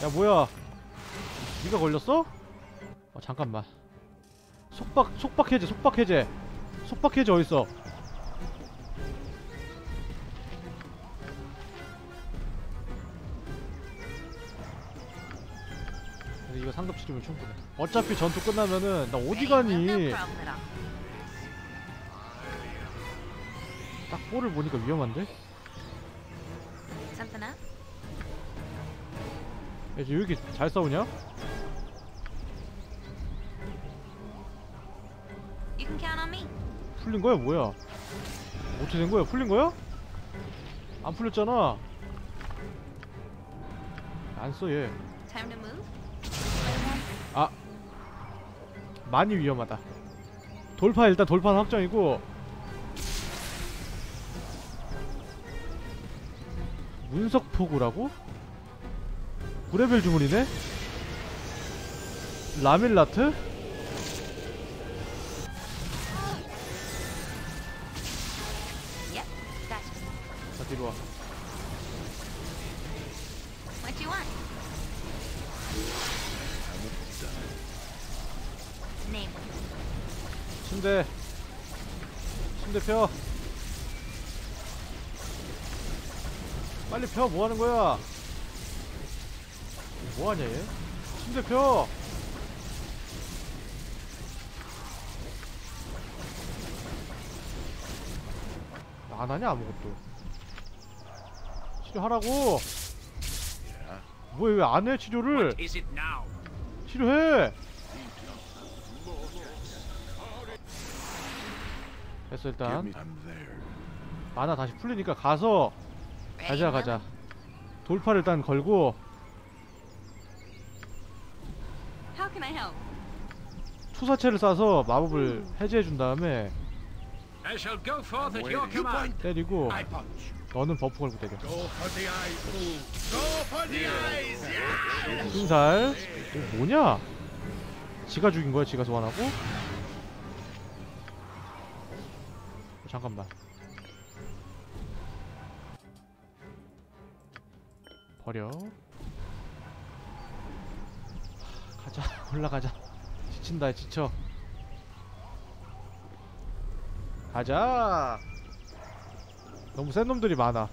야 뭐야 네가 걸렸어? 어 잠깐만 속박 속박 해제 속박 해제 속박 해제 어딨어 근데 이거 상급 치르면 충분해 어차피 전투 끝나면은 나 어디 가니. 딱 볼을 보니까 위험한데? 왜 이렇게 잘 싸우냐? 풀린 거야 뭐야? 어떻게 된 거야? 풀린 거야? 안 풀렸잖아. 안 써 얘. 아 많이 위험하다. 돌파 일단 돌파 확정이고 문석포구라고? 9레벨 주문이네? 라밀라트? 자 뒤로 와. 침대 침대 펴 빨리 펴 뭐하는 거야 뭐하냐 얘? 침대 펴! 안 하냐 아무것도? 치료하라고. 뭐야 왜 안 해 치료를? 치료해! 됐어 일단. 만화 다시 풀리니까 가서. 가자 가자. 돌파를 일단 걸고 투사체를 쏴서 마법을 해제해 준 다음에 I shall go forth at Wait, your you command. point. 때리고. 너는 버프 걸고 때려 Go for the eyes, move. Go for the eyes. Yeah. 흰살 이거 뭐냐 지가 죽인 거야 지가 소환하고 잠깐만 버려 하, 가자 올라가자 지친다 지쳐 가자 너무 센 놈들이 많아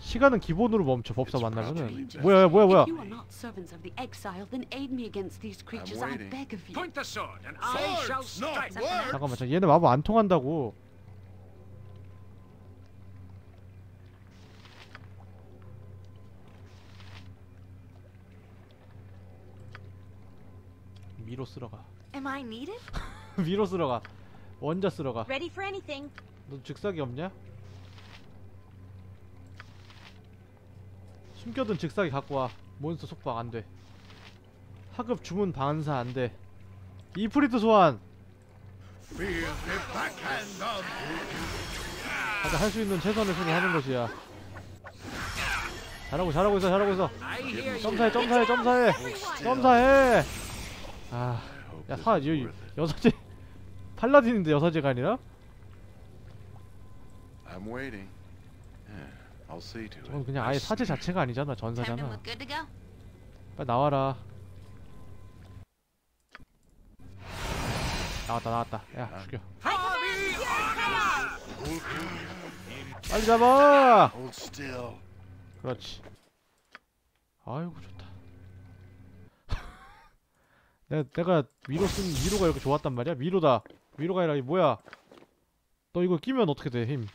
시간은 기본으로 멈춰 법사 만나면은 뭐야 뭐야 뭐야. 잠깐만 저 얘네 마법 안 통한다고 미로 쓸어가. Am I needed? 미로 쓸어가. 원자 쓸어가. Ready for anything. 너 즉사기 없냐? 숨겨둔 즉사기 갖고 와. 몬스터 속박 안돼. 하급 주문 반사 안돼. 이프리트 소환! 가자 할 수 있는 최선의 수를 하는 것이야. 잘하고 잘하고 있어 잘하고 있어. 점사해 점사해 점사해. 점사해 아 야 사 여기 여사제 팔라딘인데 여사제가 아니라? I'm waiting. Yeah, I'll see to 저건 it. 그냥 아예 사제 자체가 아니잖아 전사잖아. 빨리 나와라. 나왔다 나왔다. 야 죽여. 빨리 잡아. 그렇지. 아이고 좋다 내가 내가 위로 쓴 위로가 이렇게 좋았단 말이야? 위로다. 위로가 아니라 이 뭐야? 너 이거 끼면 어떻게 돼 힘?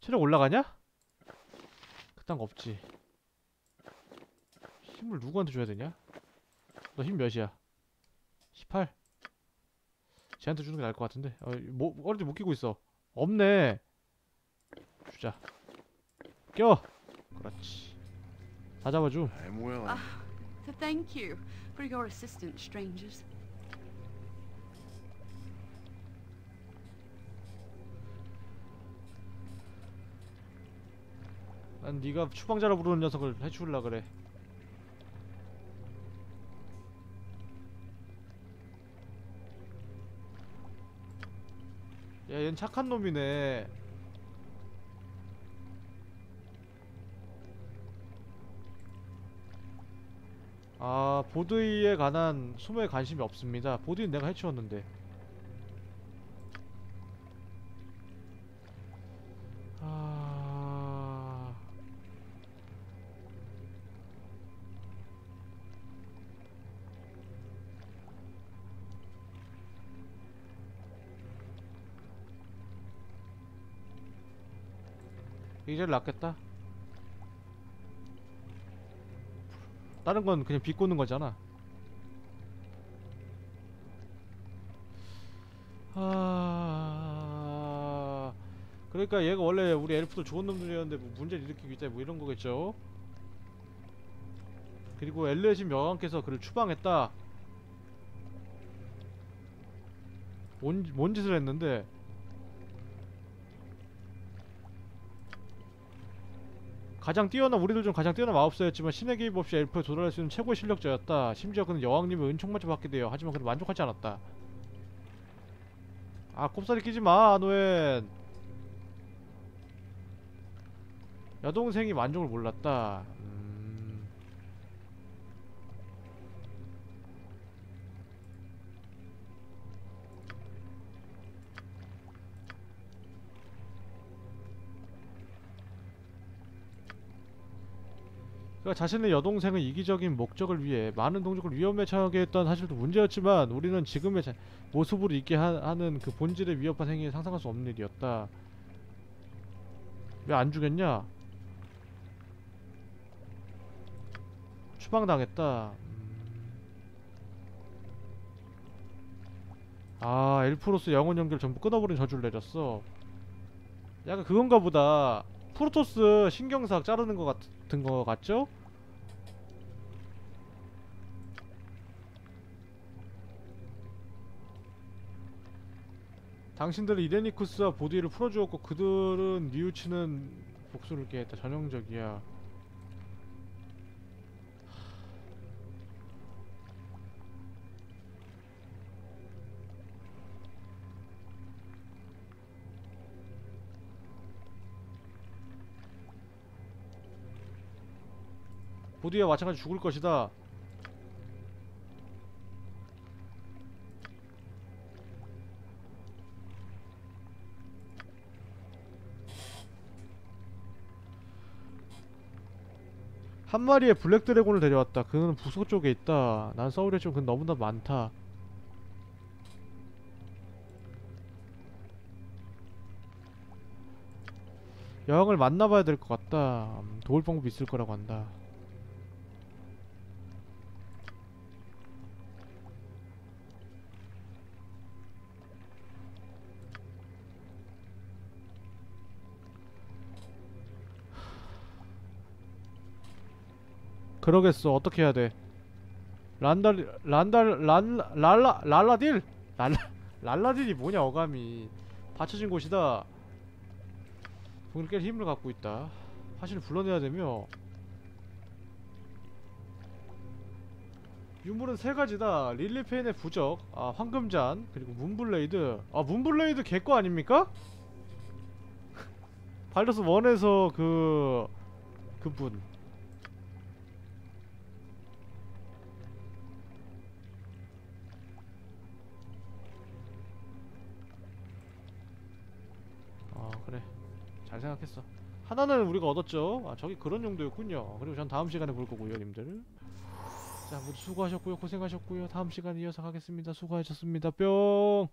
체력 올라가냐? 그딴 거 없지. 힘을 누구한테 줘야 되냐? 너 힘 몇이야? 18? 쟤한테 주는 게 나을 것 같은데. 어, 뭐, 어디 못 끼고 있어. 없네. 주자. 껴. 그렇지 다 잡아줘 I'm willing. Ah, th- thank you for your assistance, strangers. 난 네가 추방자라 부르는 녀석을 해치울라 그래 야 얜 착한 놈이네 아 보드이에 관한 수모에 관심이 없습니다. 보드이는 내가 해치웠는데. 아... 이게 제일 낫겠다 다른 건 그냥 비꼬는 거잖아. 아... 그러니까 얘가 원래 우리 엘프도 좋은 놈들이었는데 뭐 문제를 일으키기 위해 뭐 이런 거겠죠. 그리고 엘레진 여왕께서 그를 추방했다. 뭔, 뭔 짓을 했는데 가장 뛰어난 우리들 중 가장 뛰어난 마법사였지만 신의 개입 없이 엘프에 도달할 수 있는 최고의 실력자였다. 심지어 그는 여왕님의 은총마저 받게 되어 하지만 그는 만족하지 않았다. 아 꼽사리 끼지 마 노엔. 여동생이 만족을 몰랐다. 음... 그러니까 자신의 여동생의 이기적인 목적을 위해 많은 동족을 위험에 처하게 했던 사실도 문제였지만 우리는 지금의 자- 모습으로 있게 하, 는그 본질의 위협한 행위에 상상할 수 없는 일이었다. 왜 안 죽였냐? 추방당했다. 음. 아 엘프로스 영혼 연결 전부 끊어버린 저주를 내렸어 약간 그건가 보다 프로토스 신경삭 자르는 것 같은 거 같죠? 당신들은 이레니쿠스와 보디를 풀어주었고 그들은 뉘우치는 복수를 깨했다 전형적이야 보디와 마찬가지 죽을 것이다 한 마리의 블랙 드래곤을 데려왔다. 그는 부속 쪽에 있다. 난 서울에 좀 그는 너무나 많다. 여왕을 만나봐야 될 것 같다. 음, 도울 방법이 있을 거라고 한다. 그러겠어. 어떻게 해야 돼? 란달 란달 란 랄라 랄라딜 랄라 랄라딜이 뭐냐 어감이 받쳐진 곳이다. 동일 깰 힘을 갖고 있다. 화신을 불러내야 되며 유물은 세 가지다. 릴리페인의 부적, 아 황금잔, 그리고 문블레이드. 아 문블레이드 개거 아닙니까? 발더스 1에서 그 그분 생각했어. 하나는 우리가 얻었죠. 아 저기 그런 용도였군요. 그리고 전 다음 시간에 볼 거고 요 님들. 자 모두 수고하셨고요 고생하셨고요. 다음 시간에 이어서 가겠습니다. 수고하셨습니다. 뿅